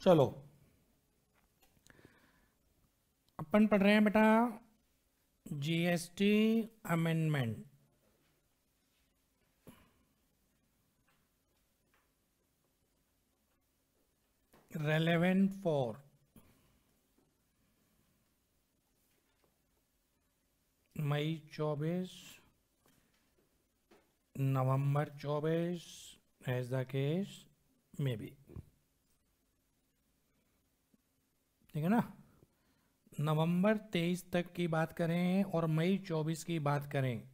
चलो। अपन पढ़ रहे हैं बेटा जीएसटी अमेंडमेंट relevant for मई चौबीस, नवंबर चौबीस एज द केस में भी ठीक है ना? नवंबर तेईस तक की बात करें और मई चौबीस की बात करें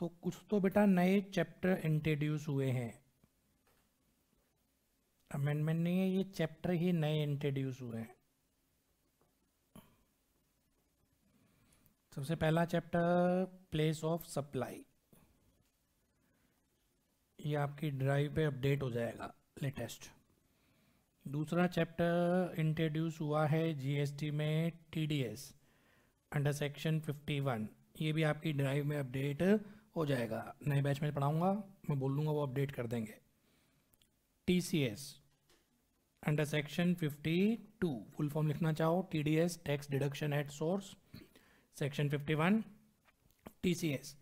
तो कुछ तो बेटा नए चैप्टर इंट्रोड्यूस हुए हैं। अमेंडमेंट नहीं है, ये चैप्टर ही नए इंट्रोड्यूस हुए हैं। सबसे पहला चैप्टर प्लेस ऑफ़ सप्लाई ये आपकी ड्राइव पे अपडेट हो जाएगा लेटेस्ट दूसरा चैप्टर इंट्रोड्यूस हुआ है जीएसटी में टीडीएस अंडर सेक्शन 51 ये भी आपकी ड्राइव में अपडेट हो जाएगा। नए बैच में पढ़ाऊँगा, मैं बोल दूँगा वो अपडेट कर देंगे। TCS under section 52 full form लिखना चाहो TDS tax deduction at source section 51 TCS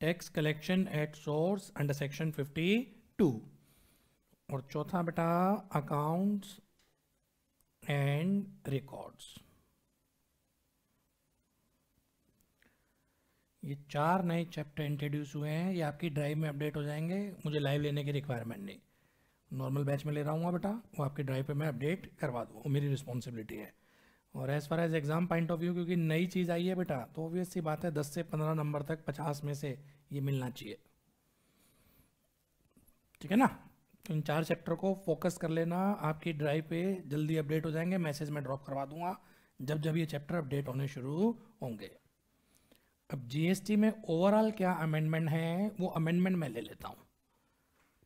tax collection at source under section 52 और चौथा बेटा अकाउंट्स एंड रिकॉर्ड्स ये चार नए चैप्टर इंट्रोड्यूस हुए हैं, ये आपकी ड्राइव में अपडेट हो जाएँगे, मुझे लाइव लेने की रिक्वायरमेंट नहीं। नॉर्मल बैच में ले रहा हूँ बेटा, वो आपके ड्राइव पे मैं अपडेट करवा दूँ मेरी रिस्पॉन्सिबिलिटी है। और as far as exam point of view क्योंकि नई चीज़ आई है बेटा तो ऑब्वियस सी बात है दस से पंद्रह नंबर तक पचास में से ये मिलना चाहिए। ठीक है ना? इन चार चैप्टर को फोकस कर लेना। आपकी ड्राइव पे जल्दी अपडेट हो जाएँगे। मैसेज में ड्रॉप करवा दूँगा। जब जब ये चैप्टर अपडेट होने शुरू होंगे। अब जीएसटी में ओवरऑल क्या अमेंडमेंट है, वो अमेंडमेंट मैं ले लेता हूँ।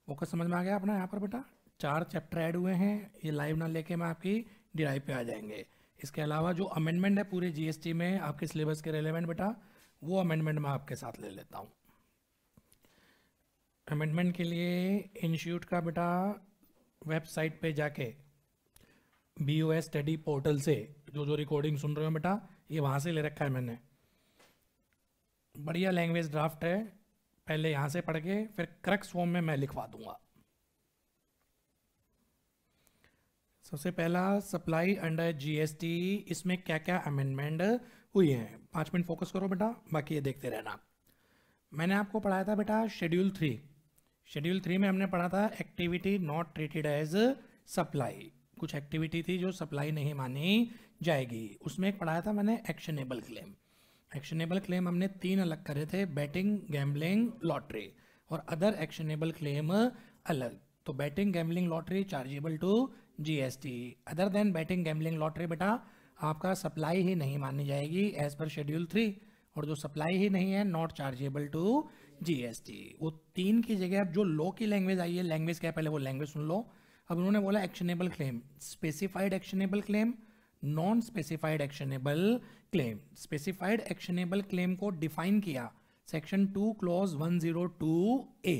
फोकस समझ में आ गया अपना यहाँ पर बेटा? चार चैप्टर ऐड हुए हैं। ये लाइव ना लेके मैं आपकी डिराइव पे आ जाएँगे। इसके अलावा जो अमेंडमेंट है पूरे जीएसटी में, आपके सिलेबस के रेलिवेंट बेटा, वो अमेंडमेंट मैं आपके साथ ले लेता हूँ। अमेंडमेंट के लिए इंस्टीट्यूट का बेटा वेबसाइट पे जाके B O S study portal से जो जो रिकॉर्डिंग सुन रहे हो बेटा, ये वहाँ से ले रखा है मैंने। बढ़िया लैंग्वेज ड्राफ्ट है। पहले यहाँ से पढ़ के फिर क्रक्स फॉर्म में मैं लिखवा दूँगा। सबसे पहला सप्लाई अंडर जीएसटी इसमें क्या क्या अमेंडमेंट हुई हैं? पाँच मिनट फोकस करो बेटा, बाकी ये देखते रहना। मैंने आपको पढ़ाया था बेटा शेड्यूल थ्री शेड्यूल थ्री में हमने पढ़ा था activity not treated as supply कुछ एक्टिविटी थी जो सप्लाई नहीं मानी जाएगी। उसमें एक पढ़ाया था मैंने एक्शनेबल क्लेम एक्शनेबल क्लेम हमने तीन अलग करे थे बैटिंग गैम्बलिंग लॉटरी और अदर एक्शनेबल क्लेम अलग. तो betting gambling lottery chargeable to GST other than betting gambling lottery बेटा, आपका सप्लाई ही नहीं मानी जाएगी एज पर शेड्यूल थ्री और जो सप्लाई ही नहीं है नॉट चार्जेबल टू जीएसटी वो तीन की जगह अब जो लॉ की लैंग्वेज आई है लैंग्वेज क्या है? पहले वो लैंग्वेज सुन लो। अब उन्होंने बोला actionable claim specified actionable claim non specified actionable claim specified actionable claim को डिफाइन किया section two clause one zero two A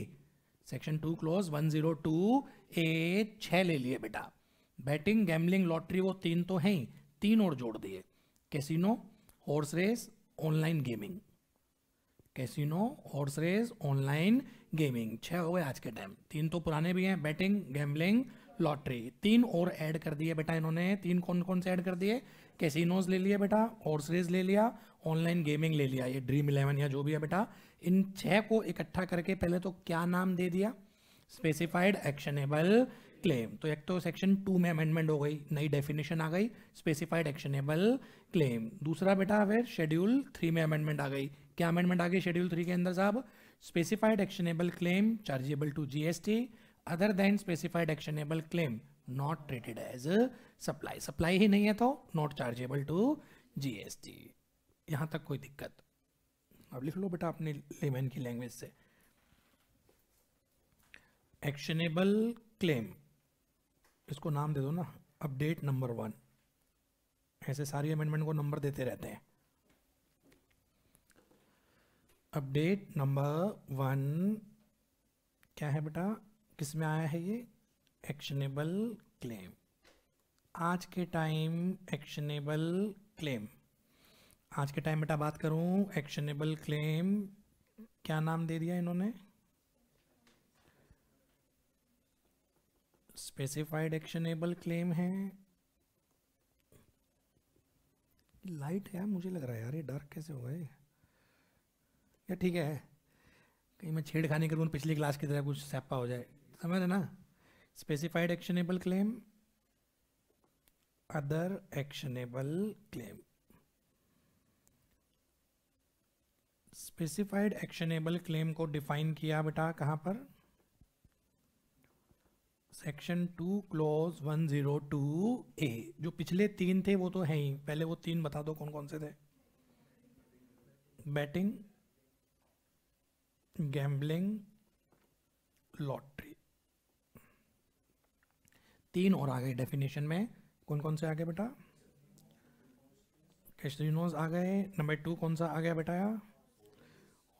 section two clause one zero two A छ ले लिए बेटा। बैटिंग गैमलिंग लॉटरी वो तीन तो हैं तीन और जोड़ दिए। Casino horse race online gaming casino horse race online gaming छह हो गए आज के टाइम तीन तो पुराने भी हैं। बैटिंग गैमलिंग लॉटरी तीन और ऐड कर दिए बेटा इन्होंने। तीन कौन कौन से ऐड कर दिए? कैसीनोज ले लिए बेटा हॉर्स रेस ले लिया। ऑनलाइन गेमिंग ले लिया। ये ड्रीम इलेवन या जो भी है बेटा। इन छह को इकट्ठा करके पहले तो क्या नाम दे दिया? स्पेसिफाइड एक्शनेबल क्लेम तो एक तो सेक्शन टू में अमेंडमेंट हो गई। नई डेफिनेशन आ गई। स्पेसिफाइड एक्शनेबल क्लेम दूसरा बेटा फिर शेड्यूल थ्री में अमेंडमेंट आ गई। क्या अमेंडमेंट आ गई शेड्यूल थ्री के अंदर साहब? Specified actionable claim chargeable to GST other than specified actionable claim not treated as supply supply ही नहीं है तो नॉट चार्जेबल टू जीएसटी यहाँ तक कोई दिक्कत? अब लिख लो बेटा अपने लेमन की लैंग्वेज से। एक्शनेबल क्लेम इसको नाम दे दो ना। अपडेट नंबर वन ऐसे सारी अमेंडमेंट को नंबर देते रहते हैं। Update number one. क्या है बेटा? किसमें आया है ये? एक्शनेबल क्लेम आज के टाइम एक्शनेबल क्लेम आज के टाइम बेटा बात करूँ एक्शनेबल क्लेम क्या नाम दे दिया इन्होंने? स्पेसिफाइड एक्शनेबल क्लेम है। लाइट है मुझे लग रहा है यार, ये डार्क कैसे हो गए? या ठीक है। कहीं मैं छेड़खानी करूँ पिछली क्लास की तरह कुछ सैपा हो जाए। समझ है ना? Specified actionable claim other actionable claim specified actionable claim को डिफाइन किया बेटा, कहाँ पर? Section two clause one zero two A जो पिछले तीन थे, वो तो है ही। पहले वो तीन बता दो कौन कौन से थे। बैटिंग गैम्बलिंग लॉटरी तीन और आ गए डेफिनेशन में। कौन कौन से आ गए बेटा? कैस्टिनोज आ गए। नंबर टू कौन सा आ गया बेटा?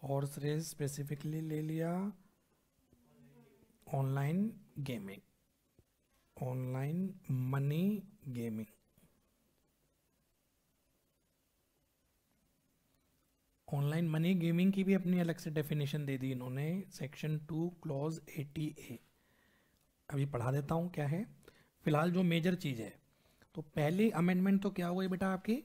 हॉर्स रेस स्पेसिफिकली ले लिया। Online gaming online money gaming online money gaming की भी अपनी अलग से डेफिनेशन दे दी इन्होंने section two clause eighty A अभी पढ़ा देता हूँ क्या है। फ़िलहाल जो मेजर चीज़ है तो पहली अमेंडमेंट तो क्या हो गई बेटा आपकी?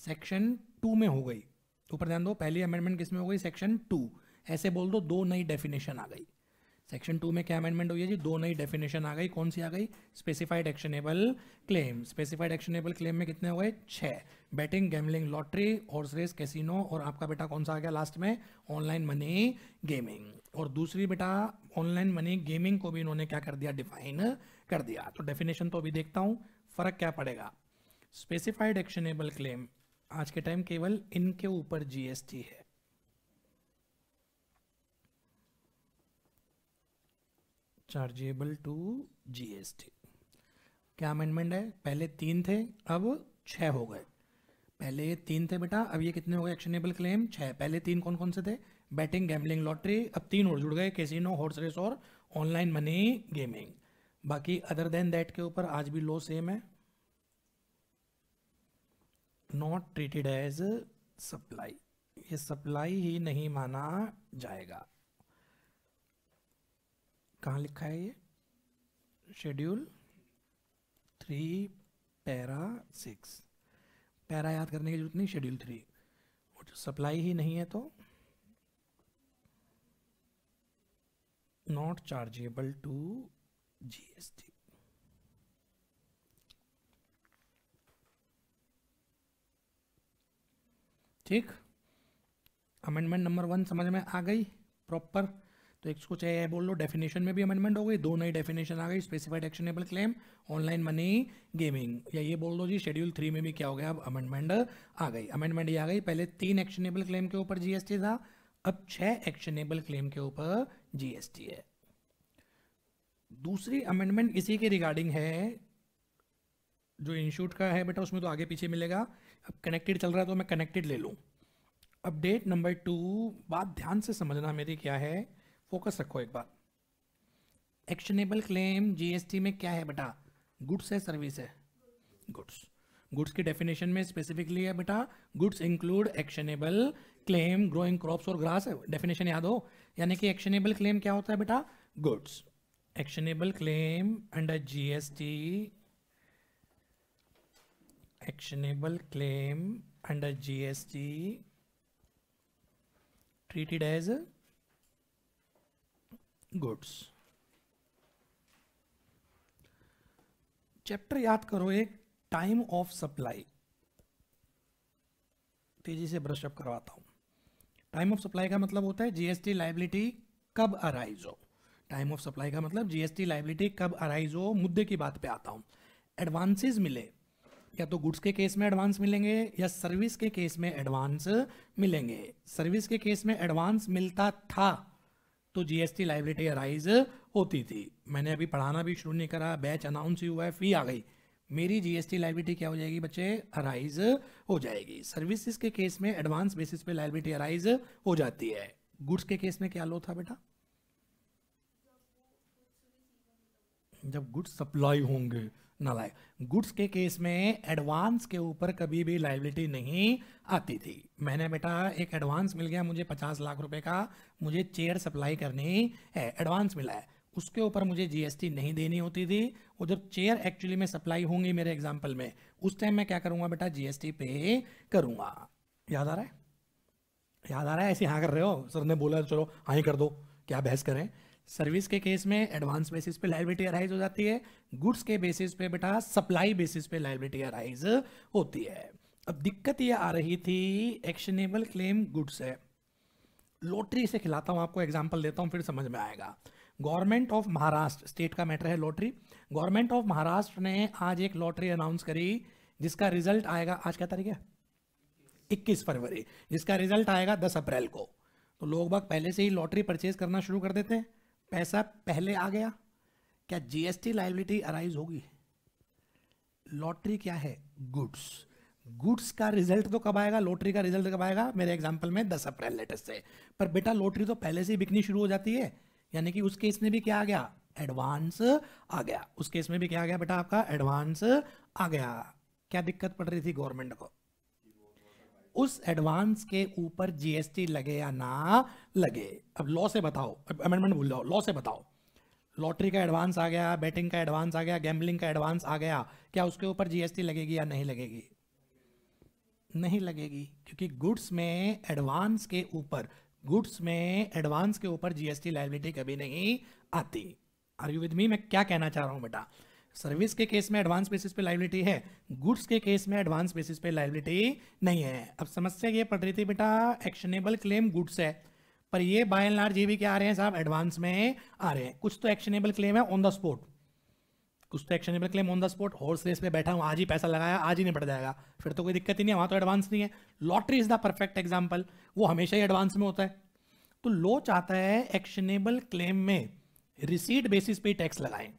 सेक्शन टू में हो गई। ऊपर ध्यान दो, पहली अमेंडमेंट किसमें हो गई? सेक्शन टू ऐसे बोल दो दो नई डेफिनेशन आ गई। सेक्शन टू में क्या अमेंडमेंट हुई है जी? दो नई डेफिनेशन आ गई। कौन सी आ गई? Specified actionable claim specified actionable claim में कितने हुए छः betting gambling lottery horse race casino और आपका बेटा कौन सा आ गया लास्ट में? ऑनलाइन मनी गेमिंग और दूसरी बेटा ऑनलाइन मनी गेमिंग को भी इन्होंने क्या कर दिया? डिफाइन कर दिया। तो डेफिनेशन तो अभी देखता हूँ। फ़र्क क्या पड़ेगा? स्पेसिफाइड एक्शनेबल क्लेम आज के टाइम केवल इनके ऊपर जीएसटी है। चार्जेबल टू जीएसटी क्या अमेंडमेंट है? पहले तीन थे, अब छह हो गए। पहले ये तीन थे बेटा, अब ये कितने हो गए? एक्शनेबल क्लेम छह। पहले तीन कौन कौन से थे? बैटिंग गैमलिंग लॉटरी अब तीन और जुड़ गए। कैसीनो हॉर्स रेस और ऑनलाइन मनी गेमिंग बाकी अदर देन दैट के ऊपर आज भी लो सेम है। नॉट ट्रीटेड एज सप्लाई ये सप्लाई ही नहीं माना जाएगा। कहाँ लिखा है ये? Schedule three para six para याद करने की ज़रूरत नहीं शेड्यूल थ्री और जो सप्लाई ही नहीं है तो नॉट चार्जेबल टू जीएसटी ठीक? अमेंडमेंट नंबर वन समझ में आ गई? प्रॉपर तो एक को चाहे बोल लो डेफिनेशन में भी अमेंडमेंट हो गई, दो नई डेफिनेशन आ गई specified actionable claim online money gaming या ये बोल दो जी शेड्यूल थ्री में भी क्या हो गया, अब अमेंडमेंट आ गई. अमेंडमेंट ये आ गई, पहले तीन एक्शनेबल क्लेम के ऊपर जीएसटी था, अब छह एक्शनेबल क्लेम के ऊपर जीएसटी है. दूसरी अमेंडमेंट इसी के रिगार्डिंग है, जो इंस्टीट्यूट का है बेटा, उसमें तो आगे पीछे मिलेगा. अब कनेक्टेड चल रहा है तो मैं कनेक्टेड ले लूँ. अपडेट नंबर टू बात ध्यान से समझना मेरी क्या है फोकस रखो एक बार। एक्शनेबल क्लेम जीएसटी में क्या है बेटा? गुड्स है सर्विस है। गुड्स गुड्स की डेफिनेशन में स्पेसिफिकली है बेटा goods include actionable claim growing crops और ग्रास डेफिनेशन याद हो? यानी कि एक्शनेबल क्लेम क्या होता है बेटा? Goods actionable claim under GST actionable claim under GST treated as goods chapter याद करो एक टाइम ऑफ़ सप्लाई तेज़ी से ब्रश अप करवाता हूँ। टाइम ऑफ़ सप्लाई का मतलब होता है जीएसटी लाइबिलिटी कब अराइज हो। टाइम ऑफ़ सप्लाई का मतलब जीएसटी लाइबिलिटी कब अराइज हो, मुद्दे की बात पे आता हूँ। एडवांसेस मिले। या तो गुड्स के केस में एडवांस मिलेंगे, या सर्विस के केस में एडवांस मिलेंगे। सर्विस के केस में एडवांस मिलता था। तो जीएसटी लाइबिलिटी अराइज होती थी। मैंने अभी पढ़ाना भी शुरू नहीं करा बैच अनाउंस ही हुआ है फ़ी आ गई। मेरी जीएसटी लाइबिलिटी क्या हो जाएगी बच्चे? अराइज हो जाएगी। सर्विसेज़ के केस में एडवांस बेसिस पे लाइबिलिटी अराइज हो जाती है। गुड्स के केस में क्या लो था बेटा? जब गुड्स सप्लाई होंगे नालायक गुड्स के केस में एडवांस के ऊपर कभी भी लाइबिलिटी नहीं आती थी। मैंने बेटा एक एडवांस मिल गया मुझे पचास लाख रुपए का, मुझे चेयर सप्लाई करनी है एडवांस मिला है। उसके ऊपर मुझे जीएसटी नहीं देनी होती थी। वो जब चेयर एक्चुअली में सप्लाई होंगी मेरे एग्ज़ाम्पल में, उस टाइम मैं क्या करूँगा बेटा? जीएसटी पे करूँगा। याद आ रहा है? याद आ रहा है? ऐसे हाँ कर रहे हो? सर ने बोला, चलो हाँ ही कर दो। क्या बहस करें? सर्विस के केस में एडवांस बेसिस पे लाइबिलिटी अराइज हो जाती है। गुड्स के बेसिस पे बेटा सप्लाई बेसिस पे लाइबिलिटी अराइज होती है। अब दिक्कत ये आ रही थी एक्शनेबल क्लेम गुड्स है। लॉटरी से खिलाता हूँ, आपको एग्ज़ाम्पल देता हूँ, फिर समझ में आएगा। गवर्नमेंट ऑफ़ महाराष्ट्र स्टेट का मैटर है लॉटरी गवर्नमेंट ऑफ़ महाराष्ट्र ने आज एक लॉटरी अनाउंस करी, जिसका रिज़ल्ट आएगा, आज क्या तारीख है? 21 फरवरी, जिसका रिज़ल्ट आएगा 10 अप्रैल को। तो लोग बाग पहले से ही लॉटरी परचेज करना शुरू कर देते हैं। पैसा पहले आ गया, क्या जीएसटी लाइबिलिटी अराइज होगी? लॉटरी क्या है? गुड्स गुड्स का रिज़ल्ट तो कब आएगा? लॉटरी का रिज़ल्ट कब आएगा? मेरे एग्जांपल में 10 अप्रैल लेटेस्ट से। पर बेटा लॉटरी तो पहले से ही बिकनी शुरू हो जाती है। यानी कि उस केस में भी क्या आ गया? एडवांस आ गया। उस केस में भी क्या आ गया बेटा आपका? एडवांस आ गया। क्या दिक्कत पड़ रही थी गवर्नमेंट को? उस एडवांस के ऊपर जीएसटी लगे या ना लगे? अब लॉ से बताओ। अमेंडमेंट भूल जाओ लॉ से बताओ। लॉटरी का एडवांस आ गया बैटिंग का एडवांस आ गया गैम्बलिंग का एडवांस आ गया, क्या उसके ऊपर जीएसटी लगेगी या नहीं लगेगी? नहीं लगेगी, क्योंकि गुड्स में एडवांस के ऊपर गुड्स में एडवांस के ऊपर जीएसटी लाइबिलिटी कभी नहीं आती। आर यू विद मी मैं क्या कहना चाह रहा हूँ बेटा? सर्विस के केस में एडवांस बेसिस पे लाइबिलिटी है गुड्स के केस में एडवांस बेसिस पे लाइबिलिटी नहीं है। अब समस्या ये पड़ रही थी, बेटा एक्शनेबल क्लेम गुड्स है। पर ये बाय एंड लार्ज ये भी क्या आ रहे हैं साहब? एडवांस में आ रहे हैं। कुछ तो एक्शनेबल क्लेम है ऑन द स्पॉट कुछ तो actionable claim on the spot horse race पे बैठा हूँ, आज ही पैसा लगाया, आज ही निपट जाएगा। फिर तो कोई दिक्कत ही नहीं है, वहाँ तो एडवांस नहीं है। Lottery is the perfect example वो हमेशा ही एडवांस में होता है। तो लो चाहता है एक्शनेबल क्लेम में रिसीट बेसिस पे टैक्स लगाएँ।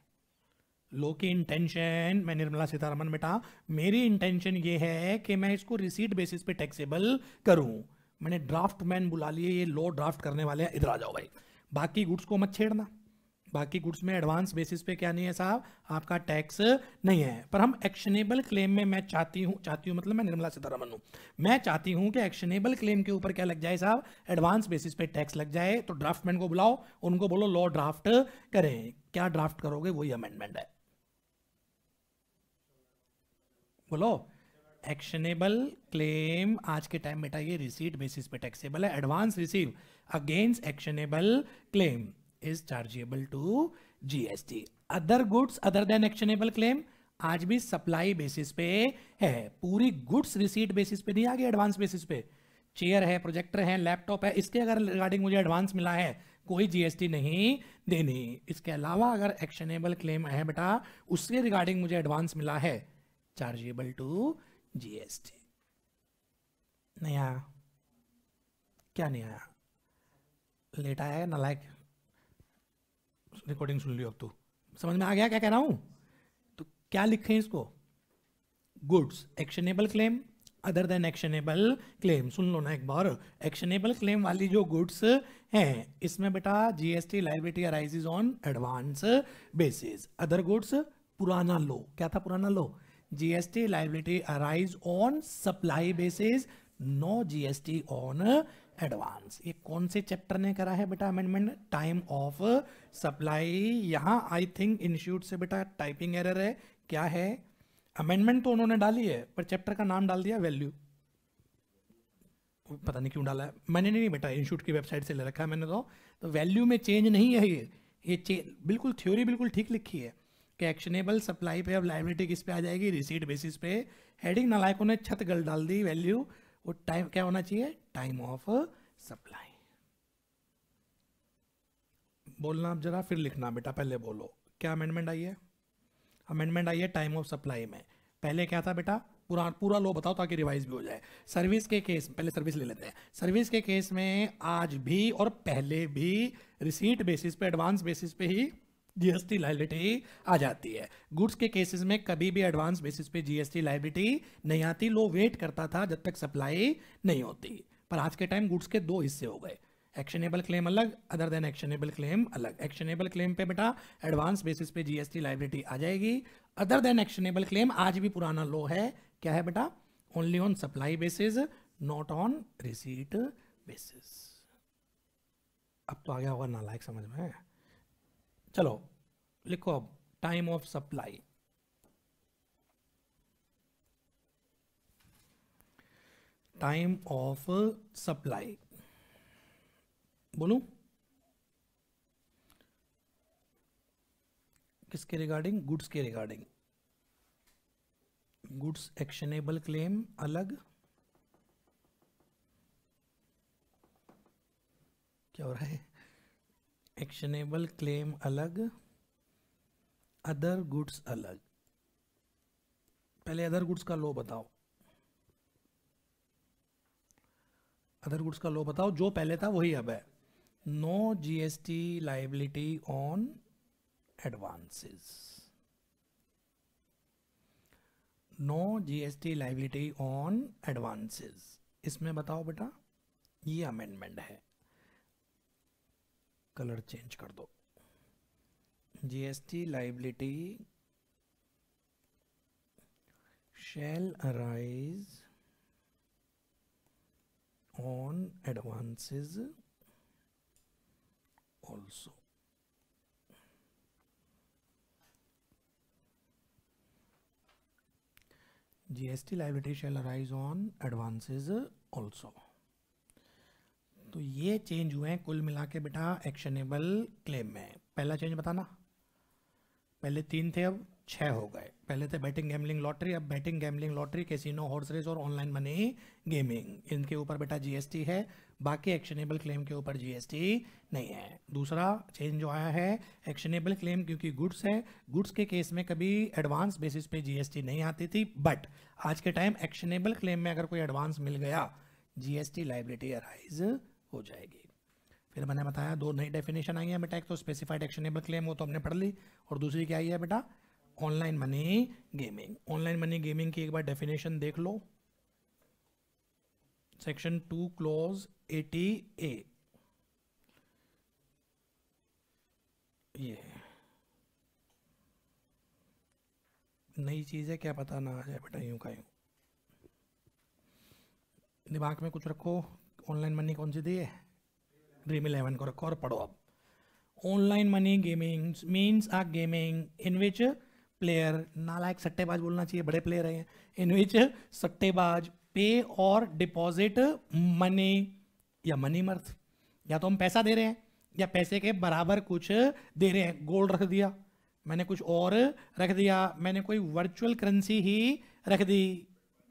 लो की इंटेंशन मैं निर्मला सीतारमन बेटा, मेरी इंटेंशन ये है कि मैं इसको रिसीट बेसिस पे टैक्सेबल करूँ। मैंने ड्राफ्ट मैन बुला लिए, ये लो ड्राफ्ट करने वाले इधर आ जाओ भाई। बाकी गुड्स को मत छेड़ना। बाकी गुड्स में एडवांस बेसिस पे क्या नहीं है साहब? आपका टैक्स नहीं है। पर हम एक्शनेबल क्लेम में मैं चाहती हूँ चाहती हूँ मतलब मैं निर्मला सीतारमन हूँ। मैं चाहती हूँ कि एक्शनेबल क्लेम के ऊपर क्या लग जाए साहब? एडवांस बेसिस पे टैक्स लग जाए तो ड्राफ्टमैन को बुलाओ, उनको बोलो लॉ ड्राफ्ट करें। क्या ड्राफ्ट करोगे? वही अमेंडमेंट है। बोलो एक्शनेबल क्लेम आज के टाइम बेटा ये रिसीट बेसिस पे टैक्सेबल है। Advance receive against actionable claim is chargeable to GST other goods other than actionable claim आज भी सप्लाई बेसिस पे है। पूरी गुड्स रिसीट बेसिस पे नहीं आ गई एडवांस बेसिस पे। चेयर है प्रोजेक्टर है लैपटॉप है, इसके अगर रिगार्डिंग मुझे एडवांस मिला है, कोई जीएसटी नहीं देनी। इसके अलावा अगर एक्शनेबल क्लेम है बेटा, उसके रिगार्डिंग मुझे एडवांस मिला है चार्जेबल टू जीएसटी नहीं आया। क्या नहीं आया? लेट आया है नालायक रिकॉर्डिंग सुन लियो अब तू। समझ में आ गया क्या कह रहा हूँ? तो क्या लिखे इसको? Goods actionable claim other than actionable claim सुन लो ना एक बार। एक्शनेबल क्लेम वाली जो गुड्स हैं, इसमें बेटा GST liability arises on advance basis other goods पुराना लो। क्या था पुराना law? GST liability arise on supply basis no GST on advance ये कौन से चैप्टर ने करा है बेटा अमेंडमेंट टाइम ऑफ़ सप्लाई यहाँ आई थिंक इंस्टीट्यूट से बेटा टाइपिंग एरर है। क्या है? अमेंडमेंट तो उन्होंने डाली है, पर चैप्टर का नाम डाल दिया वैल्यू पता नहीं क्यों डाला है। मैंने नहीं बेटा इंस्टीट्यूट की वेबसाइट से ले रखा है मैंने तो। तो वैल्यू में चेंज नहीं है ये। ये बिल्कुल थ्योरी बिल्कुल ठीक लिखी है। कि एक्शनेबल सप्लाई पे अब लाइबिलिटी किस पे आ जाएगी? रिसीट बेसिस पे। हेडिंग नालायकों ने छत गल डाल दी वैल्यू वो टाइम क्या होना चाहिए? टाइम ऑफ़ सप्लाई बोलना आप जरा, फिर लिखना बेटा, पहले बोलो। क्या अमेंडमेंट आई है? अमेंडमेंट आई है टाइम ऑफ़ सप्लाई में। पहले क्या था बेटा? पूरा पूरा लो बताओ ताकि रिवाइज भी हो जाए। सर्विस के केस पहले सर्विस ले लेते हैं। सर्विस के केस में आज भी और पहले भी रिसीट बेसिस पे एडवांस बेसिस पे ही जीएसटी लाइबिलिटी आ जाती है। गुड्स के केसेस में कभी भी एडवांस बेसिस पे जीएसटी लाइबिलिटी नहीं आती लो वेट करता था जब तक सप्लाई नहीं होती। पर आज के टाइम गुड्स के दो हिस्से हो गए। एक्शनेबल क्लेम अलग अदर देन एक्शनेबल क्लेम अलग। एक्शनेबल क्लेम पे बेटा एडवांस बेसिस पे जीएसटी लाइबिलिटी आ जाएगी। अदर देन एक्शनेबल क्लेम आज भी पुराना लो है। क्या है बेटा? Only on supply basis not on receipt basis अब तो आ गया होगा नालायक समझ में। चलो, लिखो अब time of supply time of supply बोलू? किसके रिगार्डिंग गुड्स के रिगार्डिंग गुड्स एक्शनेबल क्लेम अलग. क्या हो रहा है? एक्शनेबल क्लेम अलग अदर गुड्स अलग। पहले अदर गुड्स का लो बताओ। अदर गुड्स का लो बताओ, जो पहले था वही अब है। No GST liability on advances no GST liability on advances इसमें बताओ बेटा, ये अमेंडमेंट है। कलर चेंज कर दो। G S T liability shall arise on advances also G S T liability shall arise on advances also तो ये change हुए हैं कुल मिला के बेटा एक्शनेबल क्लेम में। पहला चेंज बताना। पहले तीन थे, अब छः हो गए। पहले थे बैटिंग गैमलिंग लॉटरी अब betting gambling lottery casino horse race और ऑनलाइन मनी गेमिंग इनके ऊपर बेटा जीएसटी है, बाकी एक्शनेबल क्लेम के ऊपर जीएसटी नहीं है। दूसरा चेंज जो आया है एक्शनेबल क्लेम क्योंकि गुड्स है। गुड्स के केस में कभी एडवांस बेसिस पे जीएसटी नहीं आती थी बट आज के टाइम एक्शनेबल क्लेम में अगर कोई एडवांस मिल गया जीएसटी लाइबिलिटी अराइज हो जाएगी। फिर मैंने बताया, दो नई डेफिनेशन आई है बेटा, एक तो स्पेसिफाइड एक्शनेबल क्लेम वो तो हमने पढ़ ली, और दूसरी क्या आई है बेटा? Online money gaming online money gaming की एक बार डेफिनेशन देख लो। Section two clause eighty A नई चीज़ है, क्या पता ना आ जाए बेटा, यूँ का यूँ। दिमाग में कुछ रखो ऑनलाइन मनी कौन सी है ड्रीम इलेवन को रखो और पढ़ो अब online money gaming means a gaming in which player नालायक सट्टेबाज बोलना चाहिए, बड़े प्लेयर हैं। इन विच सट्टेबाज पे और डिपॉजिट मनी या मनी मर्थ या तो हम पैसा दे रहे हैं, या पैसे के बराबर कुछ दे रहे हैं। गोल्ड रख दिया, मैंने कुछ और रख दिया, मैंने कोई वर्चुअल करेंसी ही रख दी।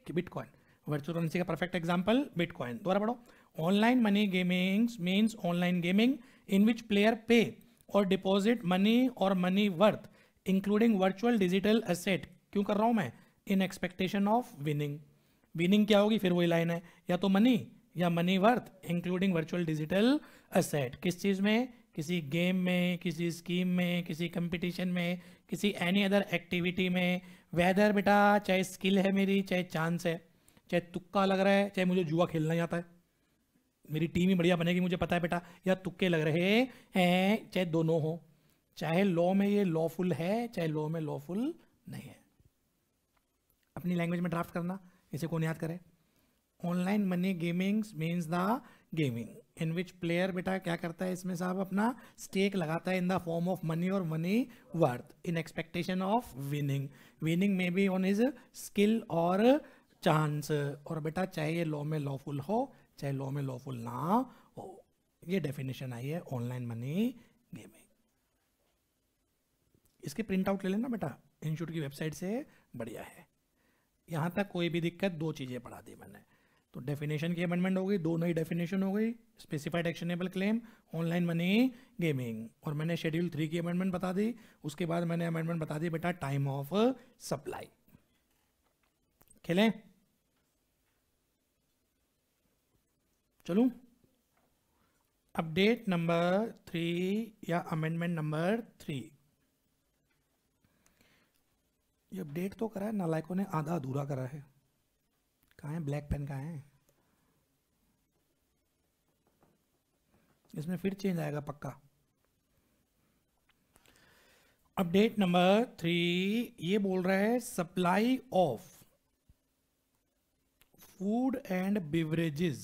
कि बिटकॉइन वर्चुअल करेंसी का परफेक्ट एग्जांपल बिटकॉइन दोबारा पढ़ो। Online money gaming means online gaming in which player pay और डिपॉजिट मनी और money worth including virtual digital asset क्यों कर रहा हूँ मैं? In expectation of winning winning क्या होगी? फिर वही लाइन है। या तो मनी या money worth including virtual digital asset किस चीज़ में? किसी गेम में, किसी स्कीम में, किसी कंपटीशन में, किसी एनी अदर एक्टिविटी में। वेदर बेटा, चाहे स्किल है मेरी, चाहे चांस है, चाहे तुक्का लग रहा है, चाहे मुझे जुआ खेलना ही आता है। मेरी टीम ही बढ़िया बनेगी, मुझे पता है बेटा। या तुक्के लग रहे हैं, चाहे दोनों हो, चाहे लॉ में ये लॉफुल है, चाहे लॉ में लॉफुल नहीं है। अपनी लैंग्वेज में ड्राफ्ट करना, इसे कौन याद करे? Online money gaming means the gaming in which player बेटा क्या करता है, इसमें साहब अपना स्टेक लगाता है in the form of money और money worth in expectation of winning winning में बी ऑन इज़ स्किल और चांस और बेटा चाहे ये लॉ में लॉफुल हो चाहे लॉ में लॉफुल ना हो, ये डेफिनेशन आई है ऑनलाइन मनी गेमिंग इसके प्रिंट आउट ले लेना बेटा इंस्टीट्यूट की वेबसाइट से, बढ़िया है। यहाँ तक कोई भी दिक्कत, दो चीज़ें पढ़ा दी मैंने। तो डेफिनेशन की अमेंडमेंट हो गई, दो नई डेफिनेशन हो गई specified actionable claim online money gaming और मैंने शेड्यूल थ्री की अमेंडमेंट बता दी, उसके बाद मैंने अमेंडमेंट बता दी बेटा टाइम ऑफ़ सप्लाई खेलें? चलूँ। अपडेट नंबर थ्री या अमेंडमेंट नंबर थ्री ये अपडेट तो करा है, नालायकों ने आधा अधूरा करा है। कहाँ है? ब्लैक पेन कहाँ है? इसमें फिर चेंज आएगा पक्का। अपडेट नंबर थ्री ये बोल रहा है supply of food and beverages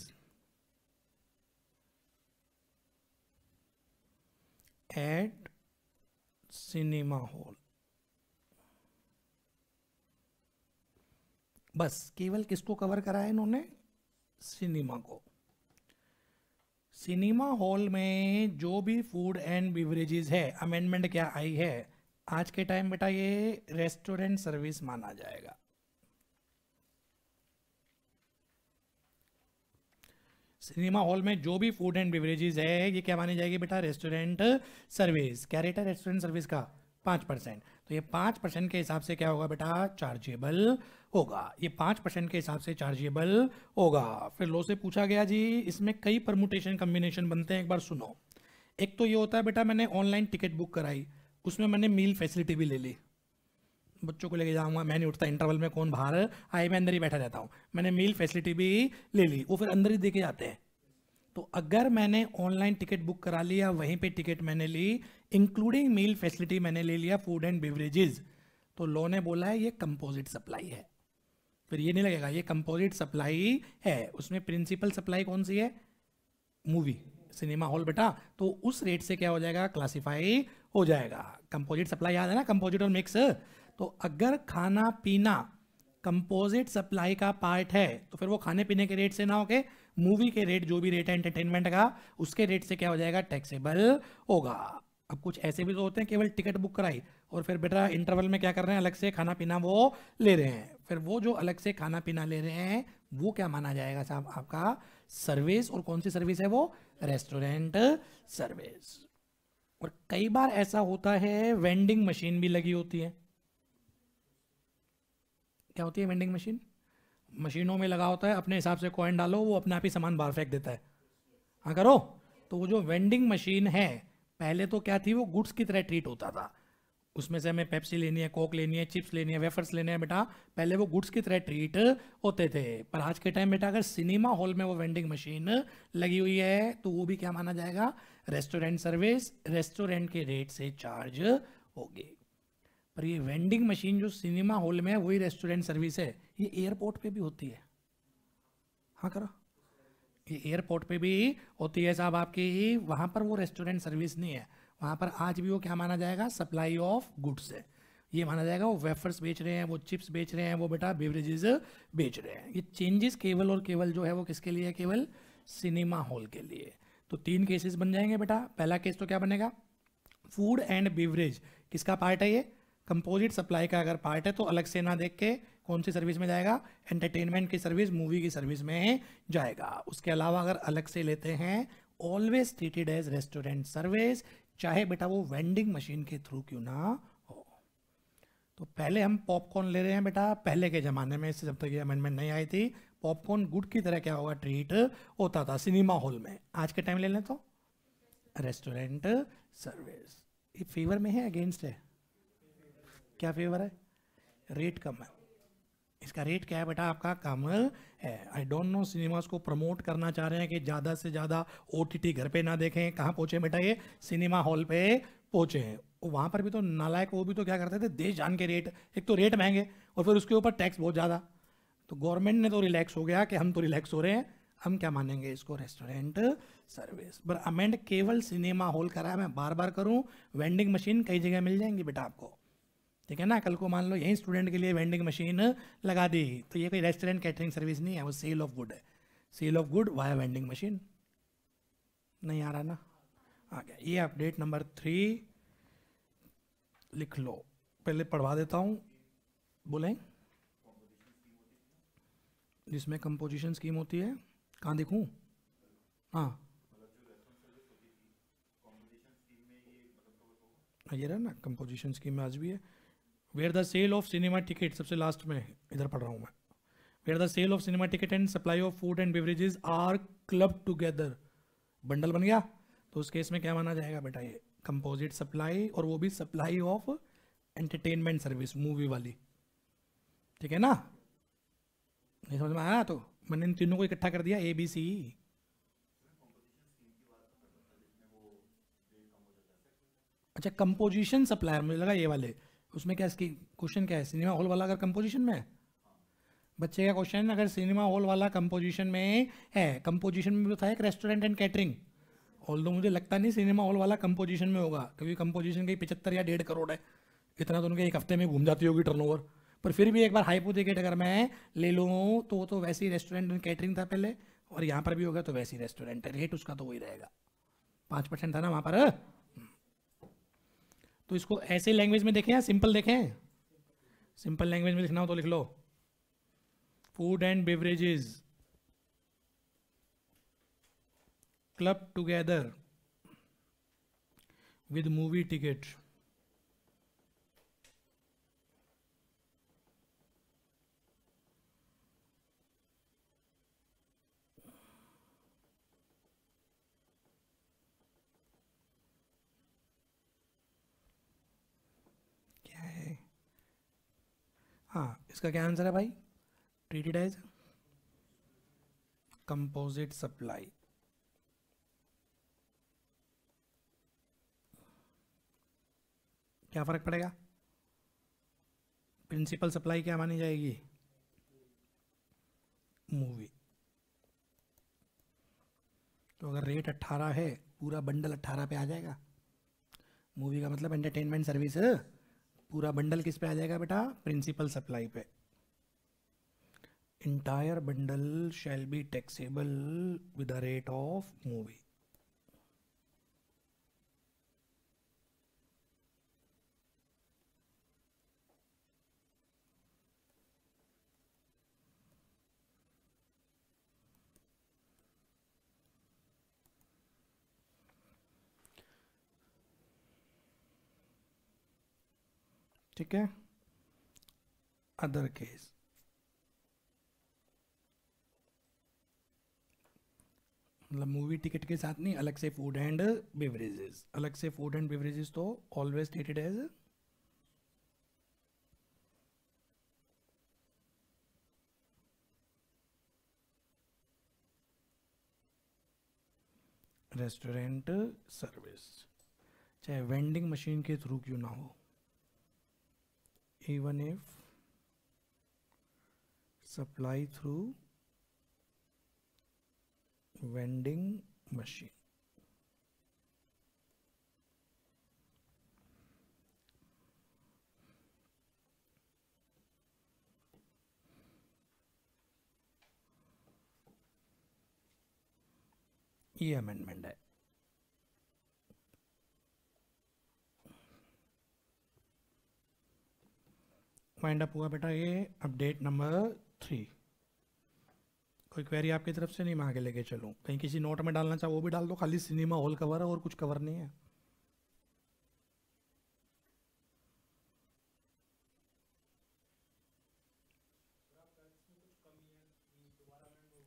at cinema hall बस, केवल किसको कवर करा है इन्होंने? सिनेमा को। सिनेमा हॉल में जो भी फ़ूड एंड बिवरेजेस है अमेंडमेंट क्या आई है? आज के टाइम बेटा ये रेस्टोरेंट सर्विस माना जाएगा। सिनेमा हॉल में जो भी फ़ूड एंड बेवरेजेज है, ये क्या मानी जाएगी बेटा? रेस्टोरेंट सर्विस क्या रेट है रेस्टोरेंट सर्विस का? पाँच परसेंट. तो ये पाँच परसेंट के हिसाब से क्या होगा बेटा? चार्जेबल होगा. ये पाँच परसेंट के हिसाब से चार्जेबल होगा. फिर लो से पूछा गया जी, इसमें कई परमुटेशन कम्बिनेशन बनते हैं, एक बार सुनो. एक तो ये होता है बेटा, मैंने ऑनलाइन टिकट बुक कराई. उसमें मैंने मील फैसिलिटी भी ले ली. बच्चों को लेके जाऊँगा, मैं नहीं उठता इंटरवल में कौन बाहर आए, मैं अंदर ही बैठा रहता हूँ। मैंने मील फैसिलिटी भी ले ली, वो फिर अंदर ही दे के जाते हैं। तो अगर मैंने ऑनलाइन टिकट बुक करा लिया वहीं पे टिकट मैंने ली इंक्लूडिंग मील फैसिलिटी मैंने ले लिया फ़ूड एंड बेवरेजेस तो लॉ ने बोला है, ये कंपोजिट सप्लाई है। फिर ये नहीं लगेगा, ये कंपोजिट सप्लाई है। उसमें प्रिंसिपल सप्लाई कौन सी है? मूवी सिनेमा हॉल बेटा। तो उस रेट से क्या हो जाएगा? क्लासिफाई हो जाएगा। कंपोजिट सप्लाई याद है ना? कंपोजिट और मिक्स तो अगर खाना पीना कंपोजिट सप्लाई का पार्ट है तो फिर वो खाने पीने के रेट से ना होके मूवी के रेट जो भी रेट है एंटरटेनमेंट का, उसके रेट से क्या हो जाएगा? टैक्सेबल होगा। अब कुछ ऐसे भी तो होते हैं, केवल टिकट बुक कराई, और फिर बेटा इंटरवल में क्या कर रहे हैं? अलग से खाना पीना वो ले रहे हैं। फिर वो जो अलग से खाना पीना ले रहे हैं, वो क्या माना जाएगा साहब? आपका सर्विस और कौन सी सर्विस है वो? रेस्टोरेंट सर्विस और कई बार ऐसा होता है वेंडिंग मशीन भी लगी होती है। क्या होती है वेंडिंग मशीन मशीनों में लगा होता है, अपने हिसाब से कॉइन डालो, वो अपने आप ही सामान बाहर फेंक देता है। हाँ करो। तो वो जो वेंडिंग मशीन है, पहले तो क्या थी, वो गुड्स की तरह ट्रीट होता था। उसमें से हमें पेप्सी लेनी है कोक लेनी है चिप्स लेनी है वेफर्स लेने हैं, बेटा। पहले वो गुड्स की तरह ट्रीट होते थे। पर आज के टाइम बेटा, अगर सिनेमा हॉल में वो वेंडिंग मशीन लगी हुई है तो वो भी क्या माना जाएगा? रेस्टोरेंट सर्विस रेस्टोरेंट के रेट से चार्ज होगी। पर ये वेंडिंग मशीन जो सिनेमा हॉल में है, वही रेस्टोरेंट सर्विस है, ये एयरपोर्ट पे भी होती है। हाँ करो। ये एयरपोर्ट पे भी होती है साहब आपकी। वहाँ पर वो रेस्टोरेंट सर्विस नहीं है। वहाँ पर आज भी वो क्या माना जाएगा? सप्लाई ऑफ़ गुड्स है। ये माना जाएगा वो वेफर्स बेच रहे हैं, वो चिप्स बेच रहे हैं, वो बेटा बेवरेजेस बेच रहे हैं। ये चेंजेस केवल और केवल जो है वो किसके लिए है? केवल सिनेमा हॉल के लिए। तो तीन केसेस बन जाएँगे बेटा। पहला केस तो क्या बनेगा? फ़ूड एंड बेवरेज किसका पार्ट है ये? कंपोजिट सप्लाई का अगर पार्ट है तो अलग से ना देख के कौन सी सर्विस में जाएगा? एंटरटेनमेंट की सर्विस मूवी की सर्विस में जाएगा। उसके अलावा अगर अलग से लेते हैं always treated as restaurant service चाहे बेटा वो वेंडिंग मशीन के थ्रू क्यों ना हो। तो पहले हम पॉपकॉर्न ले रहे हैं बेटा। पहले के ज़माने में, इससे जब तक ये अमेंडमेंट नहीं आई थी पॉपकॉर्न गुड की तरह क्या होगा? ट्रीट होता था सिनेमा हॉल में। आज के टाइम ले लें तो रेस्टोरेंट सर्विस ये फेवर में है अगेंस्ट है? क्या फेवर है? रेट कम है। इसका रेट क्या है बेटा? आपका कम है। आई डोंट नो सिनेमास को प्रमोट करना चाह रहे हैं कि ज़्यादा से ज़्यादा ओटीटी घर पे ना देखें। कहाँ पहुँचे बेटा ये? सिनेमा हॉल पे पहुँचे हैं। वहाँ पर भी तो नालायक वो भी तो क्या करते थे? देश जान के रेट एक तो रेट महँगे और फिर उसके ऊपर टैक्स बहुत ज़्यादा। तो गवर्नमेंट ने तो रिलैक्स हो गया कि हम तो रिलैक्स हो रहे हैं। हम क्या मानेंगे इसको? रेस्टोरेंट सर्विस पर अमेंड केवल सिनेमा हॉल करा मैं बार बार करूँ वेंडिंग मशीन कई जगह मिल जाएँगी बेटा आपको। ठीक है ना? कल को मान लो यही स्टूडेंट के लिए वेंडिंग मशीन लगा दी। तो ये कोई रेस्टोरेंट कैटरिंग सर्विस नहीं है, वो सेल ऑफ़ गुड है। Sale of good via vending machine नहीं आ रहा ना? आ गया। ये अपडेट नंबर थ्री लिख लो। पहले पढ़वा देता हूँ। बोलें? जिसमें कंपोजिशन स्कीम होती है। कहाँ देखूँ? हाँ। ये रहा ना कंपोजिशन स्कीम में आज भी है। Where the sale of cinema ticket सबसे लास्ट में इधर पढ़ रहा हूँ मैं। Where the sale of cinema ticket and supply of food and beverages are club together bundle बन गया? तो उस केस में क्या माना जाएगा बेटा ये? कंपोजिट सप्लाई और वो भी supply of entertainment service movie वाली। ठीक है ना? नहीं समझ में आया तो? मैंने इन तीनों को इकट्ठा कर दिया ए बी सी अच्छा कंपोजिशन सप्लायर मुझे लगा ये वाले। उसमें क्या इसकी क्वेश्चन क्या है? सिनेमा हॉल वाला अगर कंपोजिशन में है? बच्चे का क्वेश्चन अगर सिनेमा हॉल वाला कंपोजिशन में है कंपोजिशन में भी था एक रेस्टोरेंट एंड कैटरिंग ऑल दो मुझे लगता नहीं सिनेमा हॉल वाला कंपोजिशन में होगा, क्योंकि कंपोजिशन कहीं पिछहत्तर या डेढ़ करोड़ है। इतना तो उनके एक हफ़्ते में घूम जाती होगी टर्नओवर पर फिर भी एक बार हाइपोथेकेट अगर मैं ले लूँ तो वो तो वैसे ही रेस्टोरेंट एंड कैटरिंग था पहले, और यहाँ पर भी होगा तो वैसे ही रेस्टोरेंट है। रेट उसका तो वही रहेगा। पाँच परसेंट था ना वहाँ पर? तो इसको ऐसे लैंग्वेज में देखें या सिंपल देखें? सिंपल लैंग्वेज में लिखना हो तो लिख लो। Food and beverages club together with movie ticket हाँ इसका क्या आंसर है भाई? ट्रीटेड एज कंपोजिट सप्लाई क्या फ़र्क पड़ेगा? प्रिंसिपल सप्लाई क्या मानी जाएगी? मूवी तो अगर रेट 18 है, पूरा बंडल 18 पे आ जाएगा। मूवी का मतलब एंटरटेनमेंट सर्विस पूरा बंडल किस पे आ जाएगा बेटा? प्रिंसिपल सप्लाई पे। Entire bundle shall be taxable with the rate of movie ठीक है? अदर केस मतलब मूवी टिकट के साथ नहीं, अलग से फ़ूड एंड बेवरेजेस अलग से फ़ूड एंड बेवरेजेस तो always stated as restaurant service चाहे वेंडिंग मशीन के थ्रू क्यों ना हो। even if supply through vending machine ये अमेंडमेंट है फाइंड अप हुआ बेटा ये अपडेट नंबर थ्री कोई क्वेरी आपकी तरफ़ से नहीं, मैं आगे लेके चलूँ। कहीं किसी नोट में डालना चाहो, वो भी डाल दो। खाली सिनेमा हॉल कवर है और कुछ कवर नहीं है।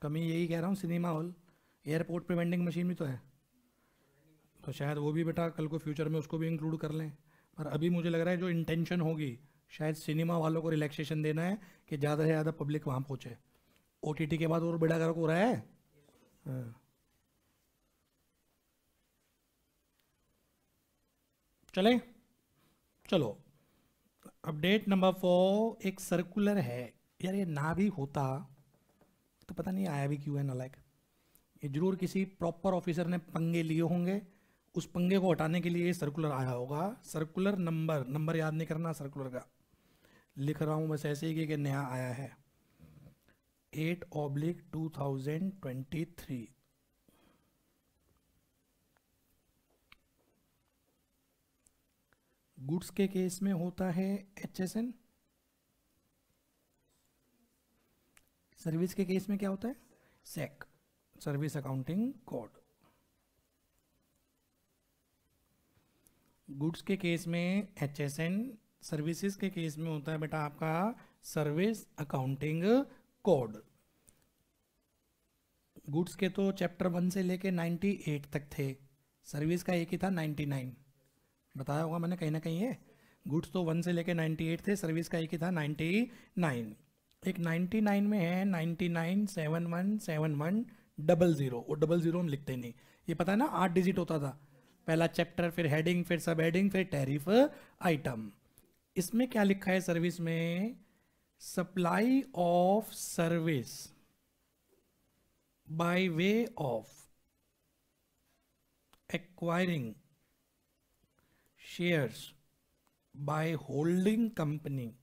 कमी यही कह रहा हूँ सिनेमा हॉल एयरपोर्ट पे वेंडिंग मशीन भी तो है। तो शायद वो भी बेटा कल को फ्यूचर में उसको भी इंक्लूड कर लें। पर अभी मुझे लग रहा है जो इंटेंशन होगी शायद सिनेमा वालों को रिलैक्सेशन देना है कि ज़्यादा से ज़्यादा पब्लिक वहाँ पहुँचे। ओ के बाद और बेड़ा गर्क हो रहा है? हाँ। चले? चलो। अपडेट नंबर फोर एक सर्कुलर है। यार ये ना भी होता तो पता नहीं आया भी क्यों है ना लाइक ये ज़रूर किसी प्रॉपर ऑफिसर ने पंगे लिए होंगे। उस पंगे को हटाने के लिए सर्कुलर आया होगा। सर्कुलर नंबर नंबर याद नहीं करना सर्कुलर का। लिख रहा हूँ बस ऐसे ही कि नया आया है। Eight oblique two thousand twenty three goods के केस में होता है एच एस एन सर्विस के केस में क्या होता है? SAC, service accounting code. Goods के केस में एच एस एन सर्विसेज़ के केस में होता है बेटा आपका सर्विस अकाउंटिंग कोड। गुड्स के तो चैप्टर वन से लेके नाइन्टी एट तक थे, सर्विस का एक ही था नाइन्टी नाइन। बताया होगा मैंने कहीं ना कहीं है गुड्स तो वन से लेके नाइन्टी एट थे, सर्विस का एक ही था नाइन्टी नाइन। एक नाइन्टी नाइन में है ninety nine seven one seven one double zero और डबल ज़ीरो हम लिखते नहीं। ये पता है ना, आठ डिजिट होता था। पहला चैप्टर, फिर हेडिंग, फिर सब हेडिंग, फिर टैरिफ आइटम। इसमें क्या लिखा है सर्विस में? Supply of service by way of acquiring shares by holding company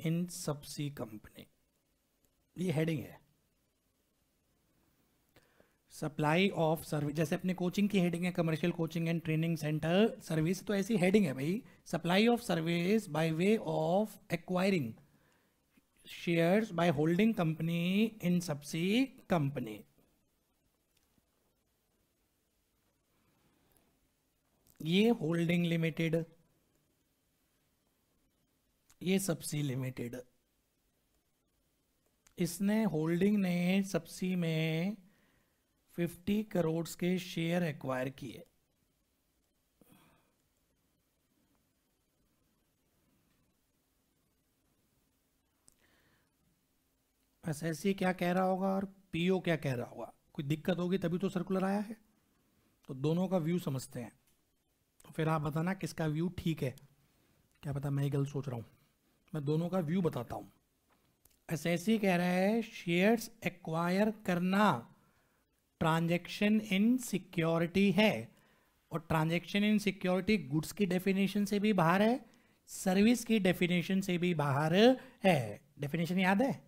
in subsi company. ये हेडिंग है। सप्लाई ऑफ़ सर्विस जैसे अपने कोचिंग की हेडिंग है commercial coaching and training centre service तो ऐसी हेडिंग है भाई supply of service by way of acquiring shares by holding company in subsi company ये होल्डिंग लिमिटेड ये सबसी लिमिटेड इसने होल्डिंग ने सबसी में फिफ्टी करोड़ के शेयर एक्वायर किए। एसएससी क्या कह रहा होगा और पीओ क्या कह रहा होगा? कोई दिक्कत होगी तभी तो सर्कुलर आया है। तो दोनों का व्यू समझते हैं। तो फिर आप बताना किसका व्यू ठीक है। क्या पता मैं ही गलत सोच रहा हूँ। मैं दोनों का व्यू बताता हूँ। एसएससी कह रहा है शेयर्स एक्वायर करना। ट्रांजैक्शन इन सिक्योरिटी है। और ट्रांजैक्शन इन सिक्योरिटी गुड्स की डेफिनेशन से भी बाहर है, सर्विस की डेफिनेशन से भी बाहर है। डेफिनेशन याद है?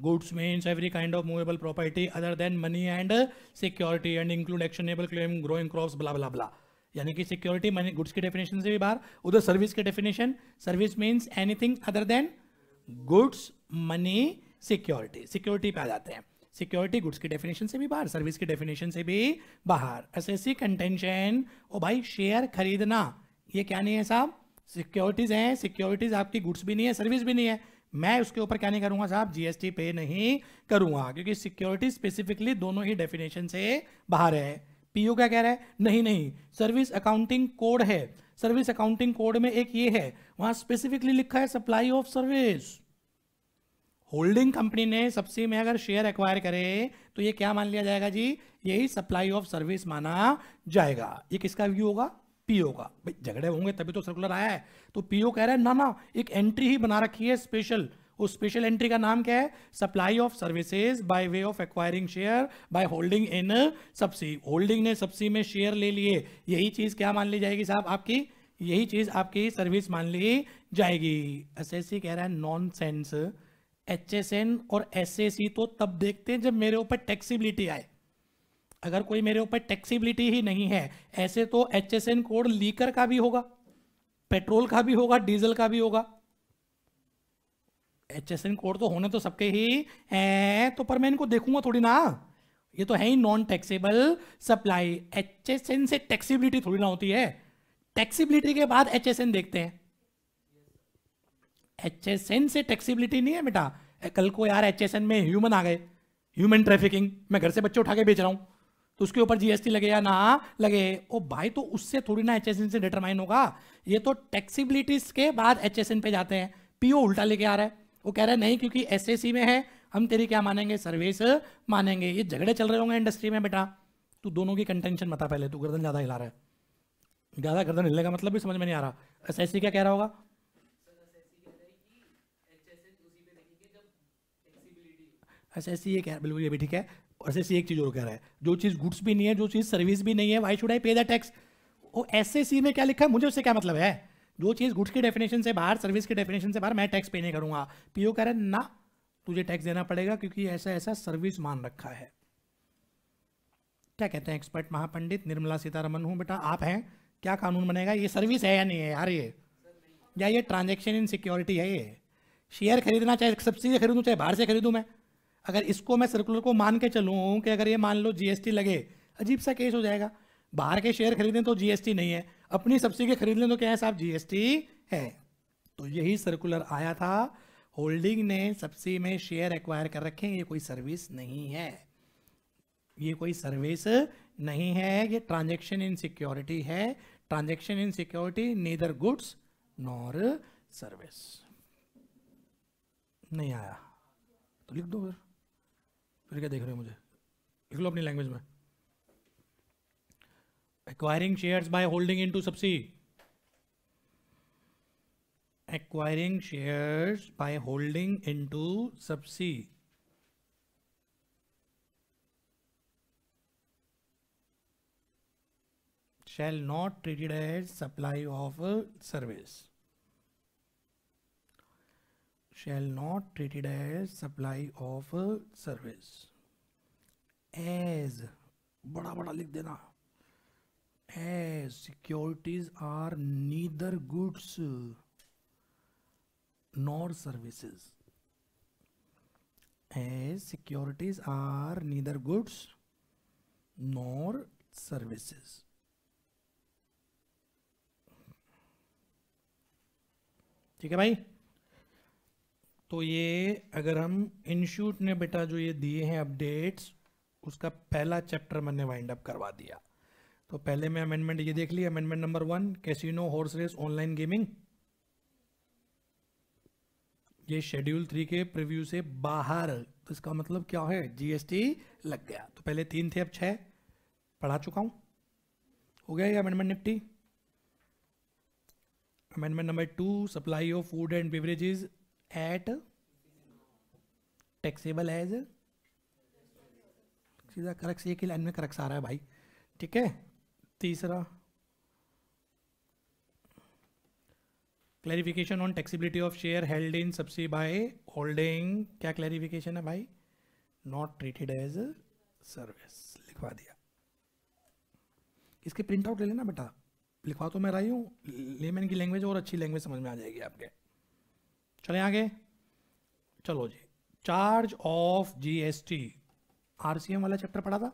Goods means every kind of movable property other than money and security and include actionable claim, growing crops, blah blah blah. यानी कि सिक्योरिटी मनी, गुड्स की डेफिनेशन से भी बाहर, उधर सर्विस की definition, service means anything other than goods, money, security. Security पे आ जाते हैं। सिक्योरिटी गुड्स की डेफिनेशन से भी बाहर, सर्विस की डेफिनेशन से भी बाहर। एसएससी कंटेंशन, ओ भाई, शेयर खरीदना, ये क्या नहीं है साहब? सिक्योरिटीज हैं, सिक्योरिटीज आपकी गुड्स भी नहीं है, सर्विस भी नहीं है। मैं उसके ऊपर क्या नहीं करूँगा साहब? जीएसटी पे नहीं करूँगा, क्योंकि सिक्योरिटी स्पेसिफिकली दोनों ही डेफिनेशन से बाहर है। पीयू क्या कह रहा है? नहीं नहीं, सर्विस अकाउंटिंग कोड है। सर्विस अकाउंटिंग कोड में एक ये है, वहाँ स्पेसिफिकली लिखा है supply of service. Holding company ने सबसे में अगर शेयर एक्वायर करे तो ये क्या मान लिया जाएगा जी? यही सप्लाई ऑफ़ सर्विस माना जाएगा। ये किसका व्यू होगा? पीओ का। भाई, झगड़े होंगे तभी तो सर्कुलर आया है। तो पीओ कह रहा है, ना ना, एक एंट्री ही बना रखी है स्पेशल उस स्पेशल एंट्री का नाम क्या है? Supply of services by way of acquiring share by holding in subsi. Holding ने सबसी में शेयर ले लिए। यही चीज़ क्या मान ली जाएगी साहब आपकी? यही चीज़ आपकी सर्विस मान ली जाएगी। एसएससी कह रहा है nonsense H S N और एस एस सी तो तब देखते हैं जब मेरे ऊपर टैक्सीबिलिटी आए। अगर कोई मेरे ऊपर टैक्सीबिलिटी ही नहीं है, ऐसे तो H S N code liquor का भी होगा पेट्रोल का भी होगा डीजल का भी होगा। एच एस एन कोड तो होने तो सबके ही है तो पर मैं इनको देखूँगा थोड़ी ना। ये तो है ही non taxable supply H S N से टैक्सीबिलिटी थोड़ी ना होती है। टैक्सीबिलिटी के बाद एच एस एन देखते हैं। एच एस एन से टैक्सीबिलिटी नहीं है बेटा। कल को यार एच एस एन में ह्यूमन आ गए। ह्यूमन ट्रैफिकिंग मैं घर से बच्चे उठा के बेच रहा हूँ। तो उसके ऊपर जीएसटी लगे या ना, लगे। ओ भाई तो उससे थोड़ी ना एचएसएन से डिटरमाइन होगा। ये तो टैक्सीबिलिटीज के बाद एचएसएन पे जाते हैं। पीओ उल्टा लेके आ रहा है। वो कह रहा है, नहीं, क्योंकि एसएससी में है। हम तेरी क्या मानेंगे? सर्विस मानेंगे। ये झगड़े चल रहे होंगे इंडस्ट्री में बेटा। तू दोनों की कंटेंशन बता पहले। तू गर्दन ज़्यादा हिला रहा है। ज़्यादा गर्दन हिलने का मतलब भी समझ में नहीं आ रहा। एसएससी क्या कह रहा होगा? एस एस सी ये कह बिल्कुल ये भी ठीक है। एस एस सी एक चीज़ और कह रहा है, जो चीज़ गुड्स भी नहीं है, जो चीज़ सर्विस भी नहीं है why should I pay the tax वो एस एस सी में क्या लिखा है? मुझे उससे क्या मतलब है? जो चीज़ गुड्स की डेफिनेशन से बाहर सर्विस की डेफिनेशन से बाहर, मैं टैक्स पे नहीं करूँगा। पी ओ कह रहा है, ना, तुझे टैक्स देना पड़ेगा क्योंकि ऐसा ऐसा सर्विस मान रखा है। क्या कहते हैं एक्सपर्ट महापंडित? निर्मला सीतारमन हूँ बेटा, आप हैं? क्या कानून बनेगा? ये सर्विस है या नहीं है यार ये? या ये ट्रांजेक्शन इन सिक्योरिटी है ये? शेयर खरीदना चाहे सब्सिडी खरीदूँ, चाहे बाहर से खरीदूँ मैं? अगर इसको मैं सर्कुलर को मान के चलूँ कि अगर ये मान लो जीएसटी लगे, अजीब सा केस हो जाएगा। बाहर के शेयर खरीदें तो जीएसटी नहीं है, अपनी सब्सिडी खरीद लें तो क्या है साहब? जीएसटी है। तो यही सर्कुलर आया था। होल्डिंग ने सब्सिडी में शेयर एक्वायर कर रखे ये कोई सर्विस नहीं है। ये कोई सर्विस नहीं है, ये ट्रांजेक्शन इन सिक्योरिटी है। Transaction in security neither goods nor service नहीं आया। तो लिख दो फिर। फिर क्या देख रहे हो मुझे? लिख लो अपनी लैंग्वेज में। Acquiring shares by holding in to subsi acquiring shares by holding in to subsi shall not treated as supply of service shall not treated as supply of service as बड़ा बड़ा लिख देना as securities are neither goods nor services as securities are neither goods nor services ठीक है भाई तो ये अगर हम इंस्टीट्यूट ने बेटा जो ये दिए हैं अपडेट्स, उसका पहला चैप्टर मैंने वाइंड अप करवा दिया। तो पहले में अमेंडमेंट ये देख लिया। Amendment number one casino horse race online gaming ये शेड्यूल थ्री के प्रिव्यू से बाहर तो इसका मतलब क्या है? जीएसटी लग गया। तो पहले तीन थे, अब छह। पढ़ा चुका हूँ। हो गया ये amendment nifty amendment number two supply of food and beverages at taxable as सीधा करक्स एक ही लाइन में करक्स आ रहा है भाई। ठीक है? तीसरा clarification on taxability of share held in subsi by holding क्या क्लैरिफिकेशन है भाई? नॉट ट्रीटेड एज सर्विस लिखवा दिया। इसके प्रिंट आउट ले लेना बेटा। लिखवा तो मैं रही हूँ लेमन की लैंग्वेज और अच्छी लैंग्वेज समझ में आ जाएगी आपके। चले आगे। चलो जी। चार्ज ऑफ़ जीएसटी आरसीएम वाला चैप्टर पढ़ा था।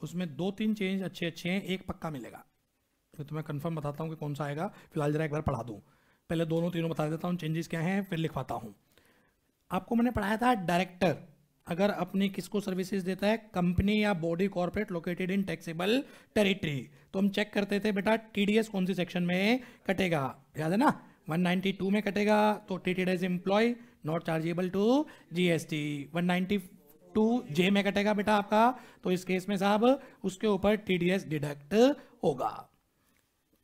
उसमें दो तीन चेंज अच्छे अच्छे हैं, एक पक्का मिलेगा। फिर तो मैं कंफर्म बताता हूँ कि कौन सा आएगा। फ़िलहाल जरा एक बार पढ़ा दूँ। पहले दोनों तीनों बता देता हूँ चेंजेस क्या हैं, फिर लिखवाता हूँ। आपको मैंने पढ़ाया था डायरेक्टर अगर अपनी किसको सर्विसेज़ देता है कंपनी या body corporate located in taxable territory तो हम चेक करते थे, बेटा टीडीएस कौन सी सेक्शन में कटेगा? याद है ना? 192 में कटेगा तो treated as employ not chargeable to GST 192 J में कटेगा बेटा आपका तो इस केस में साहब उसके ऊपर टीडीएस डिडक्ट होगा।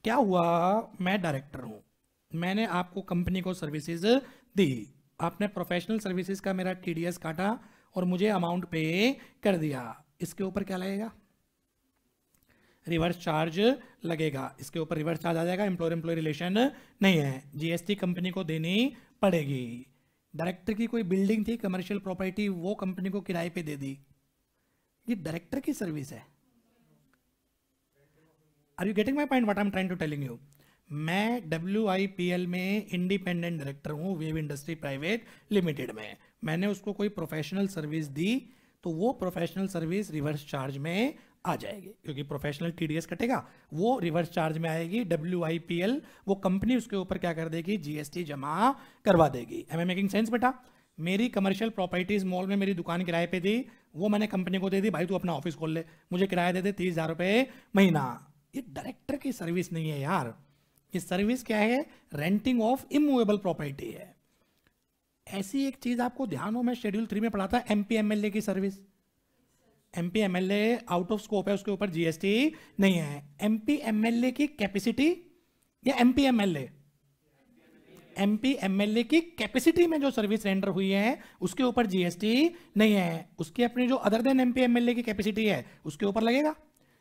क्या हुआ? मैं डायरेक्टर हूँ। मैंने आपको कंपनी को सर्विसेज़ दी। आपने प्रोफेशनल सर्विसेज़ का मेरा टीडीएस काटा और मुझे अमाउंट पे कर दिया। इसके ऊपर क्या लगेगा? रिवर्स चार्ज लगेगा। इसके ऊपर रिवर्स चार्ज आ जाएगा एम्प्लॉयर एम्प्लॉय रिलेशन नहीं है। जीएसटी कंपनी को देनी पड़ेगी। डायरेक्टर की कोई बिल्डिंग थी कमर्शियल प्रॉपर्टी वो कंपनी को किराए पे दे दी। ये डायरेक्टर की सर्विस है। Are you getting my point what I am trying to telling you मैं डब्ल्यू आई पी एल में इंडिपेंडेंट डायरेक्टर हूँ वेव इंडस्ट्री प्राइवेट लिमिटेड में। मैंने उसको कोई प्रोफेशनल सर्विस दी तो वो प्रोफेशनल सर्विस रिवर्स चार्ज में आ जाएगी। क्योंकि प्रोफेशनल टीडीएस कटेगा, वो रिवर्स चार्ज में आएगी डब्ल्यू पी वो कंपनी उसके ऊपर क्या कर देगी जीएसटी जमा करवा देगी। एम मेकिंग सेंस बेटा? मेरी कमर्शियल प्रॉपर्टीज़ मॉल में मेरी दुकान किराए पे दी वो मैंने कंपनी को दे दी, भाई तू अपना ऑफ़िस खोल ले, मुझे किराया दे दे तीस हज़ार रुपए महीना। ये डायरेक्टर की सर्विस नहीं है यार। ये सर्विस क्या है? रेंटिंग ऑफ़ इमूवेबल प्रॉपर्टी है। ऐसी एक चीज़ आपको ध्यान हो, मैं शेड्यूल थ्री में पढ़ा था एल ए की service MP MLA out of scope है, उसके ऊपर जीएसटी नहीं है। एमपी एमएलए की कैपेसिटी या एमपी एमएलए एमपी एमएलए की कैपेसिटी में जो सर्विस रेंडर हुई है, उसके ऊपर जीएसटी नहीं है। उसकी अपनी जो अदर देन एमपी एमएलए की कैपेसिटी है, उसके ऊपर लगेगा?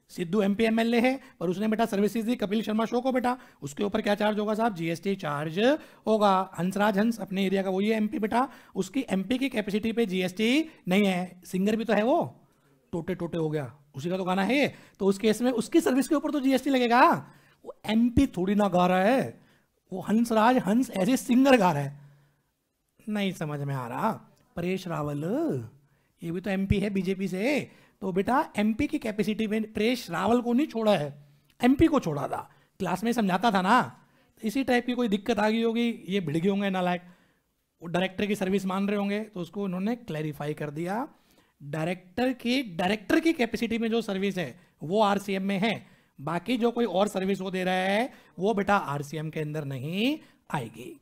सिद्धू एमपी एमएलए है और उसने बेटा सर्विसेज़ दी कपिल शर्मा शो को बेटा। उसके ऊपर क्या चार्ज होगा साहब? जीएसटी चार्ज होगा। हंसराज हंस, अपने एरिया का वही है एमपी बेटा। उसकी एमपी की कैपेसिटी पे जीएसटी नहीं है। सिंगर भी तो है वो। टोटे टोटे हो गया। उसी का तो गाना है। तो उस केस में उसकी सर्विस के ऊपर तो जीएसटी लगेगा। वो एमपी थोड़ी ना गा रहा है। वो हंसराज हंस ऐसे सिंगर गा रहा है। नहीं समझ में आ रहा। परेश रावल, ये भी तो एमपी है बीजेपी से। तो बेटा एमपी की कैपेसिटी में परेश रावल को नहीं छोड़ा है। एमपी को छोड़ा था। क्लास में समझाता था ना। इसी टाइप की कोई दिक्कत आ गई होगी, ये भिड़ गए होंगे नालायक। वो डायरेक्टर की सर्विस मान रहे होंगे तो उसको उन्होंने क्लैरिफाई कर दिया। डायरेक्टर की डायरेक्टर की कैपेसिटी में जो सर्विस है, वो आरसीएम में है। बाकी जो कोई और सर्विस वो दे रहा है, वो बेटा आरसीएम के अंदर नहीं आएगी।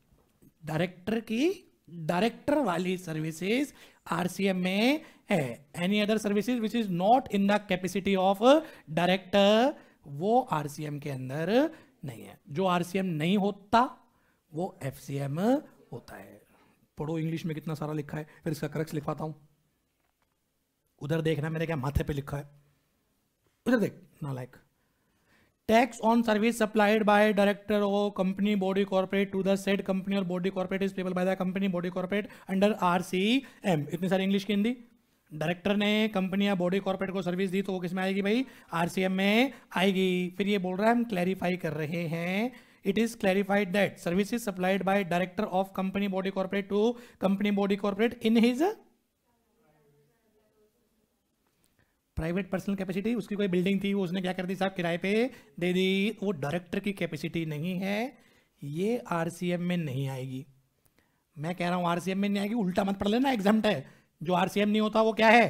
डायरेक्टर की, डायरेक्टर वाली सर्विसेज़ आरसीएम में है। Any other services which is not in the capacity of director वो आरसीएम के अंदर नहीं है। जो आरसीएम नहीं होता, वो एफसीएम होता है। पढ़ो इंग्लिश में कितना सारा लिखा है, फिर इसका करक्स लिखवाता हूँ। उधर देखना मेरे क्या माथे पे लिखा है। उधर देख, ना like tax on service supplied by director और company body corporate to the said company और body corporate is payable by the company body corporate under R C M इतनी सारी इंग्लिश की हिंदी। डायरेक्टर ने कंपनी या बॉडी कॉर्पोरेट को service दी तो वो किसमें आएगी भाई? आरसीएम में आएगी। फिर ये बोल रहा है, हम क्लैरिफाई कर रहे हैं। It is clarified that service is supplied by director of company body corporate to company body corporate in his private personal capacity उसकी कोई बिल्डिंग थी वो उसने क्या कर दी साहब, किराए पे दे दी। वो डायरेक्टर की कैपेसिटी नहीं है, ये आरसीएम में नहीं आएगी। मैं कह रहा हूँ आरसीएम में नहीं आएगी, उल्टा मत पढ़ लेना एग्ज़ाम है। जो आरसीएम नहीं होता, वो क्या है?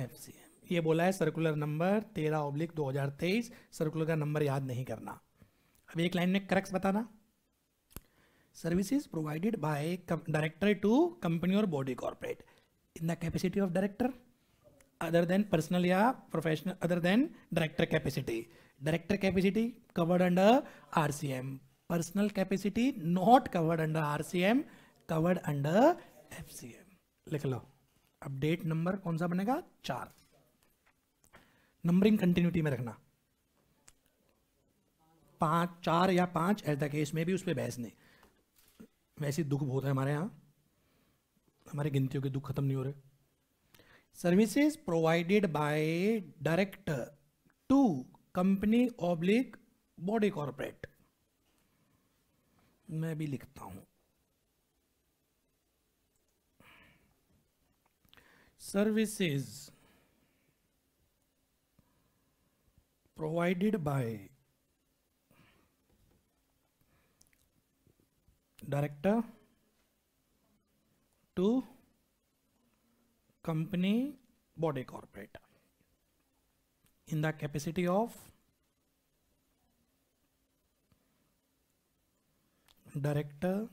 एफसीएम ये बोला है सर्कुलर नंबर तेरह ऑब्लिक दो हज़ार तेईस सर्कुलर का नंबर याद नहीं करना। अब एक लाइन में करक्स बताना। Services provided by director to company और body corporate in the capacity of director other than personal या professional other than director capacity director capacity covered under R C M personal capacity not covered under R C M covered under F C M लिख लो update number कौन सा बनेगा? चार. Numbering continuity में रखना. पाँच, चार या पाँच एट द केस में भी उस पर बहस नहीं. वैसे दुख बहुत है हमारे यहाँ. हमारे गिनतियों के दुख खत्म नहीं हो रहे. Services provided by director to company oblique body corporate मैं भी लिखता हूँ services provided by director to company body corporate in the capacity of director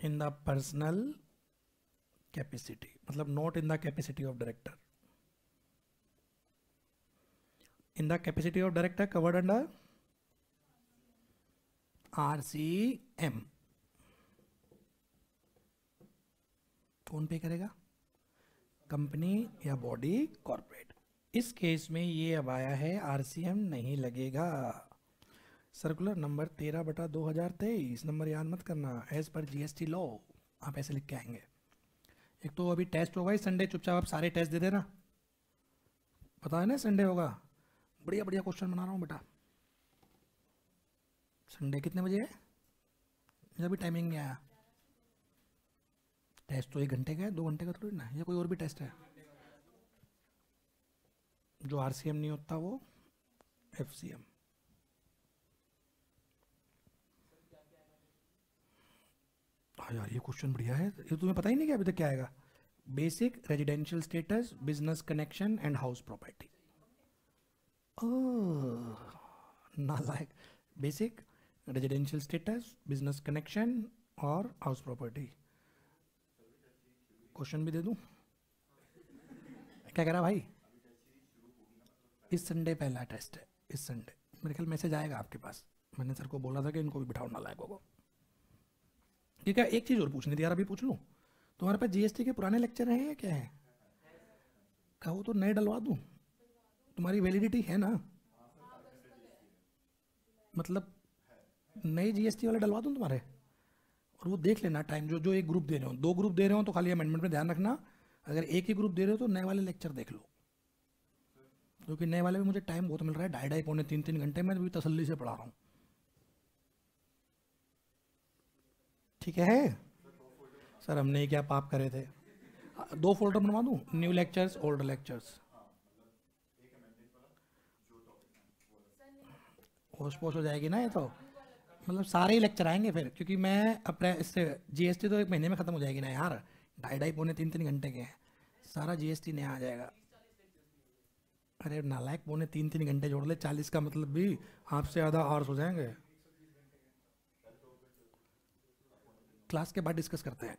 in the personal capacity मतलब not in the capacity of director in the capacity of director covered under RCM कौन pay करेगा? Company या body? Corporate. इस case में ये अब आया है, आरसीएम नहीं लगेगा। सर्कुलर नंबर तेरह बटा दो हज़ार तेईस। नंबर याद मत करना एज पर जीएसटी लॉ आप ऐसे लिख के आएँगे। एक तो अभी टेस्ट होगा ही संडे चुपचाप आप सारे टेस्ट दे देना। पता है ना संडे होगा। बढ़िया बढ़िया क्वेश्चन बना रहा हूँ बेटा। संडे कितने बजे है? अभी टाइमिंग नहीं आया। टेस्ट तो एक घंटे का है, दो घंटे का थोड़ी ना या कोई और भी टेस्ट है? जो आरसीएम नहीं होता, वो एफ़ सी हाँ यार, ये क्वेश्चन बढ़िया है। ये तुम्हें पता ही नहीं क्या अभी तक क्या आएगा। Basic residential status business connection and house property ना like basic residential status business connection और हाउस प्रॉपर्टी क्वेश्चन भी दे दूँ? क्या कह रहा भाई? इस संडे पहला टेस्ट है, इस संडे मेरे ख्याल मैसेज आएगा आपके पास। मैंने सर को बोला था कि इनको भी बिठाओ, ना लायक होगा। ठीक है एक चीज़ और पूछनी थी यार, अभी पूछ लूँ? तुम्हारे पास जीएसटी के पुराने लेक्चर हैं या क्या है? कहो तो नए डलवा दूँ। तुम्हारी वैलिडिटी है ना? मतलब नए जीएसटी वाले डलवा दूँ तुम्हारे? और वो देख लेना टाइम जो जो एक ग्रुप दे रहे हो। दो ग्रुप दे रहे हो तो खाली अमेंडमेंट में ध्यान रखना। अगर एक ही ग्रुप दे रहे हो तो नए वाले लेक्चर देख लो। क्योंकि नए वाले में मुझे टाइम बहुत मिल रहा है। ढाई ढाई, पौने तीन तीन घंटे में भी तसल्ली से पढ़ा रहा हूँ। ठीक है? सर, हमने क्या पाप करे थे? दो फोल्डर बनवा दूँ? न्यू लेक्चर्स ओल्ड लेक्चर्स होश पोश हो जाएगी ना ये तो? मतलब सारे ही लेक्चर आएँगे फिर, क्योंकि मैं अपने इससे जीएसटी तो एक महीने में ख़त्म हो जाएगी ना यार। ढाई ढाई, पौने तीन तीन घंटे के हैं। सारा जीएसटी नया आ जाएगा। अरे नालायक, पौने तीन तीन घंटे जोड़ ले, चालीस का मतलब भी आपसे आधा आवर्स हो जाएँगे। क्लास के बाद डिस्कस करते हैं।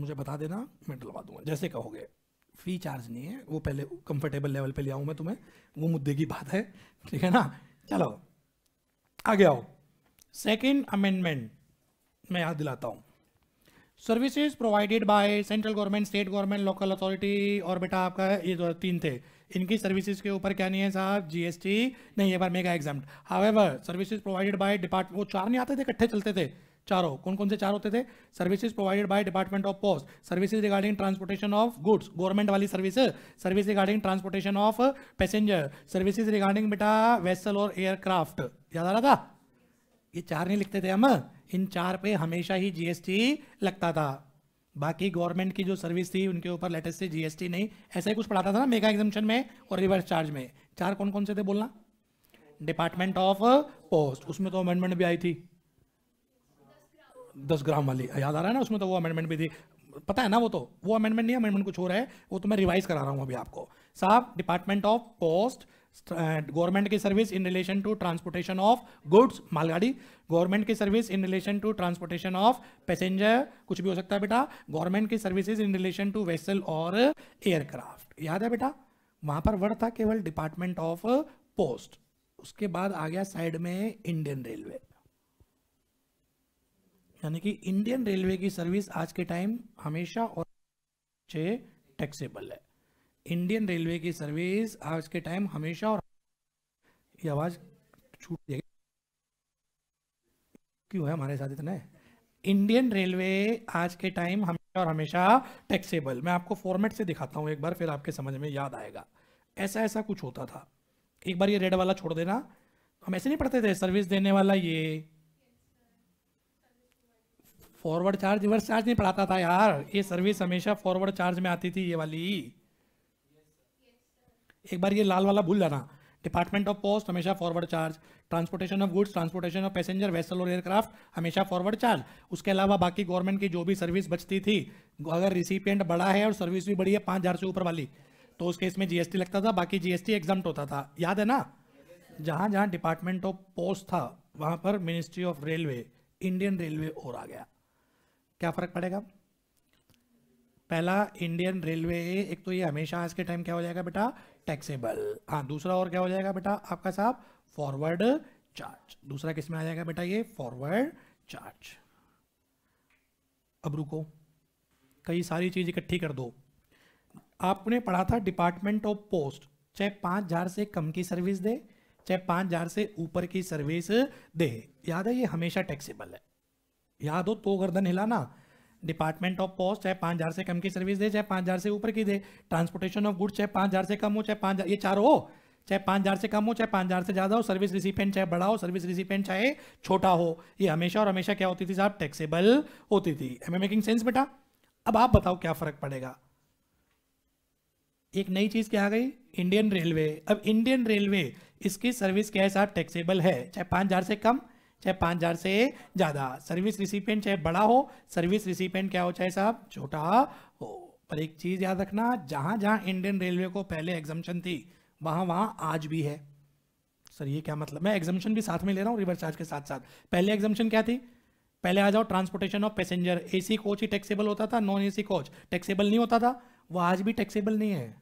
मुझे बता देना, मैं डलवा दूँगा। जैसे कहोगे फ़ी चार्ज नहीं है, वो पहले कंफर्टेबल लेवल पे ले आऊँ मैं तुम्हें, वो मुद्दे की बात है, ठीक है ना? चलो, आगे आओ। सेकेंड अमेंडमेंट मैं याद दिलाता हूँ। Services provided by central government state government local authority और बेटा आपका ये जो तीन थे, इनकी सर्विसेज़ के ऊपर क्या नहीं है साहब? जीएसटी नहीं है पर mega exam however services provided by depart वो चार नहीं आते थे, इकट्ठे चलते थे, चारों। कौन कौन से चार होते थे? Services provided by department of post services regarding transportation of goods government वाली service service regarding transportation of passenger services regarding बेटा वेसल और एयरक्राफ्ट याद आ रहा था? ये चार नहीं लिखते थे हम। इन चार पे हमेशा ही जीएसटी लगता था। बाकी गवर्नमेंट की जो सर्विस थी, उनके ऊपर लेटेस्ट से जीएसटी नहीं। ऐसा ही कुछ पढ़ाता था ना मेगा एग्जामेशन में और रिवर्स चार्ज में। चार कौन कौन से थे बोलना? डिपार्टमेंट ऑफ़ पोस्ट उसमें तो अमेंडमेंट भी आई थी। दस ग्राम वाली। याद आ रहा है ना, उसमें तो वो अमेंडमेंट भी थी। पता है ना वो तो? वो अमेंडमेंट नहीं अमेंडमेंट कुछ हो रहा है। वो तो मैं रिवाइज करा रहा हूँ अभी आपको। साहब डिपार्टमेंट ऑफ़ पोस्ट गवर्नमेंट की service in relation to transportation of goods मालगाड़ी गवर्नमेंट की service in relation to transportation of passenger कुछ भी हो सकता है बेटा गवर्नमेंट की services in relation to vessel और एयरक्राफ्ट याद है बेटा वहाँ पर वर्ड था केवल डिपार्टमेंट ऑफ़ पोस्ट उसके बाद आ गया साइड में इंडियन रेलवे यानी कि इंडियन रेलवे की सर्विस आज के टाइम हमेशा और टैक्सेबल है। इंडियन रेलवे की सर्विस आज के टाइम हमेशा और ये आवाज़ छूट जाएगी क्यों है हमारे साथ इतना? इंडियन रेलवे आज के टाइम हमेशा और हमेशा टैक्सेबल मैं आपको फॉर्मेट से दिखाता हूँ एक बार, फिर आपके समझ में याद आएगा। ऐसा ऐसा कुछ होता था। एक बार ये रेड वाला छोड़ देना। हम ऐसे नहीं पढ़ते थे सर्विस देने वाला ये। फॉरवर्ड चार्ज रिवर्स चार्ज नहीं पढ़ाता था यार। ये सर्विस हमेशा फॉरवर्ड चार्ज में आती थी, ये वाली। एक बार ये लाल वाला भूल जाना। डिपार्टमेंट ऑफ़ पोस्ट हमेशा forward charge transportation of goods transportation of passenger vessel और एयरक्राफ्ट हमेशा फॉरवर्ड चार्ज उसके अलावा बाकी गवर्नमेंट की जो भी सर्विस बचती थी, अगर रिसिपियंट बड़ा है और सर्विस भी बड़ी है, पाँच हज़ार से ऊपर वाली तो उस केस में जीएसटी लगता था, बाकी जीएसटी एग्ज़ाम होता था। याद है ना? जहाँ जहाँ डिपार्टमेंट ऑफ़ पोस्ट था, वहाँ पर ministry of railway Indian railway और आ गया। क्या फ़र्क पड़ेगा? पहला इंडियन रेलवे एक तो ये हमेशा आज के टाइम क्या हो जाएगा बेटा? टैक्सेबल हाँ दूसरा और क्या हो जाएगा बेटा आपका साहब? फॉरवर्ड चार्ज दूसरा किसमें आ जाएगा बेटा ये? फॉरवर्ड चार्ज अब रुको। कई सारी चीज़ इकट्ठी कर दो। आपने पढ़ा था डिपार्टमेंट ऑफ़ पोस्ट चाहे पाँच हज़ार से कम की सर्विस दे, चाहे पाँच हज़ार से ऊपर की सर्विस दे। याद है ये हमेशा टैक्सेबल है। याद हो तो गर्दन हिलाना। डिपार्टमेंट ऑफ़ पोस्ट चाहे पाँच हज़ार से कम की सर्विस दे, चाहे पाँच हज़ार से ऊपर की दे। ट्रांसपोर्टेशन ऑफ़ गुड्स चाहे पाँच हज़ार से कम हो, चाहे पाँच ये चार हो। चाहे पाँच हज़ार से कम हो, चाहे पाँच हज़ार से ज़्यादा हो, सर्विस रिसिपेंट चाहे बड़ा हो, सर्विस रिसिपेंट चाहे छोटा हो। ये हमेशा और हमेशा क्या होती थी साहब? टैक्सेबल होती थी। एम मेकिंग सेंस बेटा? अब आप बताओ क्या फ़र्क पड़ेगा? एक नई चीज़ क्या आ गई? Indian railway. अब इंडियन रेलवे, इसकी सर्विस क्या है साहब? टैक्सेबल है। चाहे पाँच हज़ार से कम चाहे पाँच हज़ार से ज़्यादा। सर्विस रिसिपेंट चाहे बड़ा हो सर्विस रिसिपेंट क्या हो चाहे साहब? छोटा। हो पर एक चीज़ याद रखना, जहाँ जहाँ इंडियन रेलवे को पहले एग्जामेशन थी, वहाँ वहाँ आज भी है। सर ये क्या मतलब? मैं एग्जामेशन भी साथ में ले रहा हूँ रिवर्स चार्ज के साथ साथ। पहले एग्जामेशन क्या थी? पहले आ जाओ transportation of passenger AC coach he taxable होता था नॉन एसी कोच टैक्सेबल नहीं होता था, वो आज भी टैक्सेबल नहीं है।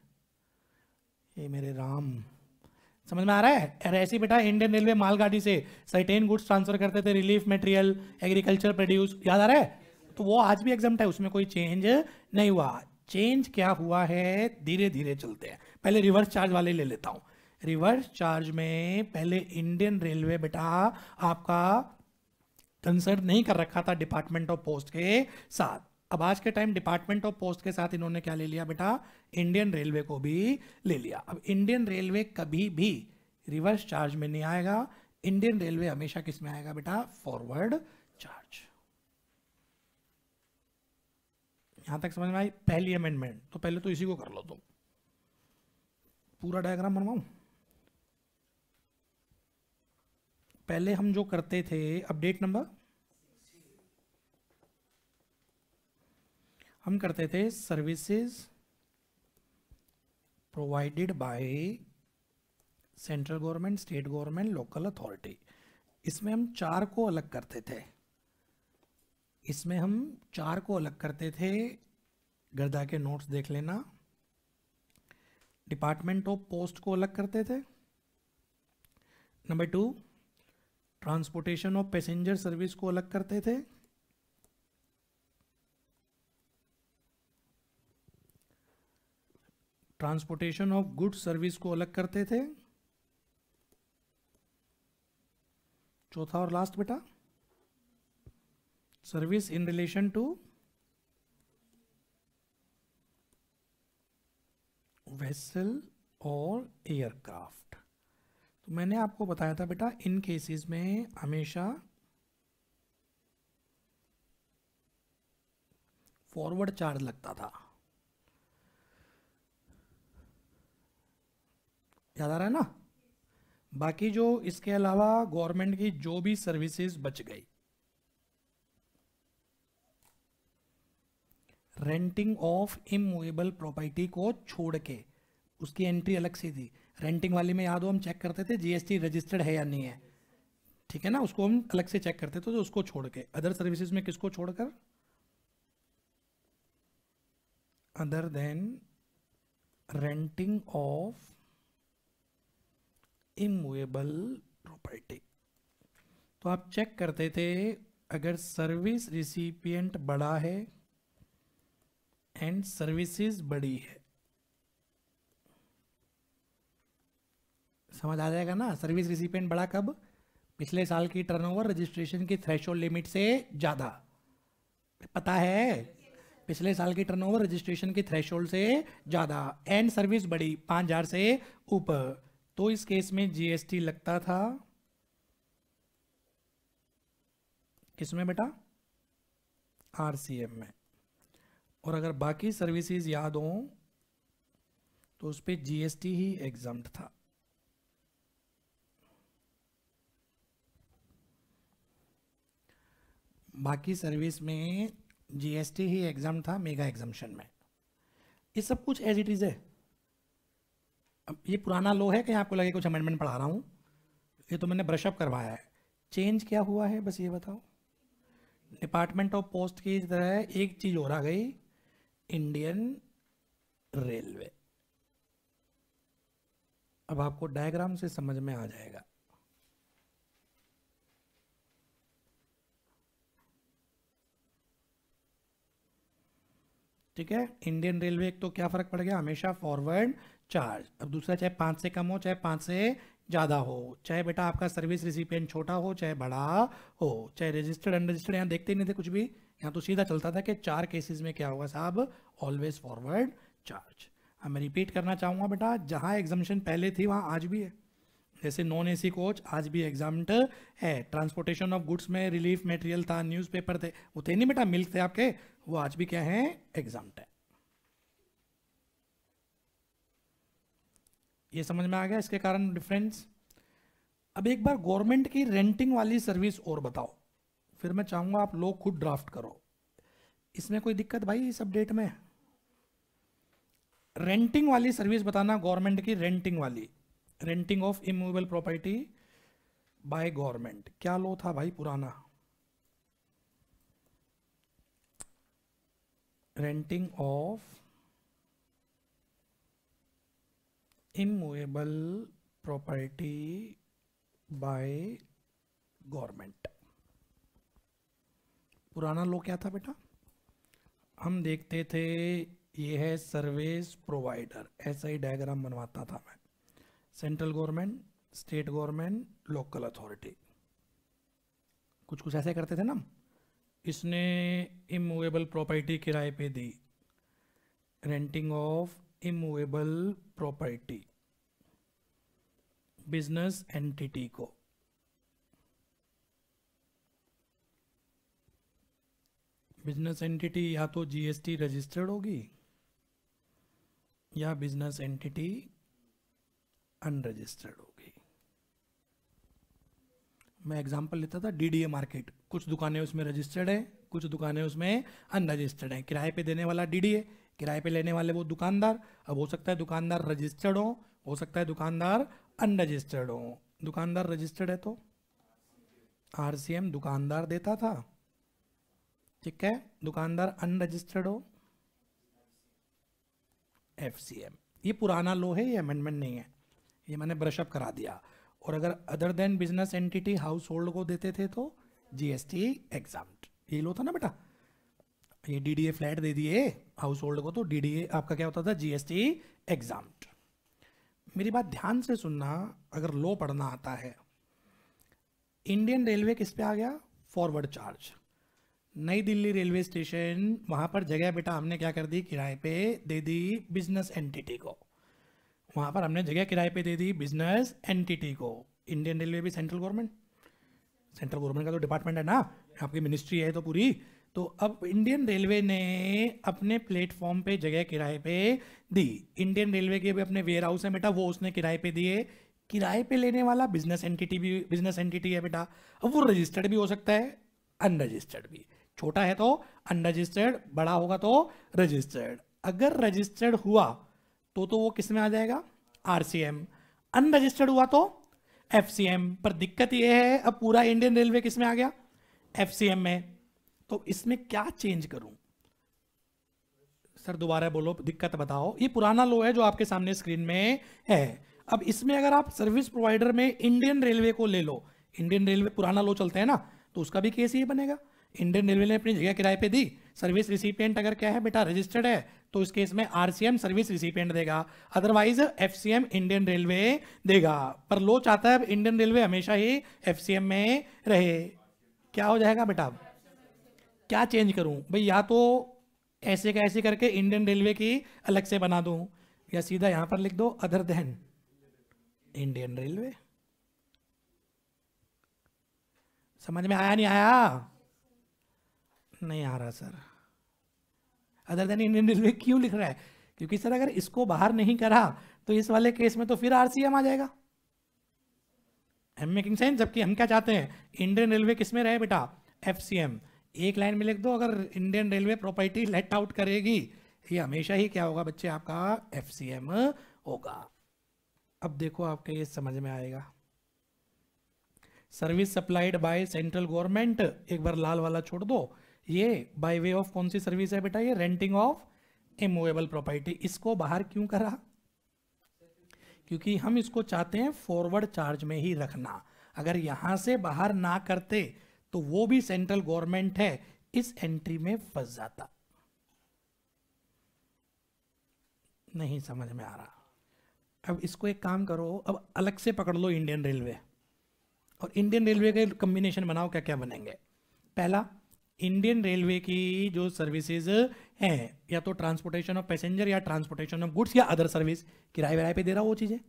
ये मेरे राम। समझ में आ रहा है? ऐसे बेटा इंडियन रेलवे मालगाड़ी से सर्टेन गुड्स ट्रांसफ़र करते थे रिलीफ मटेरियल एग्रीकल्चर प्रोड्यूस याद आ रहा है? तो वो आज भी एग्ज़ाम है, उसमें कोई चेंज नहीं हुआ। चेंज क्या हुआ है? धीरे धीरे चलते हैं। पहले रिवर्स चार्ज वाले ले लेता हूँ। रिवर्स चार्ज में पहले इंडियन रेलवे बेटा आपका कंसर्ट नहीं कर रखा था डिपार्टमेंट ऑफ़ पोस्ट के साथ। अब आज के टाइम डिपार्टमेंट ऑफ़ पोस्ट के साथ इन्होंने क्या ले लिया बेटा? इंडियन रेलवे को भी ले लिया। अब इंडियन रेलवे कभी भी रिवर्स चार्ज में नहीं आएगा। इंडियन रेलवे हमेशा किसमें आएगा बेटा? फॉरवर्ड चार्ज यहाँ तक समझ में आई? पहली अमेंडमेंट तो पहले तो इसी को कर लो तुम। पूरा डायग्राम बनवाऊं? पहले हम जो करते थे अपडेट नंबर हम करते थे services provided by central government state government local authority इसमें हम चार को अलग करते थे। इसमें हम चार को अलग करते थे। गर्दा के नोट्स देख लेना। डिपार्टमेंट ऑफ़ पोस्ट को अलग करते थे। Number two transportation of passenger service को अलग करते थे। ट्रांसपोर्टेशन ऑफ़ गुड्स सर्विस को अलग करते थे। चौथा और लास्ट बेटा service in relation to vessel और एयरक्राफ्ट तो मैंने आपको बताया था बेटा, इन केसेस में हमेशा फॉरवर्ड चार्ज लगता था। याद आ रहा है ना? बाकी जो इसके अलावा गवर्नमेंट की जो भी सर्विसेज़ बच गई। रेंटिंग ऑफ़ इमूवेबल प्रॉपर्टी को छोड़ के, उसकी एंट्री अलग से थी। रेंटिंग वाली में याद हो, हम चेक करते थे जीएसटी रजिस्टर्ड है या नहीं है। ठीक है ना? उसको हम अलग से चेक करते थे तो उसको छोड़ के। अदर सर्विसेज़ में किसको छोड़कर? Other than renting of immovable property. तो आप चेक करते थे, अगर सर्विस रिसिपियंट बड़ा है एंड सर्विसेज़ बड़ी है। समझ आ जाएगा ना? सर्विस रिसिपियंट बड़ा कब? पिछले साल की टर्नओवर रजिस्ट्रेशन की थ्रेशोल्ड लिमिट से ज़्यादा। पता है? पिछले साल की टर्नओवर रजिस्ट्रेशन की थ्रेशोल्ड से ज़्यादा। एंड सर्विस बड़ी, पाँच हज़ार से ऊपर। तो इस केस में जीएसटी लगता था किसमें बेटा? आरसीएम में। और अगर बाकी सर्विसेज़ याद हों तो उस पर जीएसटी ही एग्ज़ाम था। बाकी सर्विस में जीएसटी ही एग्ज़ाम था मेगा एग्जामेशन में। ये सब कुछ एज इट इज़ है। ये पुराना लो है कि आपको लगे कुछ अमेंडमेंट पढ़ा रहा हूँ। ये तो मैंने ब्रशअप करवाया है। चेंज क्या हुआ है? बस ये बताओ। डिपार्टमेंट ऑफ़ पोस्ट की तरह एक चीज़ और आ गई। इंडियन रेलवे अब आपको डायग्राम से समझ में आ जाएगा। ठीक है? इंडियन रेलवे एक तो क्या फ़र्क पड़ गया? हमेशा फॉरवर्ड चार्ज अब दूसरा चाहे पाँच से कम हो, चाहे पाँच से ज़्यादा हो, चाहे बेटा आपका सर्विस रिसिपियंट छोटा हो, चाहे बड़ा हो, चाहे रजिस्टर्ड अनरजिस्टर्ड यहाँ देखते नहीं थे कुछ भी, यहाँ तो सीधा चलता था कि चार केसेस में क्या होगा साहब? ऑलवेज फॉरवर्ड चार्ज अब मैं रिपीट करना चाहूँगा बेटा, जहाँ एग्जामेशन पहले थी, वहाँ आज भी है। जैसे नॉन एसी कोच आज भी एग्जाम्ड है। ट्रांसपोर्टेशन ऑफ़ गुड्स में रिलीफ मटेरियल था न्यूज़पेपर थे, वो थे नहीं बेटा मिल्क थे आपके, वो आज भी क्या है? एग्ज़ाम है। ये समझ में आ गया इसके कारण डिफरेंस अब एक बार गवर्नमेंट की रेंटिंग वाली सर्विस और बताओ। फिर मैं चाहूँगा आप लोग खुद ड्राफ्ट करो। इसमें कोई दिक्कत भाई इस अपडेट में? रेंटिंग वाली सर्विस बताना गवर्नमेंट की रेंटिंग वाली। Renting of immovable property by government क्या लो था भाई पुराना? Renting of immovable property by government पुराना लो क्या था बेटा? हम देखते थे, ये है सर्विस प्रोवाइडर ऐसा ही डायग्राम बनवाता था मैं. Central government state government local authority कुछ कुछ ऐसे करते थे ना इसने इमूवेबल प्रॉपर्टी किराए पे दी. Renting of immovable property business entity को। बिज़नेस एंटिटी या तो जीएसटी रजिस्टर्ड होगी, या बिज़नेस एंटिटी अनरजिस्टर्ड होगी। मैं एग्जांपल लेता था डीडीए मार्केट कुछ दुकानें उसमें रजिस्टर्ड है, कुछ दुकानें उसमें अनरजिस्टर्ड हैं। किराए पे देने वाला डीडीए किराए पे लेने वाले वो दुकानदार, अब हो सकता है दुकानदार रजिस्टर्ड हो हो सकता है दुकानदार अनरजिस्टर्ड हो। दुकानदार रजिस्टर्ड है तो? आरसीएम दुकानदार देता था। ठीक है? दुकानदार अनरजिस्टर्ड हो। एफसीएम ये पुराना लो है, ये अमेंडमेंट नहीं है। ये मैंने ब्रशअप करा दिया। और अगर other than business entity household को देते थे तो जीएसटी एग्ज़ाम ये लो था ना बेटा? ये डीडीए फ्लैट दे दिए हाउस होल्ड को तो डीडीए आपका क्या होता था? जीएसटी एग्ज़ाम मेरी बात ध्यान से सुनना, अगर लो पढ़ना आता है। इंडियन रेलवे किस पे आ गया? फॉरवर्ड चार्ज नई दिल्ली रेलवे स्टेशन वहाँ पर जगह बेटा हमने क्या कर दी? किराए पे दे दी बिज़नेस एंटिटी को। वहाँ पर हमने जगह किराए पे दे दी बिज़नेस एंटिटी को। इंडियन रेलवे भी सेंट्रल गवर्नमेंट सेंट्रल गवर्नमेंट का तो डिपार्टमेंट है ना? आपकी मिनिस्ट्री है तो पूरी। तो अब इंडियन रेलवे ने अपने प्लेटफॉर्म पे जगह किराए पे दी। इंडियन रेलवे के भी अपने वेयर हाउस है बेटा, वो उसने किराए पे दिए। किराए पे लेने वाला बिज़नेस एंटिटी भी बिज़नेस एंटिटी है बेटा। अब वो रजिस्टर्ड भी हो सकता है अनरजिस्टर्ड भी। छोटा है तो अनरजिस्टर्ड बड़ा होगा तो रजिस्टर्ड अगर रजिस्टर्ड हुआ तो तो वो किसमें आ जाएगा? आरसीएम अनरजिस्टर्ड हुआ तो एफसीएम पर दिक्कत ये है, अब पूरा इंडियन रेलवे किसमें आ गया? एफसीएम में। तो इसमें क्या चेंज करूँ? सर, दोबारा बोलो, दिक्कत बताओ। ये पुराना लो है जो आपके सामने स्क्रीन में है। अब इसमें अगर आप सर्विस प्रोवाइडर में इंडियन रेलवे को ले लो इंडियन रेलवे पुराना लो चलते हैं ना तो उसका भी केस ये बनेगा। इंडियन रेलवे ने अपनी जगह किराए पे दी सर्विस रिसिपियंट अगर क्या है बेटा रजिस्टर्ड है तो इस केस में आरसीएम सर्विस रिसिपियंट देगा। अदरवाइज़ एफसीएम इंडियन रेलवे देगा। पर लो चाहता है इंडियन रेलवे हमेशा ही एफसीएम में रहे। क्या हो जाएगा बेटा क्या चेंज करूँ? भाई, या तो ऐसे का ऐसे करके इंडियन रेलवे की अलग से बना दूँ, या सीधा यहाँ पर लिख दो अदर देन इंडियन रेलवे समझ में आया, नहीं आया? नहीं आ रहा, sir. Other than Indian railway क्यों लिख रहा है? क्योंकि, सर, अगर इसको बाहर नहीं करा तो इस वाले केस में तो फिर आरसीएम आ जाएगा। एम मेकिंग सेंस जबकि हम क्या चाहते हैं? इंडियन रेलवे किसमें रहे बेटा? एफसीएम एक लाइन में लिख दो, अगर Indian railway property let out करेगी, ये हमेशा ही क्या होगा बच्चे? आपका एफसीएम होगा। अब देखो आपके ये समझ में आएगा। Service supplied by central government एक बार लाल वाला छोड़ दो। ये बाय वे ऑफ़ कौन सी सर्विस है बेटा? ये रेंटिंग ऑफ़ इमूवेबल प्रॉपर्टी इसको बाहर क्यों करा? क्योंकि हम इसको चाहते हैं फॉरवर्ड चार्ज में ही रखना। अगर यहाँ से बाहर ना करते तो वो भी सेंट्रल गवर्नमेंट है, इस एंट्री में फंस जाता। नहीं समझ में आ रहा। अब इसको एक काम करो, अब अलग से पकड़ लो इंडियन रेलवे। और इंडियन रेलवे के कॉम्बिनेशन बनाओ क्या क्या बनेंगे? पहला, इंडियन रेलवे की जो सर्विसेज़ हैं, या तो ट्रांसपोर्टेशन ऑफ़ पैसेंजर या ट्रांसपोर्टेशन ऑफ़ गुड्स या अदर सर्विस किराए विराए पे दे रहा वो चीज़ें।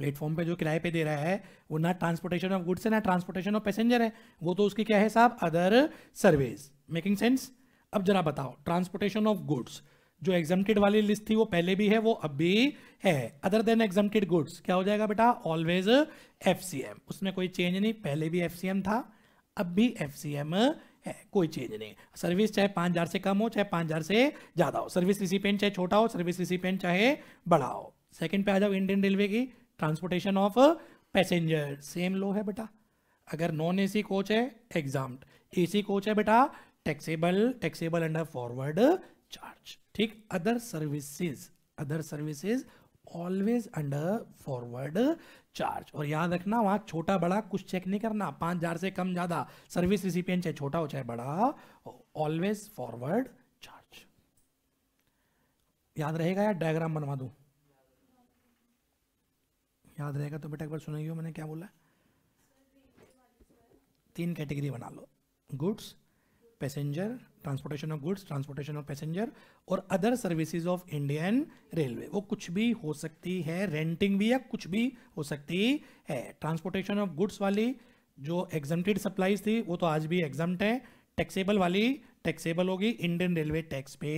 प्लेटफॉर्म पे जो किराए पे दे रहा है, वो ना ट्रांसपोर्टेशन ऑफ़ गुड्स है, ना ट्रांसपोर्टेशन ऑफ़ पैसेंजर है। वो तो उसकी क्या है साहब? अदर सर्विस मेकिंग सेंस अब जरा बताओ ट्रांसपोर्टेशन ऑफ़ गुड्स जो एग्जामेटेड वाली लिस्ट थी, वो पहले भी है, वो अब भी है। अदर देन एग्जामेटेड गुड्स क्या हो जाएगा बेटा? ऑलवेज एफसीएम उसमें कोई चेंज नहीं, पहले भी एफसीएम था, अब भी एफसीएम है, कोई चेंज नहीं। सर्विस चाहे पाँच हज़ार से कम हो, चाहे पाँच हज़ार से ज़्यादा हो। सर्विस रिसिपेंट चाहे छोटा हो सर्विस रिसिपेंट चाहे बड़ा हो। सेकंड पे आ जाओ इंडियन रेलवे की। Transportation of passenger same law है बेटा अगर नॉन एसी कोच है एग्ज़ाम एसी कोच है बेटा taxable taxable under forward charge ठीक other services other services always under forward charge और याद रखना वहाँ छोटा बड़ा कुछ चेक नहीं करना पाँच हज़ार से कम ज़्यादा सर्विस रिसिपियंट चाहे छोटा हो चाहे बड़ा ऑलवेज फॉरवर्ड चार्ज याद रहेगा या डायग्राम बनवा दूँ याद रहेगा तो बेटा एक बार सुनाइए मैंने क्या बोला? तीन कैटेगरी बना लो। Goods passenger transportation of goods transportation of passenger और other services of Indian railway वो कुछ भी हो सकती है रेंटिंग भी या कुछ भी हो सकती है। ट्रांसपोर्टेशन ऑफ़ गुड्स वाली जो एग्जामेटेड सप्लाईज थी, वो तो आज भी एग्जाम्ट है। टैक्सेबल वाली टैक्सेबल होगी इंडियन रेलवे टैक्स पे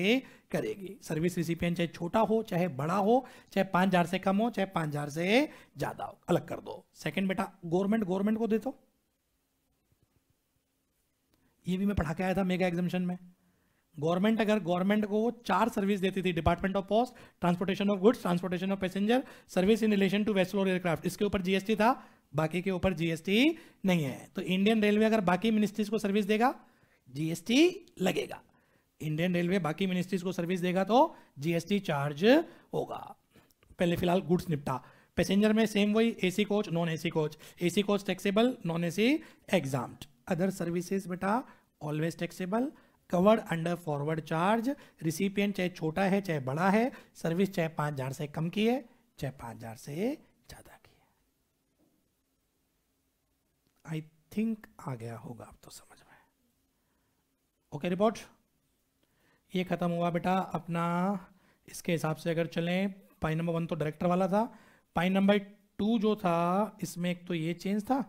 करेगी। सर्विस रिसिपियन चाहे छोटा हो, चाहे बड़ा हो, चाहे पाँच हज़ार से कम हो, चाहे पाँच हज़ार से ज़्यादा हो, अलग कर दो। सेकंड बेटा गवर्नमेंट गवर्नमेंट को दे दो। ये भी मैं पढ़ा के आया था मेगा एग्जामेशन में। गवर्नमेंट अगर गवर्नमेंट को चार सर्विस देती थी department of post transportation of goods transportation of passenger service in relation to वेस्टलोर aircraft इसके ऊपर जीएसटी था, बाकी के ऊपर जीएसटी नहीं है। तो इंडियन रेलवे अगर बाकी मिनिस्ट्रीज को सर्विस देगा जीएसटी लगेगा। इंडियन रेलवे बाकी मिनिस्ट्रीज को सर्विस देगा तो जीएसटी चार्ज होगा। पहले फ़िलहाल गुड्स निपटा। पैसेंजर में सेम वही AC coach non AC coach AC coach taxable non AC exempt other services बेटा always taxable covered under forward charge recipient चाहे छोटा है, चाहे बड़ा है सर्विस चाहे पाँच हज़ार से कम की है, चाहे पाँच हज़ार से ज़्यादा की है। आई थिंक आ गया होगा अब तो समझ ओके रिपोर्ट ये खत्म हुआ बेटा, अपना इसके हिसाब से अगर चलें पाइन नंबर वन तो डायरेक्टर वाला था पाइन नंबर टू जो था, इसमें एक तो ये चेंज था।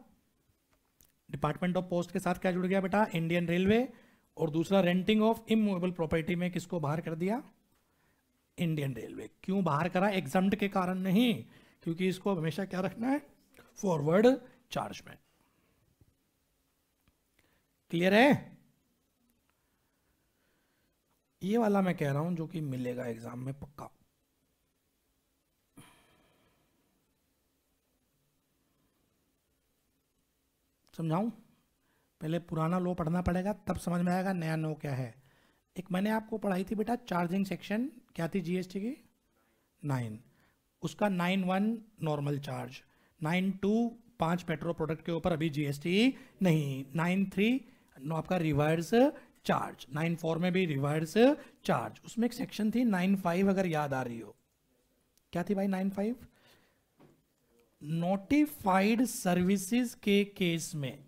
डिपार्टमेंट ऑफ़ पोस्ट के साथ क्या जुड़ गया बेटा? इंडियन रेलवे और दूसरा रेंटिंग ऑफ़ इमूवेबल प्रॉपर्टी में किसको बाहर कर दिया? इंडियन रेलवे क्यों बाहर करा? एग्ज़ाम के कारण नहीं, क्योंकि इसको हमेशा क्या रखना है? फॉरवर्ड चार्ज में। क्लियर है? ये वाला मैं कह रहा हूँ जो कि मिलेगा एग्ज़ाम में पक्का। समझाऊं? पहले पुराना लो पढ़ना पड़ेगा, तब समझ में आएगा नया नो क्या है। एक मैंने आपको पढ़ाई थी बेटा चार्जिंग सेक्शन क्या थी जीएसटी की? नाइन उसका nine one normal charge nine two पाँच पेट्रोल प्रोडक्ट के ऊपर अभी जीएसटी नहीं नाइन थ्री आपका रिवर्स चार्ज नाइन फोर में भी रिवर्स चार्ज उसमें एक सेक्शन थी नाइन फाइव अगर याद आ रही हो। क्या थी भाई नाइन फाइव नोटिफाइड सर्विसेज़ के केस में।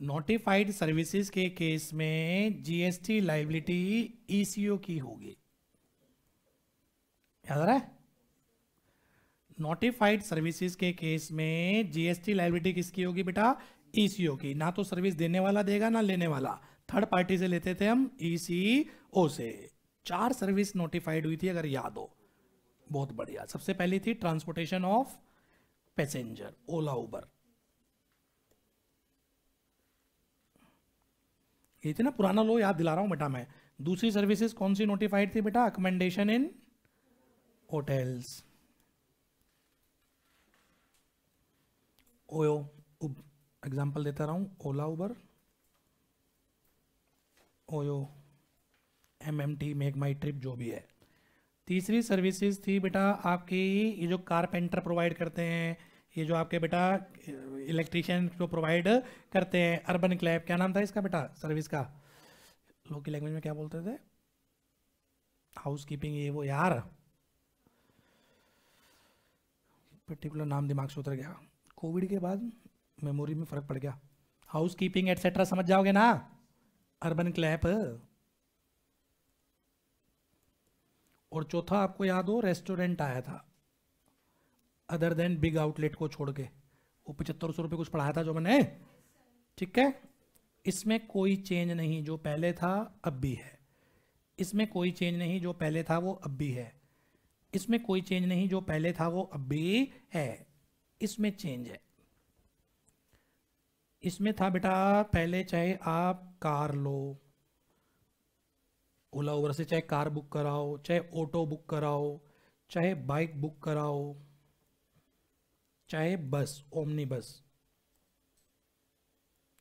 नोटिफाइड सर्विसेज़ के केस में जीएसटी लाइबिलिटी ईसीओ की होगी। याद आ रहा है? नोटिफाइड सर्विसेज़ के केस में जीएसटी लाइबिलिटी किसकी होगी बेटा? ईसीओ की। ना तो सर्विस देने वाला देगा, ना लेने वाला। थर्ड पार्टी से लेते थे हम ईसीओ से। चार सर्विस नोटिफाइड हुई थी, अगर याद हो। बहुत बढ़िया। सबसे पहली थी transportation of passenger Ola Uber ये थी ना पुराना लो याद दिला रहा हूँ बेटा मैं। दूसरी सर्विसेज़ कौन सी नोटिफाइड थी बेटा? Accommodation in hotels OYO example देता रहा हूँ, Ola Uber, OYO M M T make my trip जो भी है। तीसरी सर्विसेज़ थी, बेटा, आपकी ये जो कारपेंटर प्रोवाइड करते हैं, ये जो आपके बेटा, इलेक्ट्रिशियन जो प्रोवाइड करते हैं, अर्बन क्लैब, क्या नाम था इसका बेटा, सर्विस का? लोकल लैंग्वेज में क्या बोलते थे? हाउस कीपिंग ये वो यार। पर्टिकुलर नाम दिमाग से उतर गया। कोविड के बाद मेमोरी में फ़र्क पड़ गया। हाउस कीपिंग एटसेट्रा समझ जाओगे ना? अर्बन क्लैप और चौथा आपको याद हो रेस्टोरेंट आया था। अदर देन बिग आउटलेट को छोड़ के। वो पचहत्तर सौ रुपये कुछ पढ़ाया था जो मैंने। ठीक है? इसमें कोई चेंज नहीं, जो पहले था, अब भी है। इसमें कोई चेंज नहीं, जो पहले था, वो अब भी है। इसमें कोई चेंज नहीं, जो पहले था, वो अब भी है। इसमें चेंज है। इसमें था बेटा, पहले चाहे आप कार लो, ओला ओवर से चाहे कार बुक कराओ, चाहे ऑटो बुक कराओ, चाहे बाइक बुक कराओ, चाहे बस ओमनी बस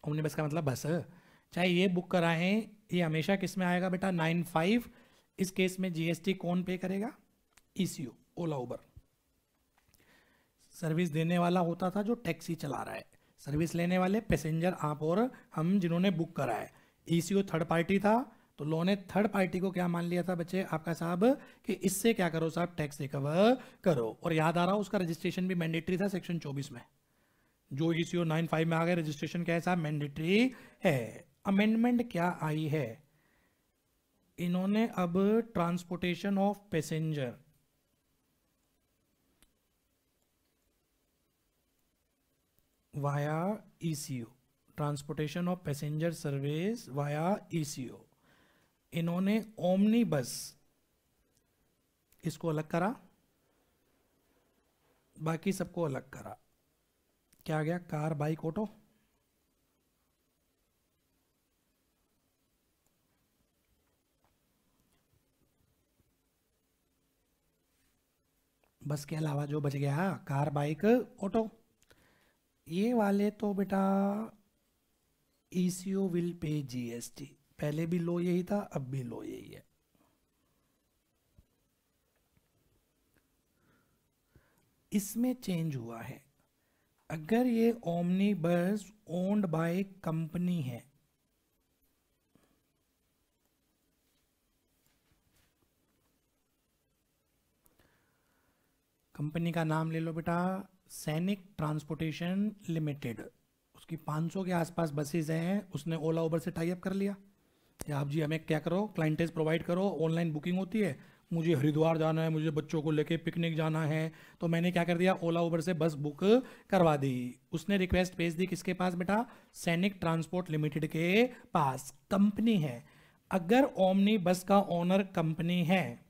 ओमनी बस का मतलब बस। चाहे ये बुक कराएँ, ये हमेशा किसमें आएगा बेटा? Nine five. इस केस में जीएसटी कौन पे करेगा? ईसीयू, ओला उबर। सर्विस देने वाला होता था जो टैक्सी चला रहा है। सर्विस लेने वाले पैसेंजर आप और हम जिन्होंने बुक करा है। ईसीओ थर्ड पार्टी था तो लो ने थर्ड पार्टी को क्या मान लिया था बच्चे आपका साहब? कि इससे क्या करो साहब? टैक्स रिकवर करो। और याद आ रहा उसका रजिस्ट्रेशन भी मैंडेटरी था सेक्शन 24 में। जो ईसीओ नाइन फाइव में आ गया रजिस्ट्रेशन क्या है साहब? मैंडेटरी है। अमेंडमेंट क्या आई है? इन्होंने अब transportation of passenger via ECO transportation of passenger service via ECO इन्होंने ओमनी बस इसको अलग करा, बाकी सबको अलग करा। क्या आ गया? Car, bike, auto? बस के अलावा जो बच गया, कार, बाइक, ऑटो? ये वाले तो बेटा ई सी ओ will pay ji S T पहले भी लो यही था, अब भी लो यही है। इसमें चेंज हुआ है। अगर ये omni bus owned by company है कंपनी का नाम ले लो बेटा सैनिक ट्रांसपोर्टेशन लिमिटेड, उसकी 500 के आसपास बसेज हैं, उसने ओला, उबर से टाई अप कर लिया। या आप जी हमें क्या करो क्लाइंटेज प्रोवाइड करो ऑनलाइन बुकिंग होती है, मुझे हरिद्वार जाना है, मुझे बच्चों को लेके पिकनिक जाना है तो मैंने क्या कर दिया, ओला, उबर से बस बुक करवा दी। उसने रिक्वेस्ट भेज दी किसके पास बेटा? सैनिक ट्रांसपोर्ट लिमिटेड के पास, कंपनी है। अगर ओमनी बस का ओनर कंपनी है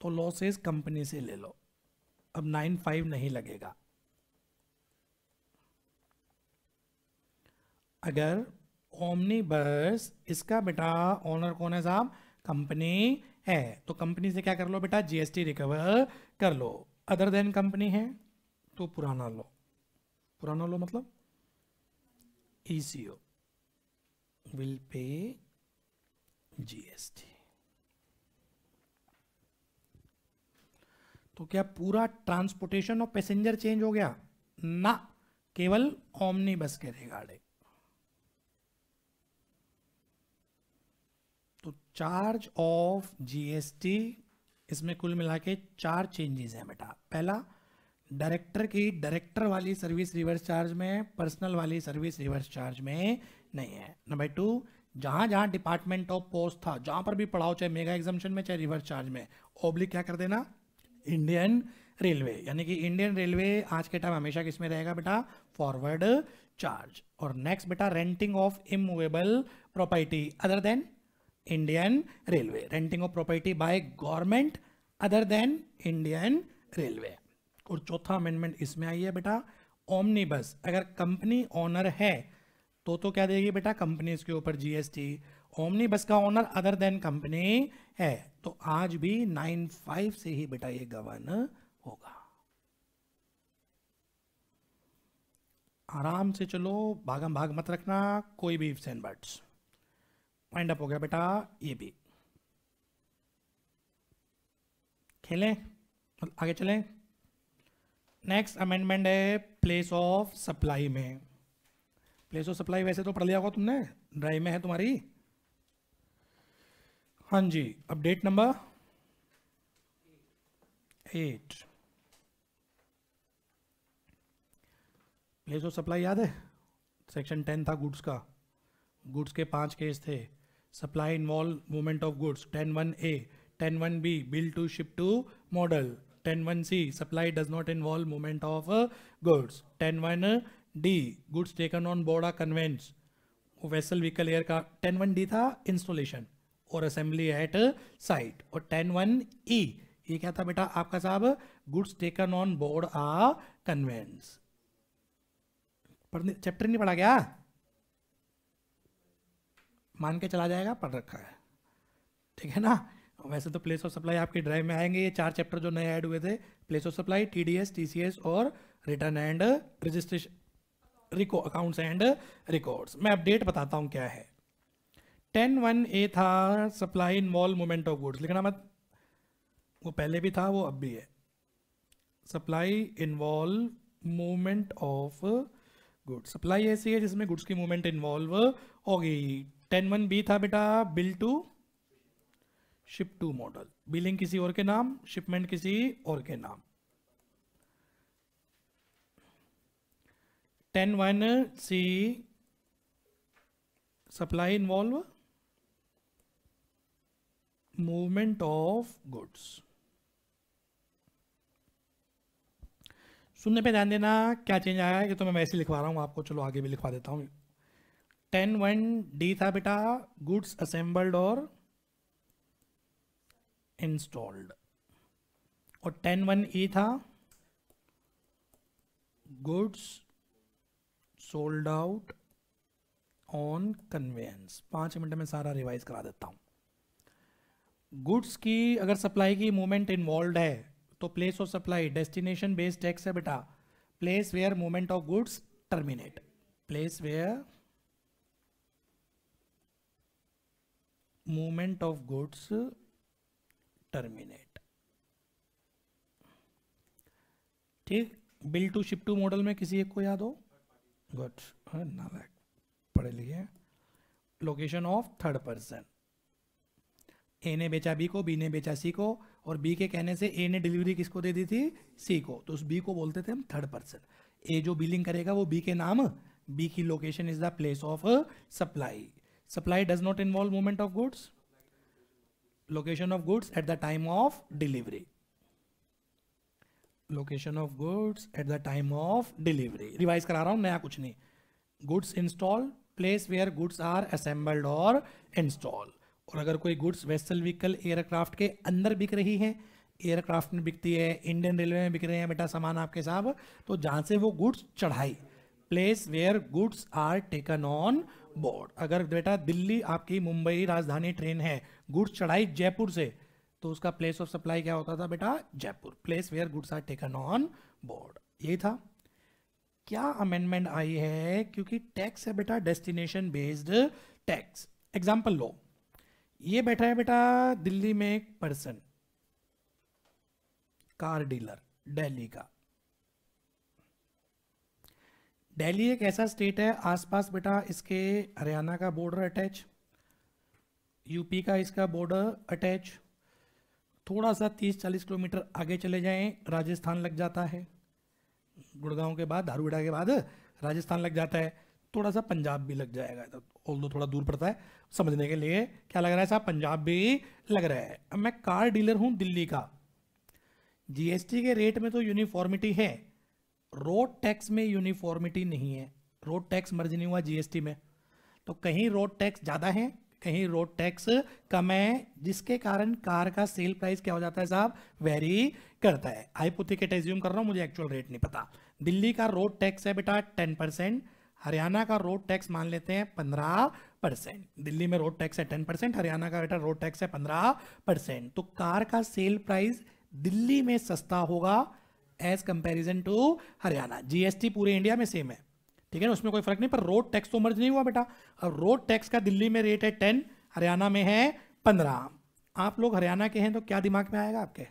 तो लॉसेस कंपनी से ले लो। अब नाइन फाइव नहीं लगेगा। अगर ओमनी बस इसका बेटा ओनर कौन है साहब? कंपनी है। तो कंपनी से क्या कर लो बेटा? जीएसटी रिकवर कर लो। अदर देन कंपनी है तो पुराना लो। पुराना लो मतलब? ईसीओ विल पे जीएसटी तो क्या पूरा ट्रांसपोर्टेशन ऑफ़ पैसेंजर चेंज हो गया? ना। केवल ओमनी बस के रिगार्डिंग तो चार्ज ऑफ़ जीएसटी इसमें कुल मिला के चार चेंजेस हैं बेटा। पहला डायरेक्टर की डायरेक्टर वाली सर्विस रिवर्स चार्ज में पर्सनल वाली सर्विस रिवर्स चार्ज में नहीं है। नंबर टू जहाँ जहाँ डिपार्टमेंट ऑफ़ पोस्ट था, जहाँ पर भी पढ़ाओ, चाहे मेगा एग्जामेशन में, चाहे रिवर्स चार्ज में ओब्लिक क्या कर देना? इंडियन रेलवे यानी कि इंडियन रेलवे आज के टाइम हमेशा किसमें रहेगा बेटा? फॉरवर्ड चार्ज और नेक्स्ट बेटा renting of immovable property other than Indian railway renting of property by government other than Indian railway और चौथा अमेंडमेंट इसमें आई है बेटा ओमनी अगर कंपनी ओनर है तो तो क्या देगी बेटा कंपनी इसके ऊपर जीएसटी ओमनी का ओनर अदर देन कंपनी है तो आज भी नाइन फाइव से ही बेटा ये गवर्न होगा। आराम से चलो, भागम भाग मत रखना, कोई भी ifs and buts wind up हो गया बेटा ये भी। खेलें आगे चलें। नेक्स्ट अमेंडमेंट है प्लेस ऑफ़ सप्लाई में। प्लेस ऑफ़ सप्लाई वैसे तो पढ़ लिया होगा तुमने? ड्राइव में है तुम्हारी? हाँ जी update number eight place of supply याद है? सेक्शन टेन था गुड्स का। गुड्स के पाँच केस थे। One B bill to ship to model ten one C supply does not involve movement of goods ten one D goods taken on board a conveyance vessel vehicle air का ten one D था installation और assembly at site और ten one E ये क्या था बेटा आपका साहब goods taken on board a conveyance chapter नहीं पढ़ा गया मान के चला जाएगा, पढ़ रखा है। ठीक है ना? वैसे तो प्लेस ऑफ़ सप्लाई आपके ड्राइव में आएँगे। ये चार चैप्टर जो नए ऐड हुए थे place of supply TDS TCS और रिटर्न एंड रजिस्ट्रेशन रिको अकाउंट्स एंड रिकॉर्ड्स मैं अपडेट बताता हूँ क्या है। टेन वन ए था supply involve movement of goods लिखना मत। वो पहले भी था, वो अब भी है। Supply involve movement of goods supply ऐसी है जिसमें गुड्स की मूवमेंट इन्वॉल्व होगी टेन वन बी था बेटा, bill to, ship to model. Billing किसी और के नाम, शिपमेंट किसी और के नाम। Ten one C, supply involve, movement of goods. सुनने पे ध्यान देना, क्या चेंज आया है कि तो मैं वैसे लिखवा रहा हूँ, आपको चलो आगे भी लिखवा देता हूँ। टेन वन डी था बेटा गुड्स असेंबल्ड और इंस्टॉल्ड और टेन वन ई था goods sold out on conveyance पाँच मिनट में सारा रिवाइज करा देता हूँ। गुड्स की अगर सप्लाई की मूवमेंट इन्वॉल्व है तो place of supply destination based tax है बेटा। Place where movement of goods terminate place where movement of goods terminate ठीक? Bill to ship to model में किसी एक को याद हो? गुड नालायक पढ़े लिखे location of third person A ने बेचा बी को बी ने बेचा सी को, और बी के कहने से ए ने डिलीवरी किसको दे दी थी? सी को। तो उस बी को बोलते थे हम थर्ड पर्सन ए जो बिलिंग करेगा वो बी के नाम बी की location is the place of supply supply does not involve movement of goods location of goods at the time of delivery location of goods at the time of delivery revise करा रहा हूँ, नया कुछ नहीं. Goods install place where goods are assembled और install और अगर कोई गुड्स वेसल व्हीकल एयरक्राफ्ट के अंदर बिक रही है एयरक्राफ्ट में बिकती है इंडियन रेलवे में बिक रहे हैं, बेटा सामान आपके साहब तो जहाँ से वो गुड्स चढ़ाई place where goods are taken on board अगर बेटा दिल्ली आपकी मुंबई राजधानी ट्रेन है गुड्स चढ़ाई जयपुर से तो उसका प्लेस ऑफ़ सप्लाई क्या होता था बेटा? Jaipur. Place where goods are taken on board यही था। क्या अमेंडमेंट आई है? क्योंकि टैक्स है बेटा डेस्टिनेशन बेस्ड टैक्स एग्ज़ाम्पल लो. ये बैठा है बेटा दिल्ली में एक पर्सन कार डीलर दिल्ली का। दिल्ली एक ऐसा स्टेट है, आसपास बेटा इसके हरियाणा का बॉर्डर अटैच यूपी का इसका बॉर्डर अटैच थोड़ा सा 30-40 किलोमीटर आगे चले जाएँ, राजस्थान लग जाता है। गुड़गांव के बाद, दारूगढ़ा के बाद राजस्थान लग जाता है। थोड़ा सा पंजाब भी लग जाएगा तो ऑल थोड़ा दूर पड़ता है, समझने के लिए क्या लग रहा है साहब, पंजाब भी लग रहा है। अब मैं कार डीलर हूँ दिल्ली का। जीएसटी के रेट में तो यूनिफॉर्मिटी है रोड टैक्स में यूनिफॉर्मिटी नहीं है। रोड टैक्स मर्ज नहीं हुआ जीएसटी में। तो कहीं रोड टैक्स ज़्यादा है, कहीं रोड टैक्स कम है, जिसके कारण कार का सेल प्राइस क्या हो जाता है साहब? वेरी करता है। हाइपोथिकेट एज्यूम कर रहा हूँ, मुझे एक्चुअल रेट नहीं पता। दिल्ली का रोड टैक्स है बेटा टेन परसेंट हरियाणा का रोड टैक्स मान लेते हैं पंद्रह परसेंट दिल्ली में रोड टैक्स है टेन परसेंट हरियाणा का बेटा रोड टैक्स है पंद्रह परसेंट तो कार का सेल प्राइस दिल्ली में सस्ता होगा as comparison to Haryana GST पूरे इंडिया में सेम है। ठीक है ना? उसमें कोई फ़र्क नहीं, पर रोड टैक्स तो मर्ज नहीं हुआ बेटा। अब रोड टैक्स का दिल्ली में रेट है टेन हरियाणा में है पंद्रह। आप लोग हरियाणा के हैं तो क्या दिमाग में आएगा आपके?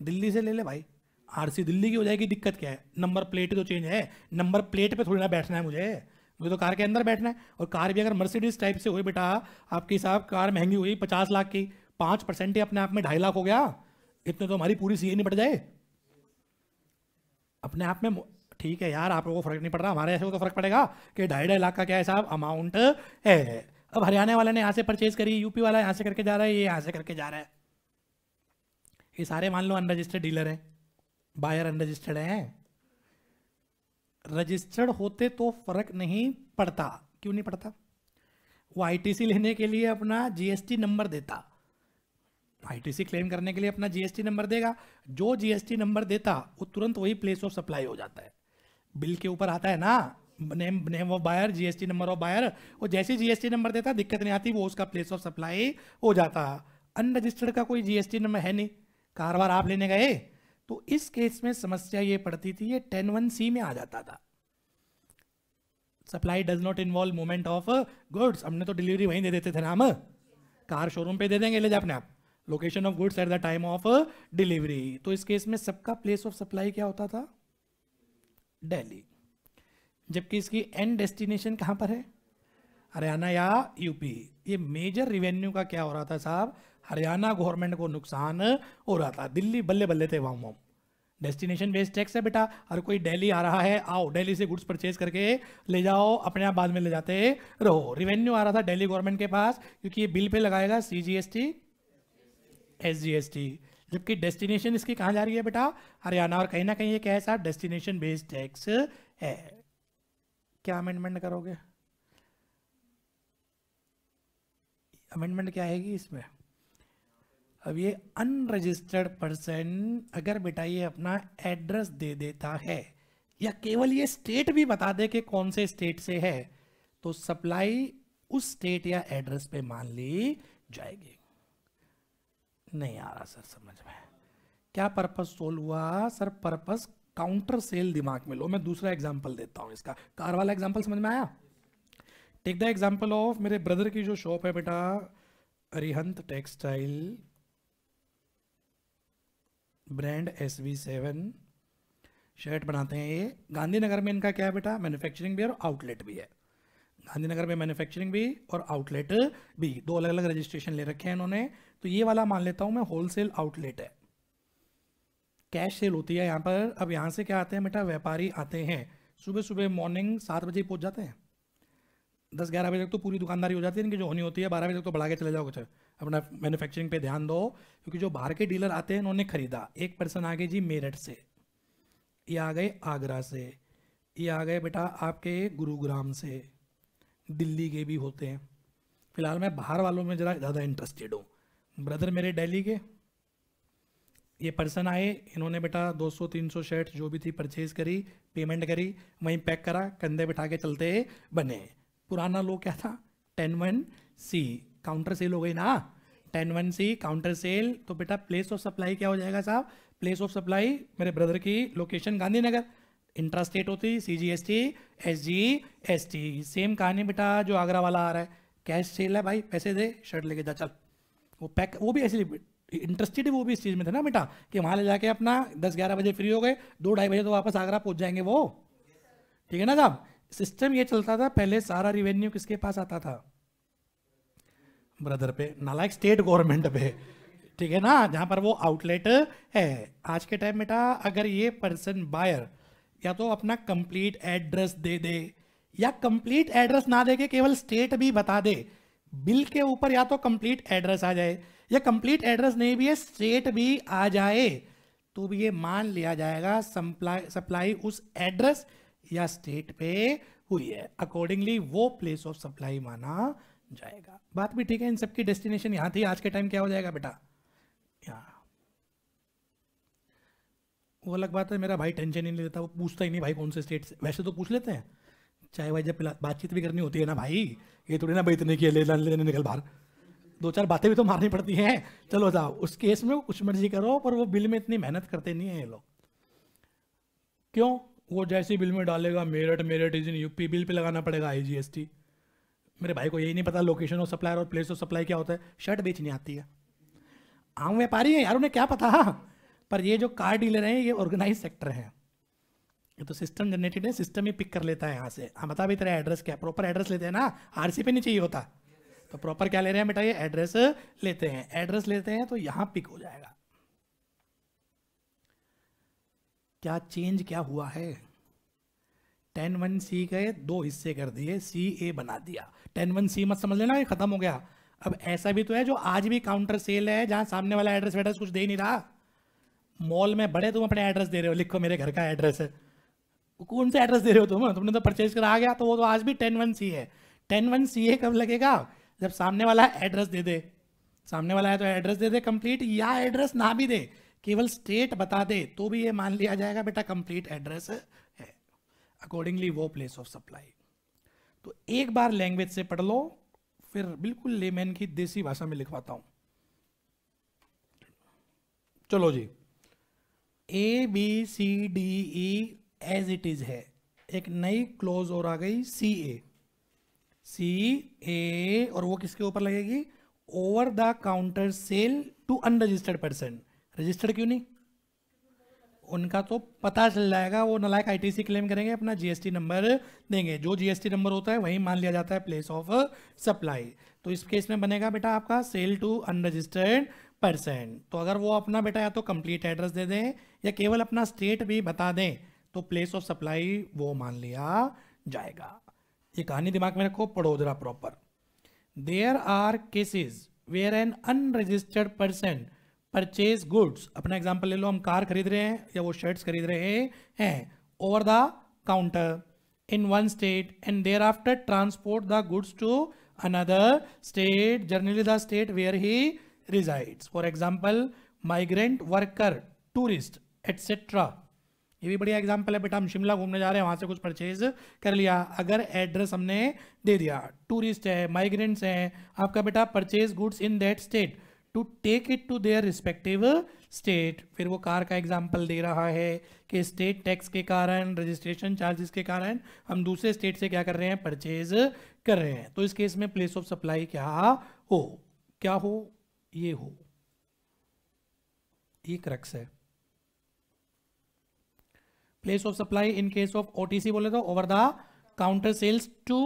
दिल्ली से ले ले भाई। आरसी दिल्ली की हो जाएगी, दिक्कत क्या है? नंबर प्लेट तो चेंज है। नंबर प्लेट पे थोड़ी ना बैठना है मुझे। मुझे तो कार के अंदर बैठना है। और कार भी अगर मर्सिडीज टाइप से हुई बेटा, आपकी साहब कार महँगी हुई पचास लाख की, पाँच परसेंट ही अपने आप में ढाई लाख हो गया। इतने तो हमारी पूरी सी निपट जाए। अपने आप में ठीक है यार, आप लोगों को फ़र्क नहीं पड़ रहा, हमारे ऐसे को तो फ़र्क पड़ेगा कि ढाई ढाई लाख का क्या है साहब अमाउंट है। अब हरियाणा वाले ने यहाँ से परचेज करी यूपी वाला यहाँ से करके जा रहा है, ये यहाँ से करके जा रहा है। ये सारे मान लो अनरजिस्टर्ड डीलर हैं बायर अनरजिस्टर्ड हैं। रजिस्टर्ड होते तो फ़र्क नहीं पड़ता। क्यों नहीं पड़ता? वो आईटीसी लेने के लिए अपना जीएसटी नंबर देता। आईटीसी क्लेम करने के लिए अपना जीएसटी नंबर देगा। जो जीएसटी नंबर देता, वो तुरंत वही प्लेस ऑफ़ सप्लाई हो जाता है। बिल के ऊपर आता है ना name name of buyer GST number of buyer वो जैसे जीएसटी नंबर देता, दिक्कत नहीं आती, वो उसका प्लेस ऑफ़ सप्लाई हो जाता। अनरजिस्टर्ड का कोई जीएसटी नंबर है नहीं। कारवार आप लेने गए तो इस केस में समस्या ये पड़ती थी, ये टेन वन सी में आ जाता था। Supply does not involve movement of goods हमने तो डिलीवरी वहीं दे देते थे ना हम। कार शोरूम पे दे देंगे, ले जा अपने आप। Location of goods at the time of delivery तो इस केस में सबका प्लेस ऑफ़ सप्लाई क्या होता था? दिल्ली। जबकि इसकी एंड डेस्टिनेशन कहाँ पर है? हरियाणा या यूपी ये मेजर रिवेन्यू का क्या हो रहा था साहब? हरियाणा गवर्नमेंट को नुकसान हो रहा था। दिल्ली बल्ले बल्ले थे वाम वहाँ डेस्टिनेशन बेस्ड टैक्स है बेटा। हर कोई दिल्ली आ रहा है, आओ दिल्ली से गुड्स परचेज करके ले जाओ, अपने आप बाद में ले जाते रहो। रिवेन्यू आ रहा था दिल्ली गवर्नमेंट के पास, क्योंकि ये बिल पे लगाएगा C G S T S G S T जबकि डेस्टिनेशन इसकी कहाँ जा रही है बेटा? हरियाणा, और कहीं ना कहीं ये क्या है साहब? डेस्टिनेशन बेस्ड टैक्स है। क्या अमेंडमेंट करोगे? अमेंडमेंट क्या आएगी इसमें? अब ये अनरजिस्टर्ड पर्सन अगर बेटा ये अपना एड्रेस दे देता है, या केवल ये स्टेट भी बता दे कि कौन से स्टेट से है तो सप्लाई उस स्टेट या एड्रेस पे मान ली जाएगी। नहीं आ रहा सर, समझ में क्या पर्पस सोल्व हुआ? सर पर्पस काउंटर सेल दिमाग में लो। मैं दूसरा एग्ज़ाम्पल देता हूँ इसका। कार वाला एग्ज़ाम्पल समझ में आया? टेक द एग्ज़ाम्पल ऑफ़ मेरे ब्रदर की जो शॉप है बेटा Arihant textile brand S V seven shirt बनाते हैं ये। गांधीनगर में इनका क्या है बेटा? मैन्युफैक्चरिंग भी और आउटलेट भी है। गांधीनगर में मैन्युफैक्चरिंग भी और आउटलेट भी। दो अलग अलग रजिस्ट्रेशन ले रखे हैं इन्होंने। तो ये वाला मान लेता हूँ मैं होलसेल आउटलेट है। कैश सेल होती है यहाँ पर। अब यहाँ से क्या आते हैं बेटा? व्यापारी आते हैं। सुबह सुबह मॉर्निंग सात बजे पहुँच जाते हैं। दस ग्यारह बजे तक तो पूरी दुकानदारी हो जाती है। इनकी जो होनी होती है। बारह बजे तक तो बढ़ा के चले जाओ कुछ। अपना मैन्युफैक्चरिंग पे ध्यान दो। क्योंकि जो बाहर के डीलर आते हैं उन्होंने खरीदा। एक पर्सन आ गए जी मेरठ से। ये आ गए आगरा से। ये आ गए बेटा आपके गुरुग्राम से। दिल्ली के भी होते हैं। फ़िलहाल मैं बाहर वालों में ज़रा ज़्यादा इंटरेस्टेड हूँ। ब्रदर मेरे दिल्ली के, ये पर्सन आए, इन्होंने बेटा 200-300 शर्ट, जो भी थी परचेज करी, पेमेंट करी, वहीं पैक करा, कंधे बिठा के चलते बने। पुराना लो क्या था? Ten one C counter sale हो गई ना? Ten one C counter sale तो बेटा प्लेस ऑफ़ सप्लाई क्या हो जाएगा साहब? प्लेस ऑफ़ सप्लाई मेरे ब्रदर की लोकेशन गांधीनगर। इंट्रा स्टेट होती C G S T S G S T same कहानी बेटा जो आगरा वाला आ रहा है। कैश सेल है भाई, पैसे दे शर्ट लेके जा, चल। वो पैक वो भी ऐसे इंटरेस्टेड वो भी इस चीज़ में थे ना बेटा, कि वहाँ ले जाके अपना दस ग्यारह बजे फ्री हो गए, दो ढाई बजे तो वापस आगरा पहुँच जाएँगे वो। ठीक है ना साहब? सिस्टम ये चलता था, पहले सारा रिवेन्यू किसके पास आता था? ब्रदर पे, नालायक स्टेट गवर्नमेंट पे। ठीक है ना? जहाँ पर वो आउटलेट है। आज के टाइम बेटा, अगर ये पर्सन बायर या तो अपना कंप्लीट एड्रेस दे दे, या कंप्लीट एड्रेस ना दे के केवल स्टेट भी बता दे बिल के ऊपर या तो कंप्लीट एड्रेस आ जाए, या कंप्लीट एड्रेस नहीं भी है स्टेट भी आ जाए तो भी ये मान लिया जाएगा सप्लाई उस एड्रेस या स्टेट पे हुई है। अकॉर्डिंगली वो प्लेस ऑफ़ सप्लाई माना जाएगा। बात भी ठीक है, इन सबकी डेस्टिनेशन यहाँ थी, आज के टाइम क्या हो जाएगा बेटा? यहाँ। वो अलग बात है, मेरा भाई टेंशन ही नहीं लेता, वो पूछता ही नहीं भाई कौन से स्टेट से। वैसे तो पूछ लेते हैं। चाहे भाई जब बातचीत भी करनी होती है ना भाई। ये थोड़ी ना इतने की ले लेने निकल बाहर। दो चार बातें भी तो मारनी पड़ती हैं। चलो जाओ, उस केस में कुछ मर्ज़ी करो, पर वो बिल में इतनी मेहनत करते नहीं है ये लोग। क्यों? वो जैसे बिल में डालेगा, Meerut Meerut is in UP bill पे लगाना पड़ेगा आईजीएसटी मेरे भाई को यही नहीं पता लोकेशन ऑफ़ सप्लायर और प्लेस ऑफ़ सप्लाई क्या होता है। शर्ट बेचनी आती है। आम व्यापारी हैं यार, उन्हें क्या पता? पर ये जो कार डीलर हैं, ये ऑर्गेनाइज सेक्टर है। ये तो सिस्टम जनरेटेड है सिस्टम ही पिक कर लेता है यहाँ से। हाँ बता भी तेरा एड्रेस क्या प्रॉपर एड्रेस लेते हैं ना आरसी पे नहीं चाहिए होता। तो प्रॉपर क्या ले रहे हैं बेटा, ये एड्रेस लेते हैं। एड्रेस लेते हैं तो यहाँ पिक हो जाएगा। क्या चेंज क्या हुआ है? टेन वन सी के दो हिस्से कर दिए सी ए बना दिया। टेन वन सी मत समझ लेना, ये खत्म हो गया। अब ऐसा भी तो है जो आज भी काउंटर सेल है, जहाँ सामने वाला एड्रेस वेड्रेस कुछ दे नहीं रहा। मॉल में बड़े तुम अपने एड्रेस दे रहे हो, लिखो मेरे घर का एड्रेस है कौन सा एड्रेस दे रहे हो तुम? तुमने तो परचेज करा गया तो वो तो आज भी टेन वन सी है। टेन वन सी ए कब लगेगा? जब सामने वाला एड्रेस दे दे। सामने वाला है तो एड्रेस दे दे कंप्लीट या एड्रेस ना भी दे, केवल स्टेट बता दे तो भी ये मान लिया जाएगा, बेटा कंप्लीट एड्रेस है। अकॉर्डिंगली वो प्लेस ऑफ़ सप्लाई तो एक बार लैंग्वेज से पढ़ लो, फिर बिल्कुल लेमैन की देसी भाषा में लिखवाता हूँ। चलो जी। A B C D E as it is है। एक नई क्लोज और आ गई सी ए सी ए और वो किसके ऊपर लगेगी? Over the counter sale to unregistered person registered क्यों नहीं? उनका तो पता चल जाएगा, वो नलायक आईटीसी क्लेम करेंगे, अपना जीएसटी नंबर देंगे। जो जीएसटी नंबर होता है, वही मान लिया जाता है प्लेस ऑफ़ सप्लाई तो इस केस में बनेगा बेटा आपका सेल टू अनरजिस्टर्ड पर्सन तो अगर वो अपना बेटा या तो कंप्लीट एड्रेस दे दें, या केवल अपना स्टेट भी बता दें तो प्लेस ऑफ़ सप्लाई वो मान लिया जाएगा। ये कहानी दिमाग में रखो, पढ़ो जरा proper there are cases where an unregistered person purchase goods अपना एग्ज़ाम्पल ले लो, हम कार खरीद रहे हैं या वो शर्ट्स खरीद रहे हैं over the counter in one state and thereafter transport the goods to another state generally the state where he resides for example migrant worker tourist etcetera ये भी बढ़िया एग्ज़ाम्पल है बेटा, हम शिमला घूमने जा रहे हैं, वहाँ से कुछ परचेज कर लिया। अगर एड्रेस हमने दे दिया टूरिस्ट है माइग्रेंट्स हैं, आपका बेटा purchase goods in that state to take it to their respective state फिर वो कार का एग्ज़ाम्पल दे रहा है कि स्टेट टैक्स के कारण रजिस्ट्रेशन चार्जेस के कारण हम दूसरे स्टेट से क्या कर रहे हैं परचेज कर रहे हैं। तो इस केस में प्लेस ऑफ़ सप्लाई क्या हो? क्या हो? ये हो। ये क्रक्स है। Place of supply in case of OTC बोले तो over the counter sales to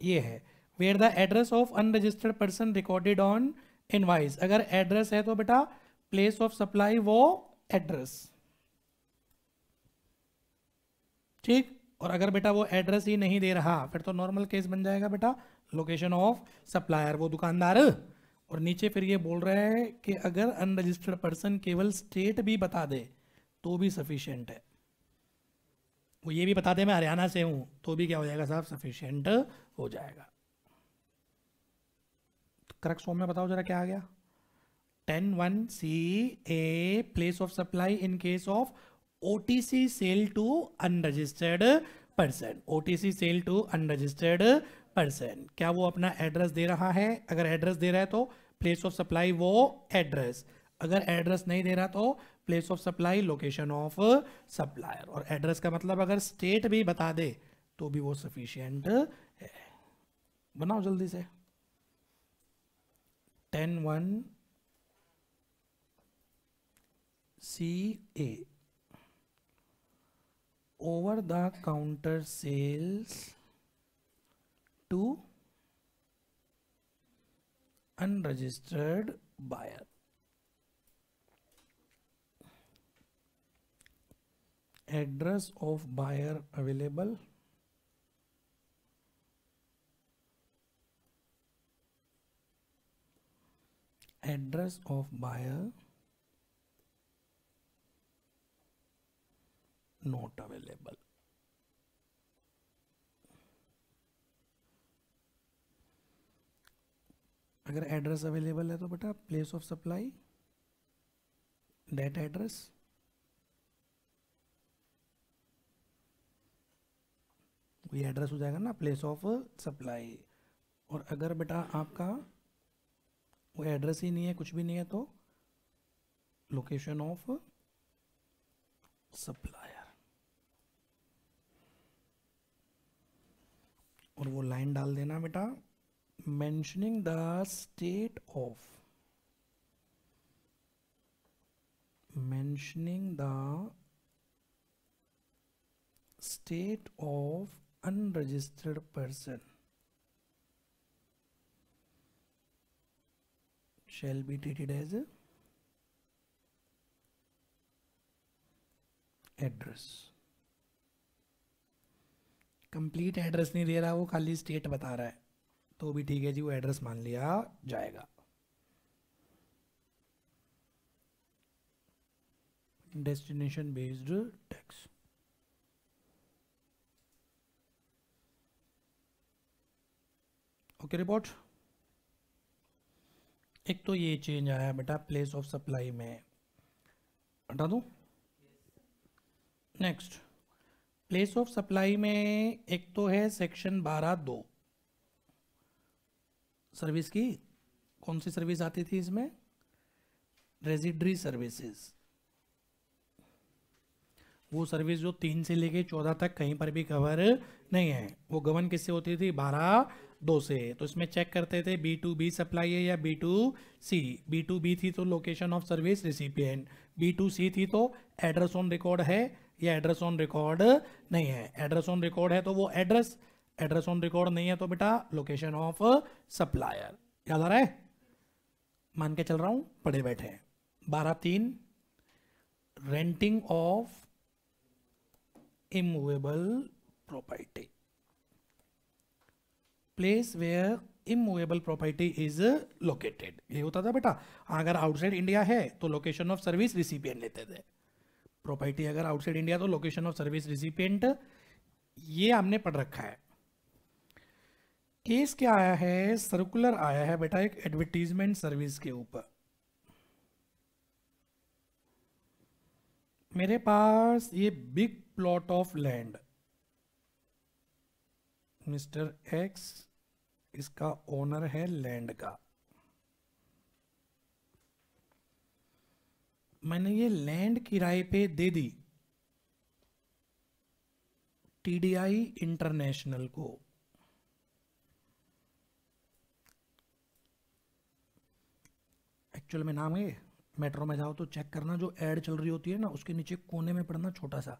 ये है। Where the address of unregistered person recorded on invoice अगर एड्रेस है तो बेटा प्लेस ऑफ़ सप्लाई वो एड्रेस ठीक? और अगर बेटा वो एड्रेस ही नहीं दे रहा, फिर तो नॉर्मल केस बन जाएगा बेटा। लोकेशन ऑफ़ सप्लायर वो दुकानदार। और नीचे फिर ये बोल रहा है कि अगर अनरजिस्टर्ड पर्सन केवल स्टेट भी बता दे तो भी सफिशियंट है। वो ये भी बता दे, मैं हरियाणा से हूँ तो भी क्या हो जाएगा साहब? सफिशियंट हो जाएगा। करेक्ट फॉर्म में बताओ जरा क्या आ गया? Ten one C A place of supply in case of O OTC sale to unregistered person OTC sale to unregistered person क्या वो अपना एड्रेस दे रहा है? अगर एड्रेस दे रहा है तो प्लेस ऑफ़ सप्लाई वो एड्रेस अगर एड्रेस नहीं दे रहा तो place of supply location of supplier और एड्रेस का मतलब अगर स्टेट भी बता दे तो भी वो सफिशियंट है। बनाओ जल्दी से। Ten one C A over the counter sales to unregistered buyer. Address of buyer available. Address of buyer not available. अगर एड्रेस अवेलेबल है तो बेटा place of supply that address ये एड्रेस हो जाएगा ना प्लेस ऑफ़ सप्लाई और अगर बेटा आपका वो एड्रेस ही नहीं है, कुछ भी नहीं है तो लोकेशन ऑफ़ सप्लायर और वो लाइन डाल देना बेटा mentioning the state of mentioning the state of unregistered person shall be treated as address. Complete address नहीं दे रहा, वो खाली स्टेट बता रहा है। तो भी ठीक है जी, वो एड्रेस मान लिया, जाएगा। Destination based tax okay report. एक तो ये चेंज आया बेटा प्लेस ऑफ़ सप्लाई में। हटा दूँ? नेक्स्ट प्लेस ऑफ़ सप्लाई में एक तो है सेक्शन बारह दो। सर्विस की? कौन सी सर्विस आती थी इसमें? रेजिड्री सर्विसेज़ वो सर्विस जो तीन से लेके चौदह तक कहीं पर भी कवर नहीं है। वो गवन किससे होती थी? बारह दो से। तो इसमें चेक करते थे बी टू बी सप्लाई है या B to C B to B थी तो location of service recipient B to C थी तो एड्रेस ऑन रिकॉर्ड है या एड्रेस ऑन रिकॉर्ड नहीं है? एड्रेस ऑन रिकॉर्ड है तो वो एड्रेस एड्रेस ऑन रिकॉर्ड नहीं है तो बेटा लोकेशन ऑफ़ सप्लायर याद आ रहा है? मान के चल रहा हूँ, पढ़े बैठे हैं। बारह तीन renting of immovable property place where immovable property is located ये होता था बेटा, अगर आउटसाइड इंडिया है तो लोकेशन ऑफ़ सर्विस रिसिपियन लेते थे। प्रॉपर्टी अगर आउटसाइड इंडिया तो लोकेशन ऑफ़ सर्विस रिसिपियंट ये हमने पढ़ रखा है। केस क्या आया है? सर्कुलर आया है बेटा, एक एडवर्टीजमेंट सर्विस के ऊपर। मेरे पास ये big plot of land mister X इसका ओनर है लैंड का। मैंने ये लैंड किराए पे दे दी टीडीआई इंटरनेशनल को। एक्चुअल में नाम है मेट्रो में जाओ तो चेक करना, जो एड चल रही होती है ना, उसके नीचे कोने में पड़ना छोटा सा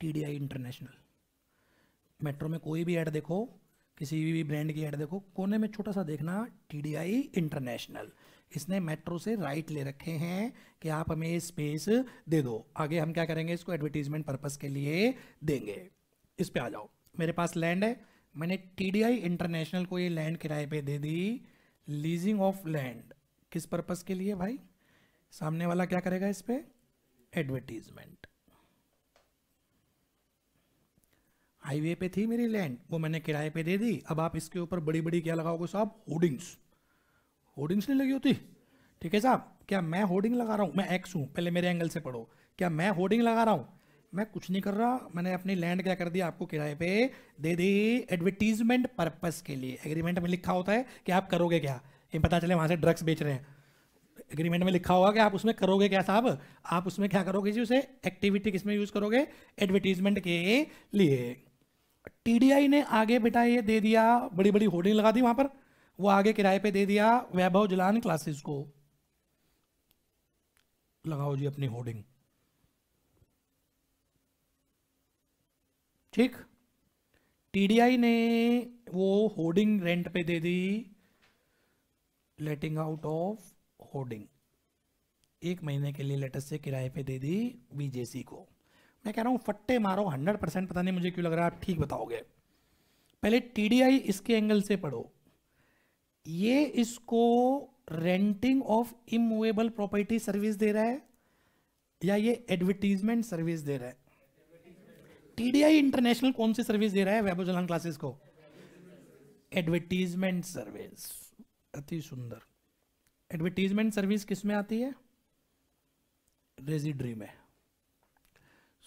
टीडीआई इंटरनेशनल मेट्रो में कोई भी ऐड देखो किसी भी ब्रांड की ऐड देखो, कोने में छोटा सा देखना आई इंटरनेशनल इसने मेट्रो से राइट ले रखे हैं कि आप हमें स्पेस दे दो। आगे हम क्या करेंगे, इसको एडवर्टीजमेंट पर्पस के लिए देंगे। इस पे आ जाओ। मेरे पास लैंड है। मैंने आई इंटरनेशनल को ये लैंड किराए पे दे दी। लीजिंग ऑफ़ लैंड किस पर्पस के लिए भाई? सामने वाला क्या करेगा इस पे? एडवर्टीजमेंट हाईवे पे थी मेरी लैंड, वो मैंने किराए पे दे दी। अब आप इसके ऊपर बड़ी बड़ी क्या लगाओगे साहब? होर्डिंग्स होर्डिंग्स नहीं लगी होती? ठीक है साहब, क्या मैं होर्डिंग लगा रहा हूँ? मैं एक्स हूँ, पहले मेरे एंगल से पढ़ो। क्या मैं होर्डिंग लगा रहा हूँ? मैं कुछ नहीं कर रहा, मैंने अपनी लैंड क्या कर दिया आपको किराए पे दे दी। एडवर्टीजमेंट पर्पस के लिए। एग्रीमेंट में लिखा होता है कि आप करोगे क्या? ये पता चले वहाँ से ड्रग्स बेच रहे हैं। एग्रीमेंट में लिखा होगा कि आप उसमें करोगे क्या साहब? आप उसमें क्या करोगे जी उसे? एक्टिविटी किसमें यूज़ करोगे? एडवर्टीजमेंट के लिए। टीडीआई ने आगे बेटा ये दे दिया बड़ी बड़ी होर्डिंग लगा दी वहाँ पर। वो आगे किराए पे दे दिया वैभव जलान क्लासेस को। लगाओ जी अपनी होर्डिंग। ठीक। टीडीआई ने वो होर्डिंग रेंट पे दे दी। लेटिंग आउट ऑफ़ होर्डिंग एक महीने के लिए लेटर से किराए पे दे दी बीजेसी को। मैं कह रहा हूँ, फट्टे मारो हंड्रेड परसेंट पता नहीं मुझे क्यों लग रहा है, आप ठीक बताओगे। पहले टीडीआई इसके एंगल से पढ़ो। ये इसको renting of immovable property service दे रहा है, या ये एडवर्टीजमेंट सर्विस दे रहा है? टीडीआई इंटरनेशनल कौन सी सर्विस दे रहा है, वैभव जलान क्लासेस को? एडवर्टीजमेंट सर्विस अति सुंदर। एडवर्टीजमेंट सर्विस किसमें आती है? रेजिड्री में।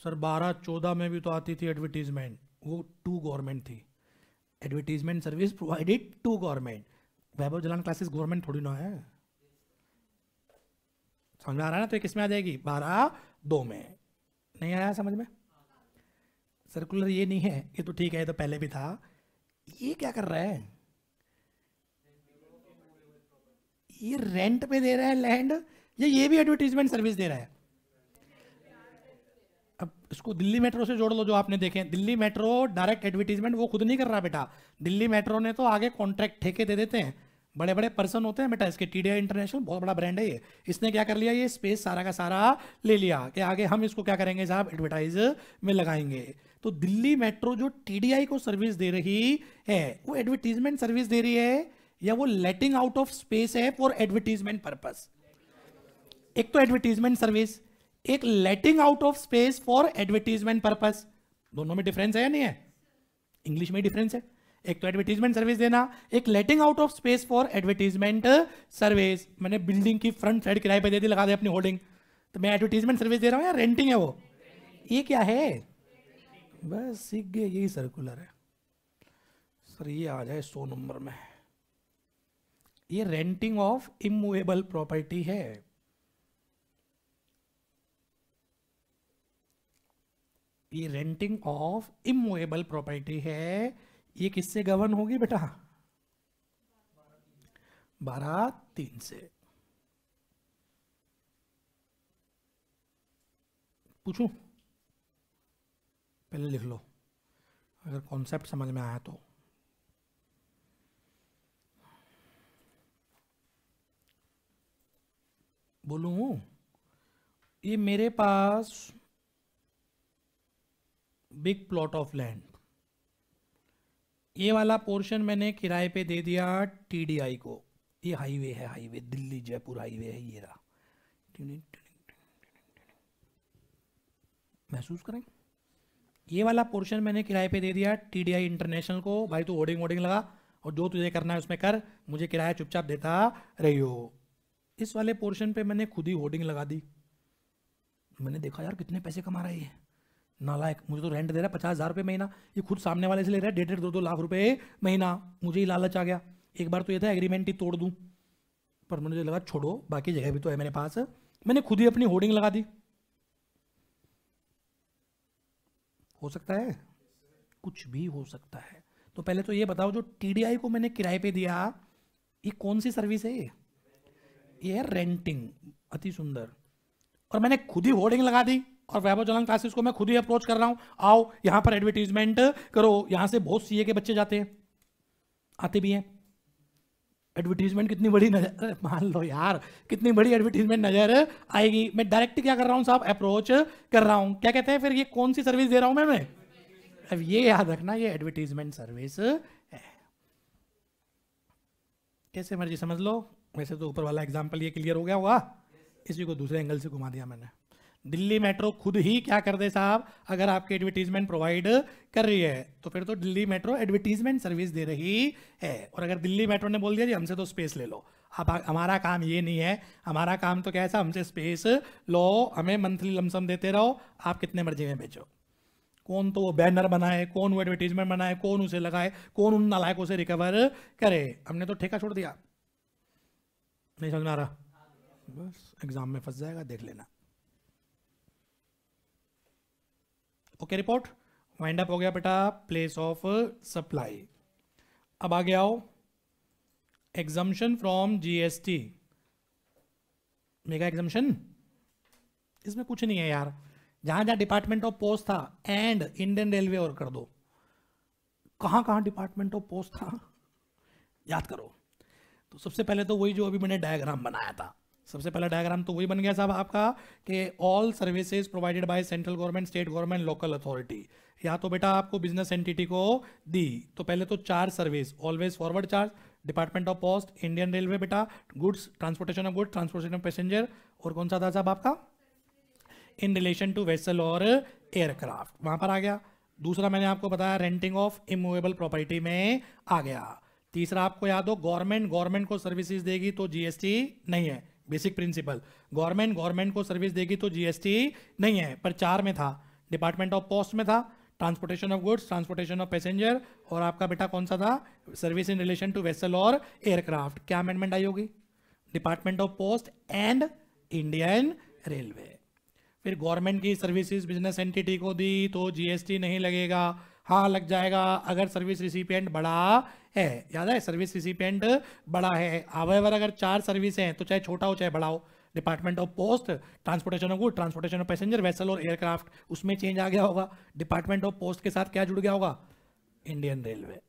सर, बारह चौदह में भी तो आती थी एडवर्टीजमेंट वो टू गवर्नमेंट थी। Advertisement service provided to government Vaibhav Jalan classes government थोड़ी ना है। समझ में आ रहा है ना? तो ये किस आ जाएगी? बारह दो में। नहीं आया समझ में? सर्कुलर ये नहीं है। ये तो ठीक है, ये तो पहले भी था। ये क्या कर रहा है? ये रेंट पे दे रहा है लैंड या, ये भी एडवर्टीजमेंट सर्विस दे रहा है। अब इसको दिल्ली मेट्रो से जोड़ लो जो आपने देखे दिल्ली मेट्रो डायरेक्ट एडवर्टीजमेंट वो खुद नहीं कर रहा बेटा। दिल्ली मेट्रो ने तो आगे कॉन्ट्रैक्ट ठेके दे देते हैं। बड़े बड़े पर्सन होते हैं बेटा, इसके टी डी इंटरनेशनल बहुत बड़ा ब्रांड है ये। इसने क्या कर लिया, ये स्पेस सारा का सारा ले लिया कि आगे हम इसको क्या करेंगे साहब एडवर्टाइज में लगाएँगे। तो दिल्ली मेट्रो जो TDI को सर्विस दे रही है, वो एडवर्टीजमेंट सर्विस दे रही है या वो लेटिंग आउट ऑफ़ स्पेस है फॉर एडवर्टीजमेंट पर्पज एक तो एडवर्टीजमेंट सर्विस एक letting out of space for advertisement purpose दोनों में डिफरेंस है या नहीं है? इंग्लिश में डिफरेंस है। एक तो एडवर्टीजमेंट सर्विस देना, एक letting out of space for advertisement service मैंने बिल्डिंग की फ्रंट साइड किराए पे दे दी, लगा दे अपनी होल्डिंग तो मैं एडवर्टीजमेंट सर्विस दे रहा हूँ या रेंटिंग है वो? ये क्या है? बस सीख गए, यही सर्कुलर है। सर, ये आ जाए सौ नंबर में। ये रेंटिंग ऑफ़ इमूवेबल प्रॉपर्टी है। ये रेंटिंग ऑफ़ इमूवेबल प्रॉपर्टी है। ये किससे गवर्न होगी बेटा? बारह तीन से। पूछू? पहले लिख लो। अगर कॉन्सेप्ट समझ में आया तो। बोलूँ? ये मेरे पास बिग प्लॉट ऑफ़ लैंड ये वाला पोर्शन मैंने किराए पे दे दिया टीडीआई को। ये हाईवे है हाईवे दिल्ली, जयपुर हाईवे है, ये रहा। महसूस करें? ये वाला पोर्शन मैंने किराए पे दे दिया टीडीआई इंटरनेशनल को। भाई तू होर्डिंग वोडिंग लगा और जो तुझे करना है उसमें कर। मुझे किराया चुपचाप देता रही हो। इस वाले पोर्शन पे मैंने खुद ही होर्डिंग लगा दी। मैंने देखा, यार, कितने पैसे कमा रहा है? नालायक, मुझे तो रेंट दे रहा है पचास हज़ार रुपये महीना। ये खुद सामने वाले से ले रहा है, डेढ़ डेढ़, दो दो लाख रुपए महीना। मुझे ही लालच आ गया। एक बार तो ये था एग्रीमेंट ही तोड़ दूँ। पर मुझे लगा, छोड़ो, बाकी जगह भी तो है मेरे पास। मैंने खुद ही अपनी होर्डिंग लगा दी। हो सकता है? कुछ भी हो सकता है। तो पहले तो ये बताओ, जो टीडीआई को मैंने किराए पे दिया, ये कौन सी सर्विस है? ये ये है रेंटिंग अति सुंदर। और मैंने खुद ही होर्डिंग लगा दी। और वैभव चलन क्लासेस को मैं खुद ही अप्रोच कर रहा हूँ। आओ, यहाँ पर एडवर्टीजमेंट करो, यहाँ से बहुत सीए के बच्चे जाते हैं। आते भी हैं। एडवर्टीजमेंट कितनी बड़ी नज़र मान लो यार, कितनी बड़ी एडवर्टीजमेंट नज़र आएगी। मैं डायरेक्ट क्या कर रहा हूँ साहब? अप्रोच कर रहा हूँ। क्या कहते हैं फिर ये कौन सी सर्विस दे रहा हूँ मैं मैं अब ये याद रखना, ये एडवर्टीजमेंट सर्विस है। कैसे मर्ज़ी समझ लो। वैसे तो ऊपर वाला एग्ज़ाम्पल ये क्लियर हो गया होगा इसी को दूसरे एंगल से घुमा दिया मैंने। दिल्ली मेट्रो खुद ही क्या कर दे साहब? अगर आपके एडवर्टीजमेंट प्रोवाइड कर रही है तो फिर तो दिल्ली मेट्रो एडवर्टीजमेंट सर्विस दे रही है। और अगर दिल्ली मेट्रो ने बोल दिया जी, हमसे तो स्पेस ले लो। आप हमारा काम ये नहीं है। हमारा काम तो कैसा हमसे स्पेस लो, हमें मंथली लमसम देते रहो, आप कितने मर्ज़ी में बेचो। कौन तो वो बैनर बनाए, कौन वो एडवर्टीजमेंट बनाए, कौन उसे लगाए, कौन उन नालायकों से रिकवर करे? हमने तो ठेका छोड़ दिया। नहीं समझ में आ रहा? बस एग्ज़ाम में फंस जाएगा, देख लेना। ओके रिपोर्ट वाइंड अप हो गया बेटा प्लेस ऑफ़ सप्लाई अब आगे आओ. Exemption from GST mega exemption इसमें कुछ नहीं है यार. जहाँ जहाँ डिपार्टमेंट ऑफ़ पोस्ट था एंड इंडियन रेलवे और कर दो. कहाँ कहाँ डिपार्टमेंट ऑफ़ पोस्ट था? याद करो. तो सबसे पहले तो वही जो अभी मैंने डायग्राम बनाया था. सबसे पहला डायग्राम तो वही बन गया साहब आपका कि all services provided by central government state government local authority या तो बेटा आपको बिज़नेस एंटिटी को दी। तो पहले तो चार service always forward charge department of post Indian railway बेटा goods transportation of goods transportation of passenger और कौन सा था साहब आपका? इन रिलेशन टू वेसल और एयरक्राफ्ट वहाँ पर आ गया। दूसरा मैंने आपको बताया रेंटिंग ऑफ़ इमूवेबल प्रॉपर्टी में आ गया। तीसरा आपको याद हो गवर्नमेंट गवर्नमेंट को सर्विसेज़ देगी तो जीएसटी नहीं है। बेसिक प्रिंसिपल गवर्नमेंट गवर्नमेंट को सर्विस देगी तो जीएसटी नहीं है, पर चार में था। डिपार्टमेंट ऑफ़ पोस्ट में था transportation of goods transportation of passenger और आपका बेटा कौन सा था? Service in relation to vessel और एयरक्राफ्ट क्या अमेंडमेंट आई होगी? Department of post and Indian railway फिर गवर्नमेंट की सर्विसेज़ बिज़नेस एंटिटी को दी तो जीएसटी नहीं लगेगा। हाँ लग जाएगा। अगर सर्विस रिसिपियंट बड़ा है। याद है सर्विस रिसिपियंट बड़ा है। आवेवर अगर चार सर्विस हैं तो चाहे छोटा हो, चाहे बड़ा हो department of post transportation of good transportation of passenger vessel और एयरक्राफ्ट उसमें चेंज आ गया होगा। डिपार्टमेंट ऑफ़ पोस्ट के साथ क्या जुड़ गया होगा? इंडियन रेलवे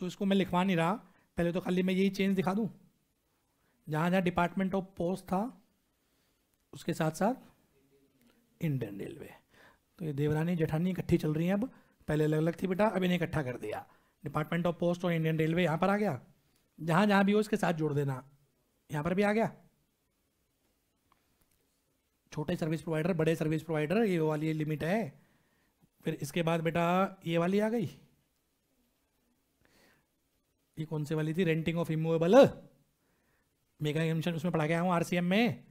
तो इसको मैं लिखवा नहीं रहा। पहले तो खाली मैं यही चेंज दिखा दूँ। जहाँ जहाँ डिपार्टमेंट ऑफ़ पोस्ट था, उसके साथ साथ इंडियन रेलवे तो ये देवरानी, जेठानी इकट्ठी चल रही हैं अब। पहले अलग अलग थी बेटा, अब इन्हें इकट्ठा कर दिया। डिपार्टमेंट ऑफ़ पोस्ट और इंडियन रेलवे यहाँ पर आ गया। जहाँ जहाँ भी हो, इसके साथ जोड़ देना। यहाँ पर भी आ गया। छोटे सर्विस प्रोवाइडर बड़े सर्विस प्रोवाइडर ये वाली लिमिट है। फिर इसके बाद बेटा, ये वाली आ गई। ये कौन से वाली थी? रेंटिंग ऑफ़ इमूवेबल मेगा उसमें पढ़ा गया हूँ आरसीएम में।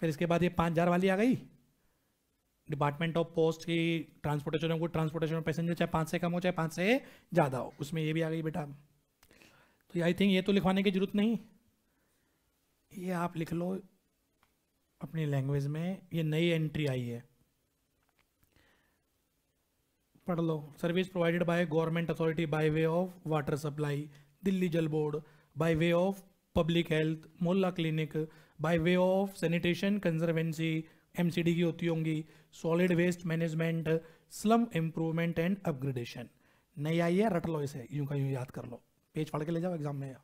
फिर इसके बाद ये पाँच हज़ार वाली आ गई। डिपार्टमेंट ऑफ़ पोस्ट की transportation good transportation of passenger चाहे पाँच से कम हो, चाहे पाँच से ज़्यादा हो, उसमें ये भी आ गई बेटा। तो आई थिंक ये तो लिखवाने की ज़रूरत नहीं। ये आप लिख लो अपनी लैंग्वेज में, ये नई एंट्री आई है। पढ़ लो। Service provided by government authority by way of water supply Delhi Jal board by way of public health mohalla clinic by way of sanitation conservancy MCD की होती होंगी। Solid waste management slum improvement and upgradation नहीं आई है, रट लो इसे, यूँ का यूँ याद कर लो। पेज पढ़ के ले जाओ एग्ज़ाम में।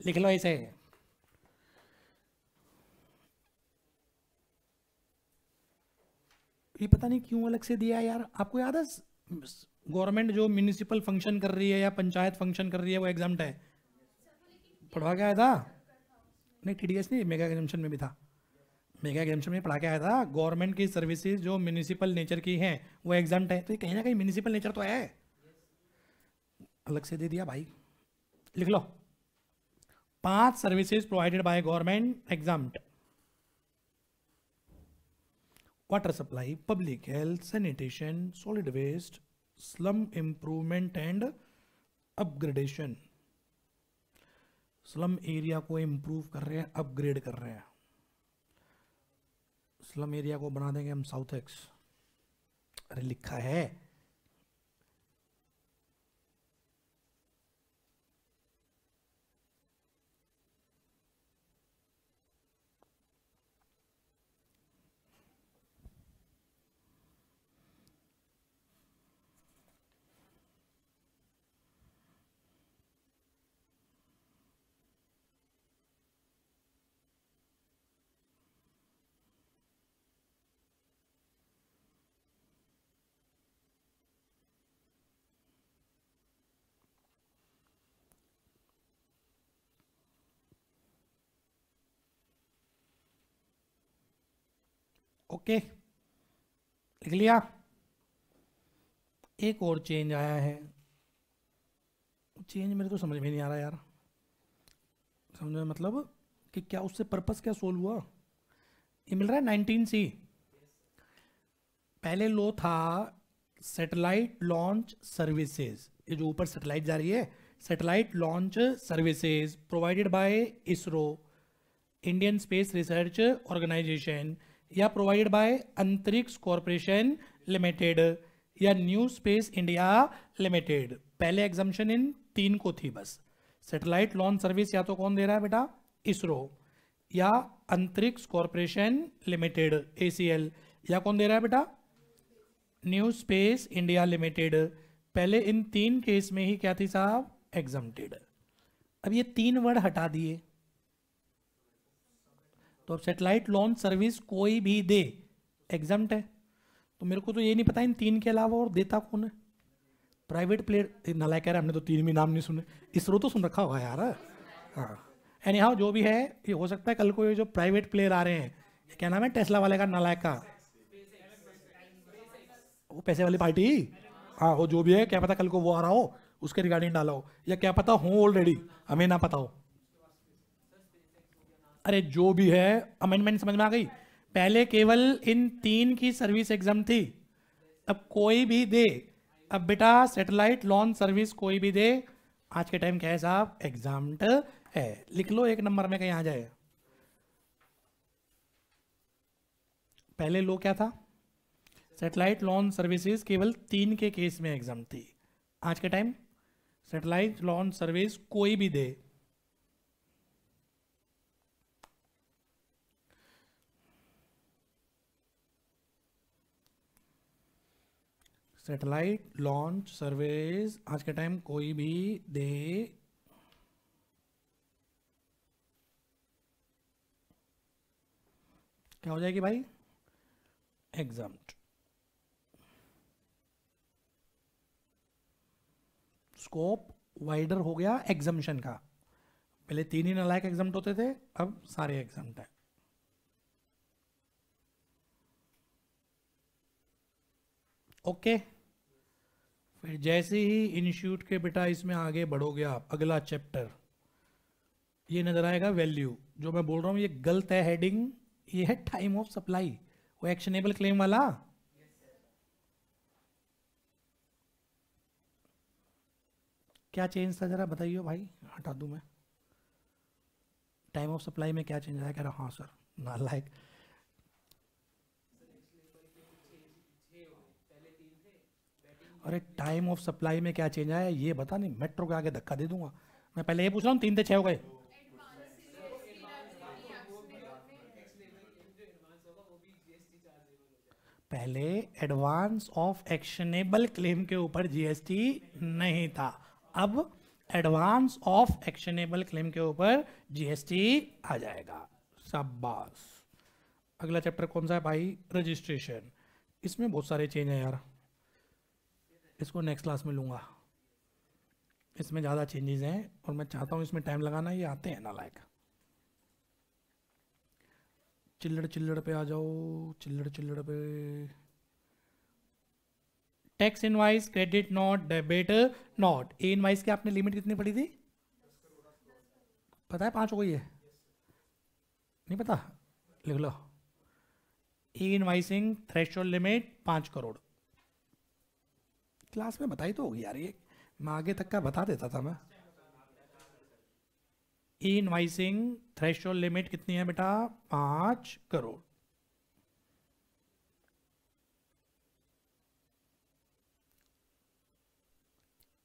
लिख लो इसे। ये पता नहीं क्यों अलग से दिया यार। आपको याद है गवर्नमेंट जो म्यूनिसिपल फ़ंक्शन कर रही है या पंचायत फ़ंक्शन कर रही है, वो एग्ज़ाम है? पढ़वा के आया था? नहीं टीडीएस नहीं मेगा एग्जामेशन में भी था। मेगा एग्जामेशन में पढ़ा के आया था, गवर्नमेंट की सर्विसेज़ जो म्यूनिसिपल नेचर की हैं, वो एग्ज़ाम है। तो ये कहीं ना कहीं म्यूनिसिपल नेचर तो है। अलग से दे दिया भाई। लिख लो। पाँच services provided by government exam water supply public health sanitation solid waste slum improvement and upgradation slum area को इम्प्रूव कर रहे हैं अपग्रेड कर रहे हैं। स्लम एरिया को बना देंगे हम साउथ एक्स। अरे लिखा है। ओके, लिख लिया। एक और चेंज आया है। चेंज मेरे को समझ में नहीं आ रहा यार। समझ मतलब कि क्या उससे पर्पस क्या सोल्व हुआ? ये मिल रहा है नाइनटीन सी पहले लो था सेटेलाइट लॉन्च सर्विसेज़ ये जो ऊपर सेटेलाइट जा रही है satellite launch services provided by ISRO Indian space research organisation या provide by Antariksh corporation limited या न्यू स्पेस इंडिया लिमिटेड पहले एग्जामेशन इन तीन को थी बस। सेटेलाइट लॉन्च सर्विस या तो कौन दे रहा है बेटा? इसरो या अंतरिक्ष कॉरपोरेशन लिमिटेड एसीएल या कौन दे रहा है बेटा? न्यू स्पेस इंडिया लिमिटेड पहले इन तीन केस में ही क्या थी साहब? एग्जामटेड अब ये तीन वर्ड हटा दिए। तो अब सेटेलाइट लॉन्च सर्विस कोई भी दे एग्जाम्ट है। तो मेरे को तो ये नहीं पता इन तीन के अलावा और देता कौन है। प्राइवेट प्लेयर नालायक कह रहा हमने तो तीन भी नाम नहीं सुने। इसरो तो सुन रखा होगा यार। हाँ। एनी जो भी है, ये हो सकता है कल को ये जो प्राइवेट प्लेयर आ रहे हैं, ये क्या नाम है टेस्ला वाले का, नालायक का? वो पैसे वाली पार्टी? हाँ वो जो भी है, क्या पता कल को वो आ रहा हो, उसके रिगार्डिंग डाला हो। या क्या पता हो ऑलरेडी हमें ना पता हो। अरे जो भी है अमेंडमेंट समझ में आ गई? पहले केवल इन तीन की सर्विस एग्ज़ाम थी। अब कोई भी दे। अब बेटा सेटेलाइट लॉन्च सर्विस कोई भी दे। आज के टाइम क्या है साहब? एग्जाम्ड है। लिख लो एक नंबर में कहीं आ जाए। पहले लो क्या था? सेटेलाइट लॉन्च सर्विसेज़ केवल तीन के केस में एग्ज़ाम थी। आज के टाइम सेटेलाइट लॉन्च सर्विस कोई भी दे। सेटेलाइट लॉन्च सर्विस आज के टाइम कोई भी दे क्या हो जाएगी भाई? एग्ज़ाम स्कोप वाइडर हो गया एग्जामेशन का। पहले तीन ही नलायक एग्ज़ाम होते थे, अब सारे एग्ज़ाम है। ओके फिर जैसे ही इंस्टीट्यूट के बेटा इसमें आगे बढ़ोगे आप, अगला चैप्टर, ये नज़र आएगा वैल्यू। जो मैं बोल रहा हूँ, ये गलत है हेडिंग, ये है टाइम ऑफ़ सप्लाई। वो एक्शनेबल क्लेम वाला? क्या चेंज था जरा बताइए भाई, हटा दूँ मैं। टाइम ऑफ़ सप्लाई में क्या चेंज आया? कह रहा हाँ सर, ना अरे टाइम ऑफ़ सप्लाई में क्या चेंज आया? ये बता नहीं मेट्रो के आगे धक्का दे दूँगा। मैं पहले ये पूछ रहा हूँ, तीन से छः हो गए। पहले एडवांस ऑफ़ एक्शनेबल क्लेम के ऊपर जीएसटी नहीं था। अब एडवांस ऑफ़ एक्शनेबल क्लेम के ऊपर जीएसटी आ जाएगा। शाबाश। अगला चैप्टर कौन सा है भाई? रजिस्ट्रेशन इसमें बहुत सारे चेंज हैं यार। इसको नेक्स्ट क्लास में लूँगा। इसमें ज़्यादा चेंजेस हैं और मैं चाहता हूँ इसमें टाइम लगाना ये आते हैं ना लायक चिल्लड़ चिल्लड़ पे आ जाओ, चिल्लड़ चिल्लड़ पे। Tax invoice credit note debit note e invoice की आपने लिमिट कितनी पड़ी थी? पता है पाँच हो गई है? नहीं पता? लिख लो। ई इनवाइसिंग थ्रेशोल्ड लिमिट पाँच करोड़। क्लास में बताई तो होगी यार, ये मैं आगे तक का बता देता था मैं। ई इनवाइसिंग थ्रेश लिमिट कितनी है बेटा? पाँच crore.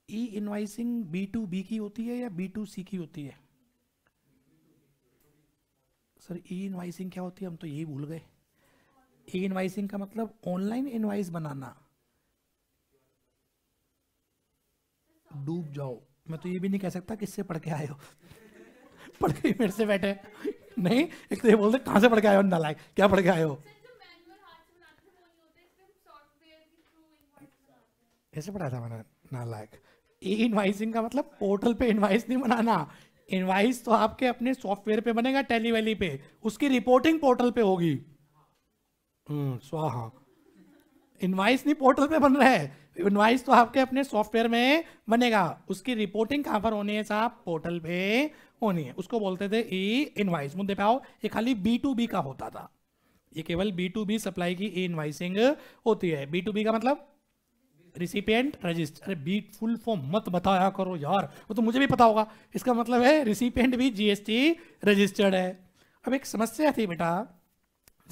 E invoicing B to B की होती है या बी टू सी की होती है? सर ई इनवाइसिंग क्या होती है? हम तो यही भूल गए। ई इनवाइसिंग का मतलब ऑनलाइन इनवाइस बनाना। डूब जाओ मैं तो ये भी नहीं कह सकता किससे पढ़ के आए हो। पढ़ के मेरे से बैठे। नहीं, एक तो ये बोलते, कहाँ से पढ़ के आए हो, नालायक? क्या पढ़ के आए हो? ऐसे पढ़ा था मैंने, नालायक। ई इनवाइसिंग का मतलब पोर्टल पे इनवाइस नहीं बनाना। इनवाइस तो आपके अपने सॉफ्टवेयर पे बनेगा टेली वैली पे। उसकी रिपोर्टिंग पोर्टल पे होगी। हम्म स्वाहा। इनवाइस नहीं पोर्टल पे बन रहा है। इनवाइस तो आपके अपने सॉफ्टवेयर में बनेगा। उसकी रिपोर्टिंग कहाँ पर होनी है साहब? पोर्टल पे होनी है। उसको बोलते थे ई इनवाइस मुद्दे पे आओ ये खाली बी टू बी का होता था। ये केवल बी टू बी सप्लाई की ई इनवाइसिंग होती है। बी टू बी का मतलब? रिसिपियंट रजिस्टर अरे बी फुल फॉर्म मत बताया करो यार। वो तो मुझे भी पता होगा। इसका मतलब है रिसिपियंट भी जीएसटी रजिस्टर्ड है। अब एक समस्या थी बेटा।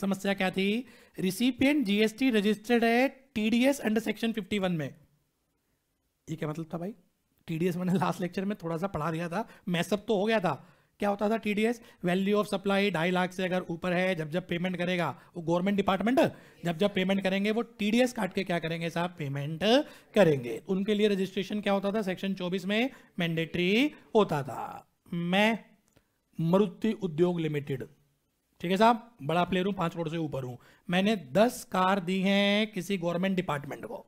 समस्या क्या थी? रिसिपियंट जीएसटी रजिस्टर्ड है टीडीएस अंडर सेक्शन 51 में। ये क्या मतलब था भाई? टीडीएस मैंने लास्ट लेक्चर में थोड़ा सा पढ़ा दिया था। मैसअप तो हो गया था। क्या होता था टीडीएस वैल्यू ऑफ़ सप्लाई ढाई लाख से अगर ऊपर है, जब जब पेमेंट करेगा, वो गवर्नमेंट डिपार्टमेंट जब जब पेमेंट करेंगे, वो टीडीएस काट के क्या करेंगे साहब? पेमेंट करेंगे। उनके लिए रजिस्ट्रेशन क्या होता था? सेक्शन 24 में मैंडेटरी होता था। मैं मरुति उद्योग लिमिटेड ठीक है साहब? बड़ा प्लेयर हूँ, पाँच करोड़ से ऊपर हूँ। मैंने दस कार दी हैं किसी गवर्नमेंट डिपार्टमेंट को।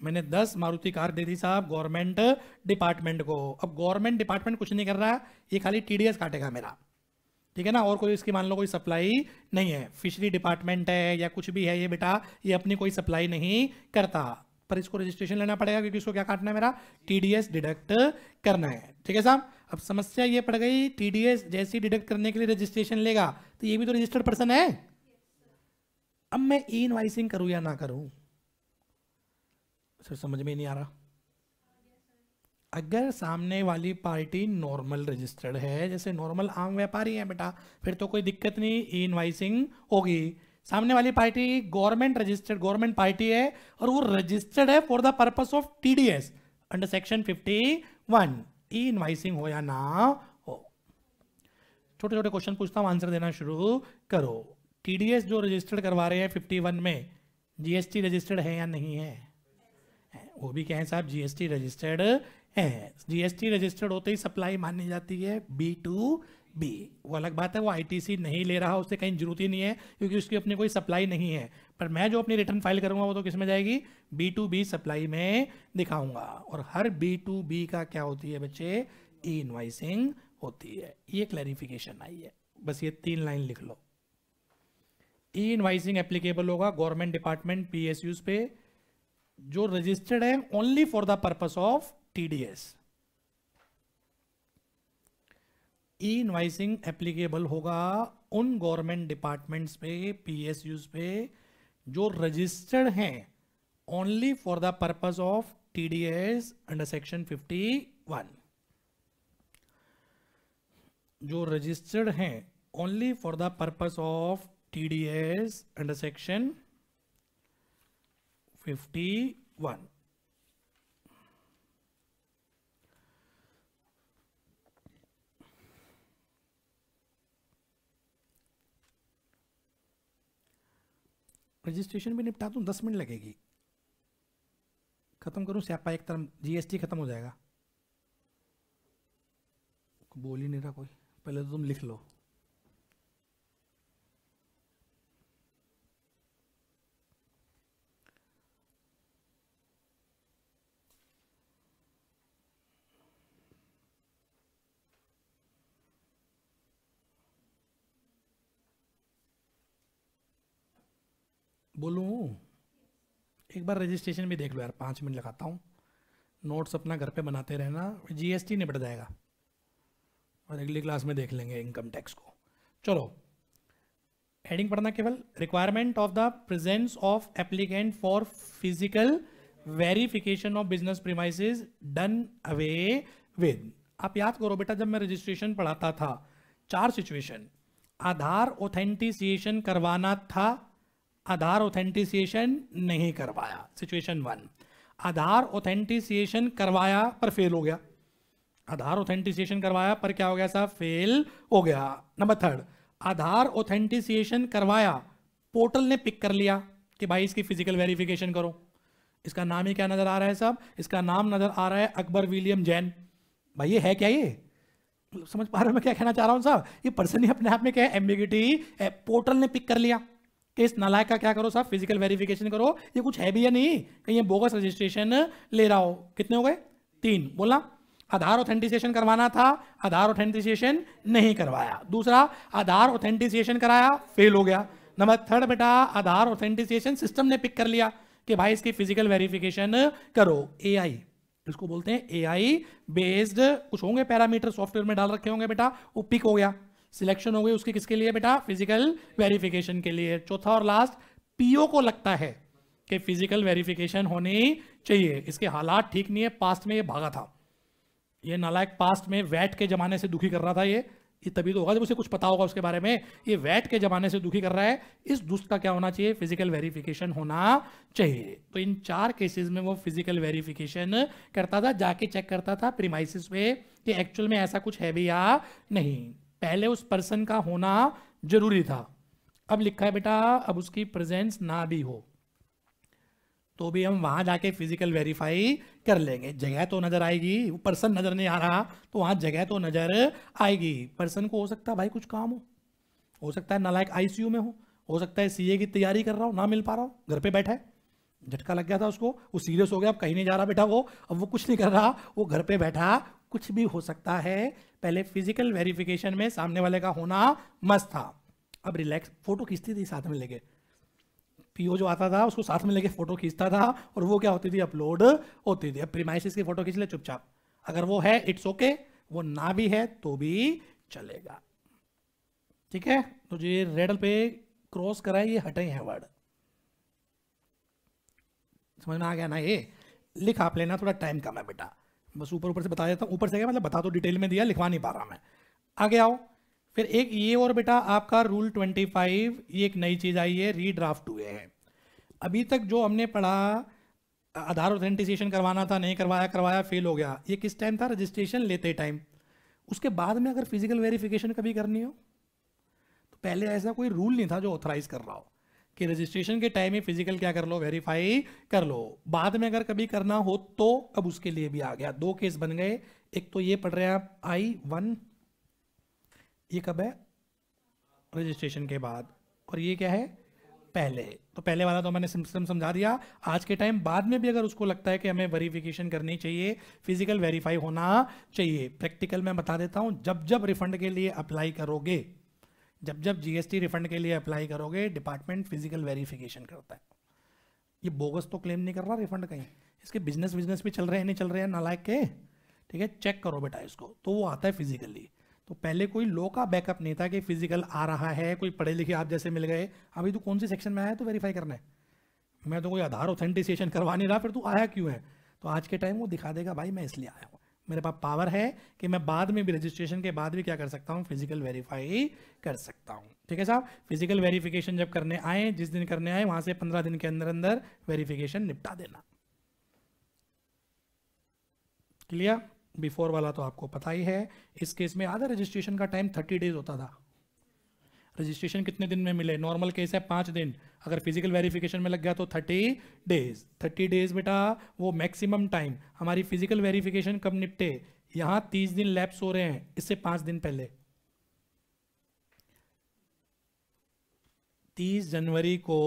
मैंने दस मारुति कार दे दी साहब गवर्नमेंट डिपार्टमेंट को। अब गवर्नमेंट डिपार्टमेंट कुछ नहीं कर रहा, ये खाली टीडीएस काटेगा मेरा। ठीक है ना? और कोई इसकी मान लो कोई सप्लाई नहीं है। फिशरी डिपार्टमेंट है या कुछ भी है ये बेटा, ये अपनी कोई सप्लाई नहीं करता। पर इसको रजिस्ट्रेशन लेना पड़ेगा क्योंकि इसको क्या काटना है मेरा? टीडीएस डिडक्ट करना है। ठीक है साहब? अब समस्या ये पड़ गई टीडीएस जैसी डिडक्ट करने के लिए रजिस्ट्रेशन लेगा तो ये भी तो रजिस्टर्ड पर्सन है। अब मैं ई इनवाइसिंग करूँ या ना करूँ? सर, समझ में नहीं आ रहा। अगर सामने वाली पार्टी नॉर्मल रजिस्टर्ड है, जैसे नॉर्मल आम व्यापारी है बेटा, फिर तो कोई दिक्कत नहीं ई इनवाइसिंग होगी। सामने वाली party government registered government party है, और वो रजिस्टर्ड है for the purpose of TDS under section 51 e invoicing हो या ना छोटे छोटे क्वेश्चन पूछता हूँ आंसर देना शुरू करो। टीडीएस जो रजिस्टर्ड करवा रहे हैं 51 में जीएसटी रजिस्टर्ड है या नहीं है? वो भी क्या है साहब जीएसटी रजिस्टर्ड है। जीएसटी रजिस्टर्ड होते ही सप्लाई मानी जाती है बी टू बी वो अलग बात है, वो आईटीसी नहीं ले रहा, उससे कहीं ज़रूरत ही नहीं है, क्योंकि उसकी अपनी कोई सप्लाई नहीं है। पर मैं जो अपनी रिटर्न फ़ाइल करूँगा, वो तो किसमें जाएगी? बी टू बी सप्लाई में दिखाऊँगा। और हर बी टू बी का क्या होती है बच्चे? ई इनवाइसिंग होती है। ये क्लैरिफिकेशन आई है। बस ये तीन लाइन लिख लो। ई इनवाइसिंग एप्लीकेबल होगा गवर्नमेंट डिपार्टमेंट पी पे। जो रजिस्टर्ड है only for the purpose of TDS e invoicing applicable होगा उन गवर्नमेंट डिपार्टमेंट्स पे पीएसयूज पे, जो रजिस्टर्ड हैं only for the purpose of TDS under section 51 जो रजिस्टर्ड हैं only for the purpose of T D S under section 51 registration भी निपटा दूँ, दस मिनट लगेगी। ख़त्म करूँ, स्यापा एक तरफ़ जीएसटी ख़त्म हो जाएगा। बोल ही नहीं रहा कोई। पहले तो तुम लिख लो। बोलूँ? एक बार रजिस्ट्रेशन भी देख लो यार, पाँच मिनट लगाता हूँ। नोट्स अपना घर पे बनाते रहना जीएसटी निपट जाएगा। और अगली क्लास में देख लेंगे इनकम टैक्स को। चलो। हेडिंग पढ़ना केवल requirement of the presence of applicant for physical verification of business premises done away with आप याद करो बेटा, जब मैं रजिस्ट्रेशन पढ़ाता था, चार सिचुएशन आधार ऑथेंटिसिएशन करवाना था, आधार ऑथेंटिसिएशन नहीं करवाया। सिचुएशन वन आधार ऑथेंटिसिएशन करवाया पर फेल हो गया। आधार ऑथेंटिसिएशन करवाया, पर क्या हो गया साहब? फेल हो गया। नंबर थर्ड आधार ऑथेंटिसिएशन करवाया पोर्टल ने पिक कर लिया कि भाई इसकी फ़िज़िकल वेरिफिकेशन करो। इसका नाम ही क्या नज़र आ रहा है साहब? इसका नाम नज़र आ रहा है अकबर विलियम जैन। भाई ये है क्या ये? समझ पा रहे हो मैं क्या कहना चाह रहा हूँ साहब? ये पर्सन ही अपने आप में क्या है? एम्बिगिटी पोर्टल ने पिक कर लिया। कि इस नलायक का क्या करो साहब? फ़िज़िकल वेरिफिकेशन करो। ये कुछ है भी या नहीं? कहीं ये बोगस रजिस्ट्रेशन ले रहा हो। कितने हो गए? तीन। बोला? आधार ऑथेंटिसिएशन करवाना था, आधार ऑथेंटिसिएशन नहीं करवाया। दूसरा, आधार ऑथेंटिसिएशन कराया फेल हो गया। नंबर थर्ड बेटा, आधार ऑथेंटिसिएशन सिस्टम ने पिक कर लिया कि भाई इसकी फ़िज़िकल वेरिफिकेशन करो एआई इसको बोलते हैं एआई बेस्ड कुछ होंगे पैरामीटर सॉफ्टवेयर में डाल रखे होंगे बेटा, वो पिक हो गया। सिलेक्शन हो गई उसकी किसके लिए बेटा? फ़िज़िकल वेरिफिकेशन के लिए। चौथा और लास्ट पीओ को लगता है कि फ़िज़िकल वेरिफिकेशन होनी चाहिए। इसके हालात ठीक नहीं है पास्ट में ये भागा था। ये नालायक पास्ट में वैट के जमाने से दुखी कर रहा था ये। ये तभी तो होगा जब उसे कुछ पता होगा उसके बारे में। ये वैट के जमाने से दुखी कर रहा है। इस दुष्ट का क्या होना चाहिए? फ़िज़िकल वेरिफिकेशन होना चाहिए। तो इन चार केसेस में वो फ़िज़िकल वेरिफिकेशन करता था, जाके चेक करता था प्रीमाइसिस पे कि एक्चुअल में ऐसा कुछ है भी या नहीं। पहले उस पर्सन का होना ज़रूरी था। अब लिखा है बेटा, अब उसकी प्रेजेंस ना भी हो। तो भी हम वहाँ जाके फ़िज़िकल वेरीफाई कर लेंगे। जगह तो नज़र आएगी वो पर्सन नज़र नहीं आ रहा तो वहाँ जगह तो नज़र आएगी। पर्सन को हो सकता है भाई कुछ काम हो हो सकता है नालायक आईसीयू में हो हो सकता है सीए की तैयारी कर रहा हो, ना मिल पा रहा हो, घर पे बैठा है। झटका लग गया था उसको, वो सीरियस हो गया, अब कहीं नहीं जा रहा बेटा वो, अब वो कुछ नहीं कर रहा, वो घर पे बैठा, कुछ भी हो सकता है। पहले फ़िज़िकल वेरिफिकेशन में सामने वाले का होना मस्त था। अब रिलैक्स फ़ोटो खींचती थी साथ में लेके। पीओ जो आता था, उसको साथ में लेके फ़ोटो खींचता था और वो क्या होती थी, अपलोड होती थी। अब प्रीमाइसिस की फ़ोटो खींच ले चुपचाप। अगर वो है इट्स ओके वो ना भी है तो भी चलेगा। ठीक है? तो जो ये रेडल पे क्रॉस कराए ये हटे हैं वर्ड समझ में आ गया ना ये? लिख आप लेना, थोड़ा टाइम कम है बेटा। बस ऊपर ऊपर से बता देता हूँ। ऊपर से क्या मतलब? बता तो डिटेल में दिया, लिखवा नहीं पा रहा मैं। आगे आओ। फिर एक ये और बेटा, आपका रूल 25 ये एक नई चीज़ आई है रीड्राफ्ट हुए हैं। अभी तक जो हमने पढ़ा, आधार ऑथेंटिसिएशन करवाना था, नहीं करवाया करवाया फेल हो गया। ये किस टाइम था? रजिस्ट्रेशन लेते टाइम उसके बाद में अगर फ़िज़िकल वेरिफिकेशन कभी करनी हो तो पहले ऐसा कोई रूल नहीं था जो ऑथराइज कर रहा हो, कि रजिस्ट्रेशन के टाइम में फ़िज़िकल क्या कर लो वेरीफाई कर लो। बाद में अगर कभी करना हो तो अब उसके लिए भी आ गया। दो केस बन गए। एक तो ये पढ़ रहे हैं आप आई वन ये कब है? रजिस्ट्रेशन के बाद। और ये क्या है? पहले। तो पहले वाला तो मैंने सिस्टम समझा दिया। आज के टाइम बाद में भी अगर उसको लगता है कि हमें वेरिफिकेशन करनी चाहिए फ़िज़िकल वेरीफाई होना चाहिए। प्रैक्टिकल मैं बता देता हूँ, जब जब रिफंड के लिए अप्लाई करोगे, जब जब जीएसटी रिफंड के लिए अप्लाई करोगे डिपार्टमेंट फ़िज़िकल वेरिफिकेशन करता है। ये बोगस तो क्लेम नहीं कर रहा रिफंड कहीं। इसके बिज़नेस बिज़नेस भी चल रहे हैं, नहीं चल रहे हैं, नालायक के। ठीक है? चेक करो बेटा इसको। तो वो आता है फिजिकली तो पहले कोई लो का बैकअप नहीं था कि फ़िज़िकल आ रहा है, कोई पढ़े लिखे आप जैसे मिल गए। अभी तो कौन सी सेक्शन में आया तो वेरीफाई करना है। मैं तो कोई आधार ऑथेंटिसिएशन करवा नहीं रहा, फिर तू आया क्यों है? तो आज के टाइम वो दिखा देगा, भाई, मैं इसलिए आया हूँ। मेरे पास पावर है कि मैं बाद में भी रजिस्ट्रेशन के बाद भी क्या कर सकता हूँ? फ़िज़िकल वेरीफाई कर सकता हूँ। ठीक है साहब? फ़िज़िकल वेरीफिकेशन जब करने आए, जिस दिन करने आए, वहाँ से पंद्रह दिन के अंदर अंदर वेरीफिकेशन निपटा देना। क्लियर बिफोर वाला तो आपको पता ही है, इस केस में आधा रजिस्ट्रेशन का टाइम थर्टी डेज़ होता था। रजिस्ट्रेशन कितने दिन में मिले? नॉर्मल केस है पाँच दिन। अगर फ़िज़िकल वेरिफिकेशन में लग गया तो थर्टी डेज़ थर्टी डेज़ बेटा, वो मैक्सिमम टाइम हमारी फ़िज़िकल वेरिफिकेशन कब निपटे? यहाँ तीस दिन लैप्स हो रहे हैं, इससे पाँच दिन पहले। तीस जनवरी को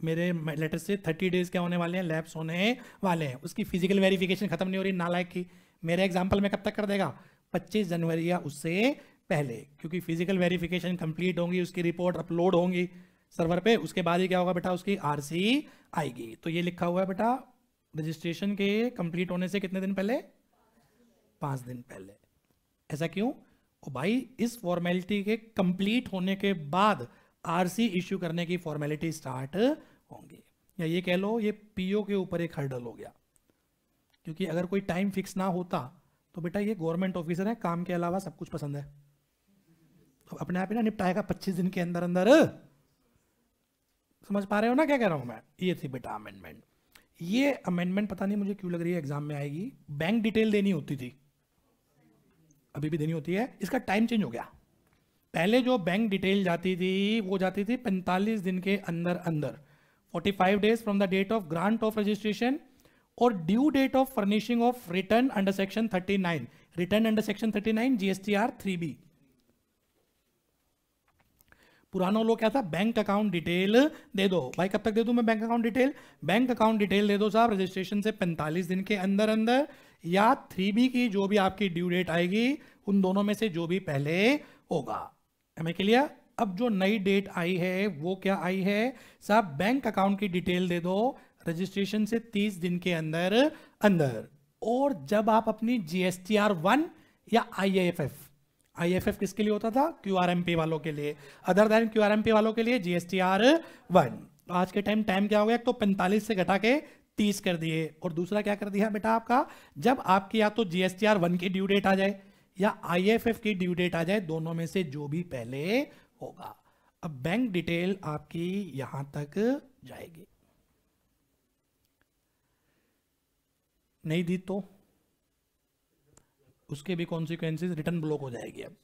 मेरे लेटर से थर्टी डेज़ क्या होने वाले हैं? लैब्स होने वाले हैं। उसकी फ़िज़िकल वेरिफिकेशन खत्म नहीं हो रही, नालायक की। मेरे एग्ज़ाम्पल में कब तक कर देगा? 25 जनवरी या उससे पहले, क्योंकि फ़िज़िकल वेरिफिकेशन कंप्लीट होंगी, उसकी रिपोर्ट अपलोड होंगी सर्वर पे, उसके बाद ही क्या होगा बेटा? उसकी आरसी आएगी। तो ये लिखा हुआ है बेटा रजिस्ट्रेशन के कंप्लीट होने से कितने दिन पहले? पाँच दिन पहले। ऐसा क्यों? ओ भाई, इस फॉर्मेलिटी के कंप्लीट होने के बाद आरसी इश्यू करने की फॉर्मेलिटी स्टार्ट होंगी। या ये कह लो, ये पीओ के ऊपर एक हर्डल हो गया। क्योंकि अगर कोई टाइम फिक्स ना होता तो बेटा ये गवर्नमेंट ऑफिसर है, काम के अलावा सब कुछ पसंद है। तो अपने आप ही ना निपटाएगा पच्चीस दिन के अंदर अंदर। समझ पा रहे हो ना क्या कह रहा हूँ मैं? ये थी बेटा अमेंडमेंट ये अमेंडमेंट पता नहीं मुझे क्यों लग रही है एग्ज़ाम में आएगी। बैंक डिटेल देनी होती थी। अभी भी देनी होती है। इसका टाइम चेंज हो गया। पहले जो बैंक डिटेल जाती थी, वो जाती थी 45 दिन के अंदर अंदर। 45 days from the date of grant of registration और due date of furnishing of return under section 39 return under section 39 GSTR 3बी पुराना लो क्या था? बैंक अकाउंट डिटेल दे दो। भाई, कब तक दे दू मैं bank account detail bank account detail दे दो साहब रजिस्ट्रेशन से 45 दिन के अंदर अंदर, या 3बी की जो भी आपकी ड्यू डेट आएगी, उन दोनों में से जो भी पहले होगा। हमें क्लियर अब जो नई डेट आई है, वो क्या आई है? साहब बैंक अकाउंट की डिटेल दे दो। रजिस्ट्रेशन से 30 दिन के अंदर अंदर। और जब आप अपनी जीएसटीआर वन या आईएएफएफ आईएफएफ किसके लिए होता था? क्यू आर एम क्यूआरएमपी वालों के लिए। अदर देन क्यूआरएमपी वालों के लिए जीएसटीआर वन आज के टाइम टाइम क्या हो गया? तो 45 से घटा के 30 कर दिए। और दूसरा क्या कर दिया बेटा आपका? जब आपकी या तो जीएसटीआर वन की ड्यू डेट आ जाए या आईएफएफ की ड्यू डेट आ जाए, दोनों में से जो भी पहले होगा। अब बैंक डिटेल आपकी यहाँ तक जाएगी। नहीं दी तो उसके भी कॉन्सिक्वेंसेज रिटर्न ब्लॉक हो जाएगी अब।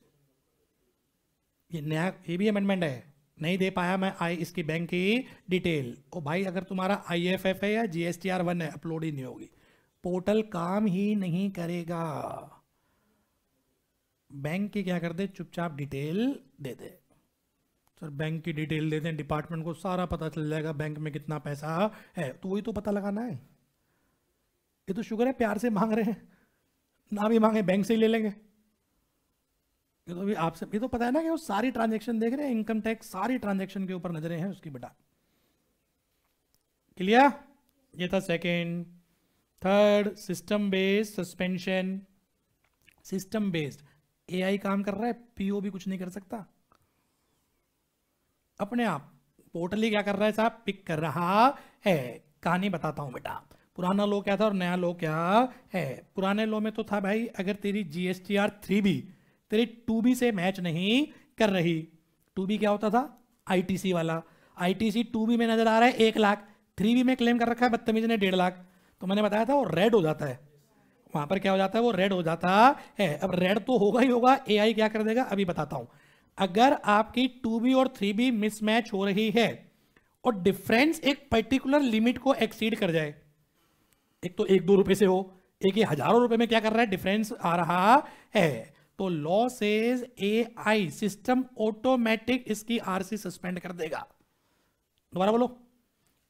ये नया, ये भी अमेंडमेंट है। नहीं दे पाया मैं, आई इसकी बैंक की डिटेल ओ भाई, अगर तुम्हारा आई एफ़ एफ़ है या G S T R one है अपलोड ही नहीं होगी। पोर्टल काम ही नहीं करेगा। बैंक की क्या कर दे? चुपचाप डिटेल दे दे। सर बैंक की डिटेल दे दें। डिपार्टमेंट को सारा पता चल जाएगा बैंक में कितना पैसा है। तो वही तो पता लगाना है। ये तो शुक्र है, प्यार से मांग रहे हैं। ना भी मांगे बैंक से ही ले लेंगे। ये तो भी आपसे, ये तो पता है ना कि वो सारी ट्रांजेक्शन देख रहे हैं इनकम टैक्स सारी ट्रांजेक्शन के ऊपर नज़रें हैं उसकी बेटा। क्लियर ये था second third system based suspension system based AI काम कर रहा है पीओ भी कुछ नहीं कर सकता। अपने आप पोर्टल ही क्या कर रहा है साहब? पिक कर रहा है। कहानी बताता हूँ बेटा। पुराना लो क्या था और नया लो क्या है? पुराने लो में तो था भाई, अगर तेरी G S T R three B तेरी टू बी से मैच नहीं कर रही। टू बी क्या होता था? आई टी सी वाला। I T C two B में नज़र आ रहा है एक लाख। थ्री बी में क्लेम कर रखा है बदतमीज ने डेढ़ लाख। तो मैंने बताया था वो रेड हो जाता है। वहाँ पर क्या हो जाता है? वो रेड हो जाता है। अब रेड तो होगा ही होगा। ए आई क्या कर देगा? अभी बताता हूँ। अगर आपकी टू बी और थ्री बी मिसमैच हो रही है और डिफरेंस एक पर्टिकुलर लिमिट को एक्सीड कर जाए एक तो एक दो रुपए से हो, एक ही हज़ारों रुपए में क्या कर रहा है? डिफरेंस आ रहा है। तो law says AI system automatic इसकी आरसी सस्पेंड कर देगा। दोबारा बोलो।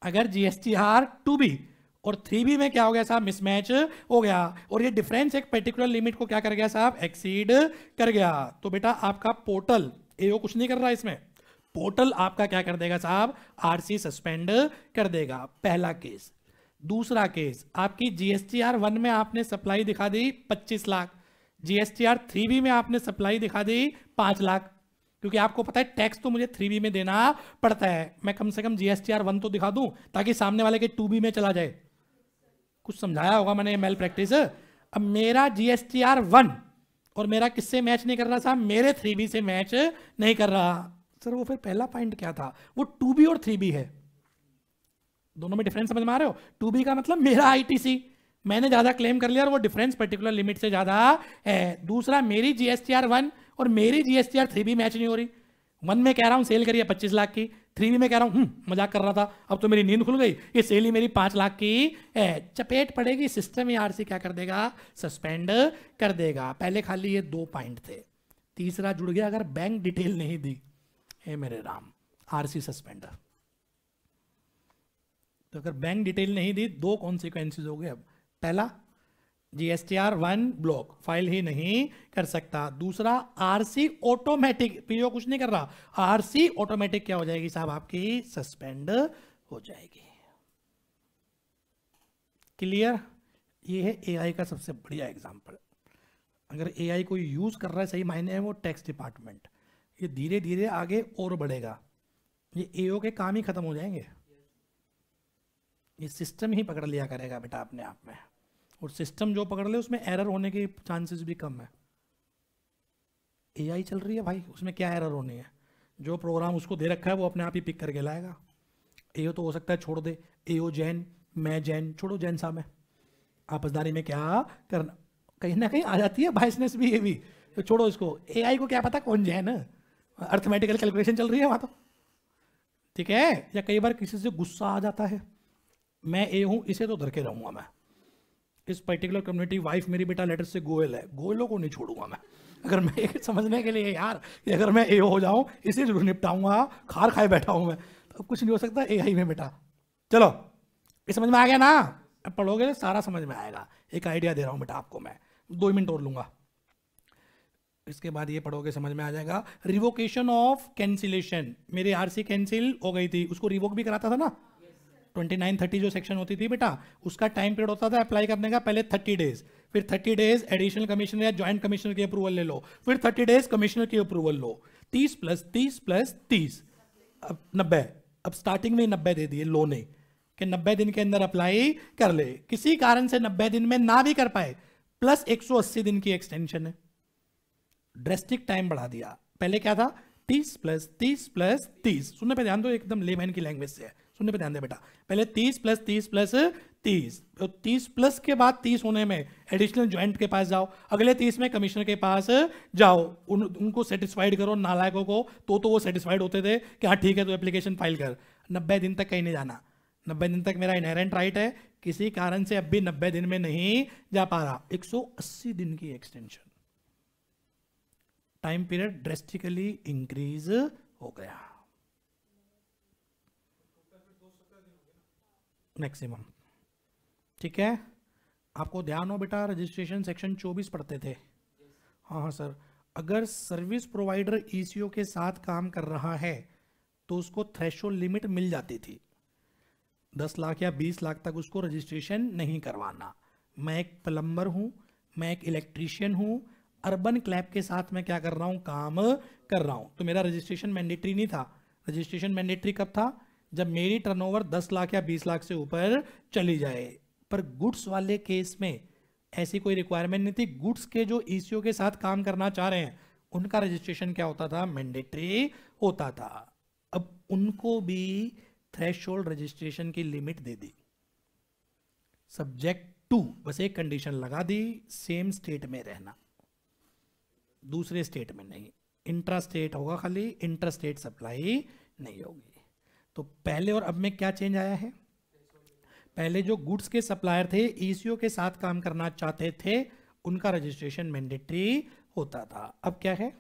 अगर जीएसटी आर टू बी और थ्री बी में क्या हो गया साहब? मिसमैच हो गया। और ये डिफरेंस एक पर्टिकुलर लिमिट को क्या कर गया साहब? एक्सीड कर गया। तो बेटा आपका पोर्टल एओ कुछ नहीं कर रहा इसमें। पोर्टल आपका क्या कर देगा साहब? आरसी सस्पेंड कर देगा। पहला केस दूसरा केस, आपकी जीएसटीआर वन में आपने सप्लाई दिखा दी 25 लाख। जीएसटीआर थ्री बी में आपने सप्लाई दिखा दी पाँच लाख। क्योंकि आपको पता है टैक्स तो मुझे थ्री बी में देना पड़ता है। मैं कम से कम जीएसटीआर वन तो दिखा दूँ, ताकि सामने वाले के टू बी में चला जाए। कुछ समझाया होगा मैंने मेल प्रैक्टिस अब मेरा जीएसटीआर वन और मेरा किससे मैच नहीं कर रहा था मेरे थ्री बी से मैच नहीं कर रहा। सर, वो फिर पहला पॉइंट क्या था? वो टू बी और थ्री बी है। दोनों में डिफरेंस समझ में आ रहे हो? टू बी का मतलब मेरा आईटीसी मैंने ज़्यादा क्लेम कर लिया और वो डिफरेंस पर्टिकुलर लिमिट से ज़्यादा है। दूसरा मेरी जीएसटीआर वन और मेरी जीएसटीआर थ्री बी मैच नहीं हो रही। वन में कह रहा हूँ सेल करिए पच्चीस लाख की। थ्री बी में कह रहा हूँ हम्म, मज़ाक कर रहा था। अब तो मेरी नींद खुल गई। ये सेल ही मेरी पाँच लाख की है। चपेट पड़ेगी सिस्टम ही आरसी क्या कर देगा? सस्पेंड कर देगा। पहले खाली ये दो पॉइंट थे। तीसरा जुड़ गया अगर बैंक डिटेल नहीं दी। हे मेरे राम आरसी सस्पेंडर तो अगर बैंक डिटेल नहीं दी, दो कॉन्सिक्वेंसेज हो गए अब। पहला G GSTR one block file ही नहीं कर सकता। दूसरा आरसी ऑटोमेटिक पीओ कुछ नहीं कर रहा। आरसी ऑटोमेटिक क्या हो जाएगी साहब? आपकी सस्पेंड हो जाएगी। क्लियर ये है एआई का सबसे बढ़िया एग्जांपल अगर एआई कोई यूज़ कर रहा है, सही मायने है वो टैक्स डिपार्टमेंट ये धीरे धीरे आगे और बढ़ेगा। ये एओ के काम ही खत्म हो जाएँगे। ये सिस्टम ही पकड़ लिया करेगा बेटा अपने आप में। और सिस्टम जो पकड़ ले, उसमें एरर होने के चांसेस भी कम है। एआई चल रही है भाई, उसमें क्या एरर होनी है? जो प्रोग्राम उसको दे रखा है, वो अपने आप ही पिक करके लाएगा। एओ तो हो सकता है छोड़ दे। एओ जैन, मैं जैन, छोड़ो जैन साहब में। आपसदारी में क्या करना? कहीं ना कहीं आ जाती है बाइसनेस भी, ये भी। तो छोड़ो इसको। एआई को क्या पता कौन जैन अर्थमेटिकल कैलकुलेशन चल रही है वहाँ तो। ठीक है? या कई बार किसी से गुस्सा आ जाता है। मैं ए हूँ, इसे तो धर के रहूँगा मैं। इस पर्टिकुलर कम्युनिटी वाइफ मेरी बेटा लेटर से गोयल है। गोयलों को नहीं छोड़ूँगा मैं। अगर मैं समझने के लिए यार कि अगर मैं ए हो जाऊँ, इसे ज़रूर निपटाऊँगा, खार खाए बैठा हूँ मैं तो कुछ नहीं हो सकता ए आई में बेटा। चलो, ये समझ में आ गया ना? अब पढ़ोगे सारा समझ में आएगा। एक आइडिया दे रहा हूँ बेटा आपको मैं। दो मिनट और लूँगा। इसके बाद ये पढ़ोगे, समझ में आ जाएगा। रिवोकेशन ऑफ़ कैंसिलेशन मेरी आरसी कैंसिल हो गई थी। उसको रिवोक भी कराता था ना? ट्वेंटी नाइन थर्टी जो सेक्शन होती थी, बेटा, उसका टाइम पीरियड होता था अप्लाई करने का पहले थर्टी डेज़ फिर थर्टी डेज़ एडिशनल कमिश्नर या ज्वाइंट कमिश्नर की अप्रूवल ले लो. फिर थर्टी डेज़ कमिश्नर की अप्रूवल लो. तीस प्लस तीस प्लस तीस. अब नब्बे. अब स्टार्टिंग में नब्बे दे दिए लो ने कि नब्बे दिन के अंदर अप्लाई कर ले. किसी कारण से नब्बे दिन में ना भी कर पाए. प्लस 180 दिन की एक्सटेंशन है ड्रेस्टिक टाइम बढ़ा दिया. पहले क्या था? तीस प्लस तीस प्लस तीस. सुनने पे ध्यान दो, एकदम लेमैन की लैंग्वेज से है. सुनने पे ध्यान दे बेटा। पहले तीस प्लस तीस प्लस तीस। तो तीस प्लस के बाद तीस होने में एडिशनल ज्वाइंट के पास जाओ। अगले तीस में कमिश्नर के पास जाओ। उन, उनको सेटिस्फाइड करो नालायकों को। तो तो वो सेटिस्फाइड होते थे कि हाँ ठीक है तो एप्लीकेशन फ़ाइल कर। नब्बे दिन तक कहीं नहीं जाना। नब्बे दिन तक मेरा इनहेरेंट राइट है। किसी कारण से अब भी नब्बे दिन में नहीं जा पा रहा। 180 दिन की extension time period drastically increase हो गया। मैक्सिमम ठीक है? आपको ध्यान हो बेटा रजिस्ट्रेशन सेक्शन 24 पढ़ते थे। हाँ हाँ सर अगर सर्विस प्रोवाइडर ईसीओ के साथ काम कर रहा है तो उसको थ्रेशोल्ड लिमिट मिल जाती थी। दस लाख या बीस लाख तक उसको रजिस्ट्रेशन नहीं करवाना। मैं एक प्लम्बर हूँ, मैं एक इलेक्ट्रीशियन हूँ अर्बन क्लैब के साथ मैं क्या कर रहा हूँ? काम कर रहा हूँ। तो मेरा रजिस्ट्रेशन मैंडेटरी नहीं था। रजिस्ट्रेशन मैंडेटरी कब था? जब मेरी टर्नओवर 10 लाख या 20 लाख से ऊपर चली जाए। पर गुड्स वाले केस में ऐसी कोई रिक्वायरमेंट नहीं थी। गुड्स के जो ईसीओ के साथ काम करना चाह रहे हैं, उनका रजिस्ट्रेशन क्या होता था? मैंडेटरी होता था। अब उनको भी थ्रेशोल्ड रजिस्ट्रेशन की लिमिट दे दी। सब्जेक्ट टू बस एक कंडीशन लगा दी सेम स्टेट में रहना। दूसरे स्टेट में नहीं। इंट्रा स्टेट होगा खाली इंटर स्टेट सप्लाई नहीं होगी। तो पहले और अब में क्या चेंज आया है? पहले जो गुड्स के सप्लायर थे ईसीओ के साथ काम करना चाहते थे, उनका रजिस्ट्रेशन मैंडेटरी होता था। अब क्या है?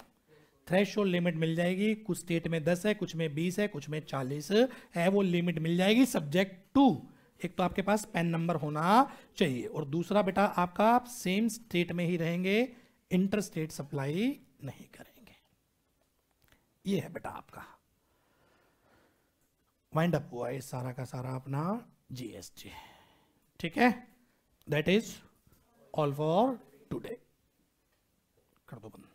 थ्रेश लिमिट मिल जाएगी। कुछ स्टेट में 10 है, कुछ में 20 है, कुछ में 40 है, वो लिमिट मिल जाएगी सब्जेक्ट टू एक तो आपके पास पेन नंबर होना चाहिए। और दूसरा बेटा, आपका आप सेम स्टेट में ही रहेंगे इंटर स्टेट सप्लाई नहीं करेंगे। ये है बेटा आपका। वाइंड अप हुआ है सारा का सारा अपना जीएसटी ठीक है? That is all for today कर दो बंद।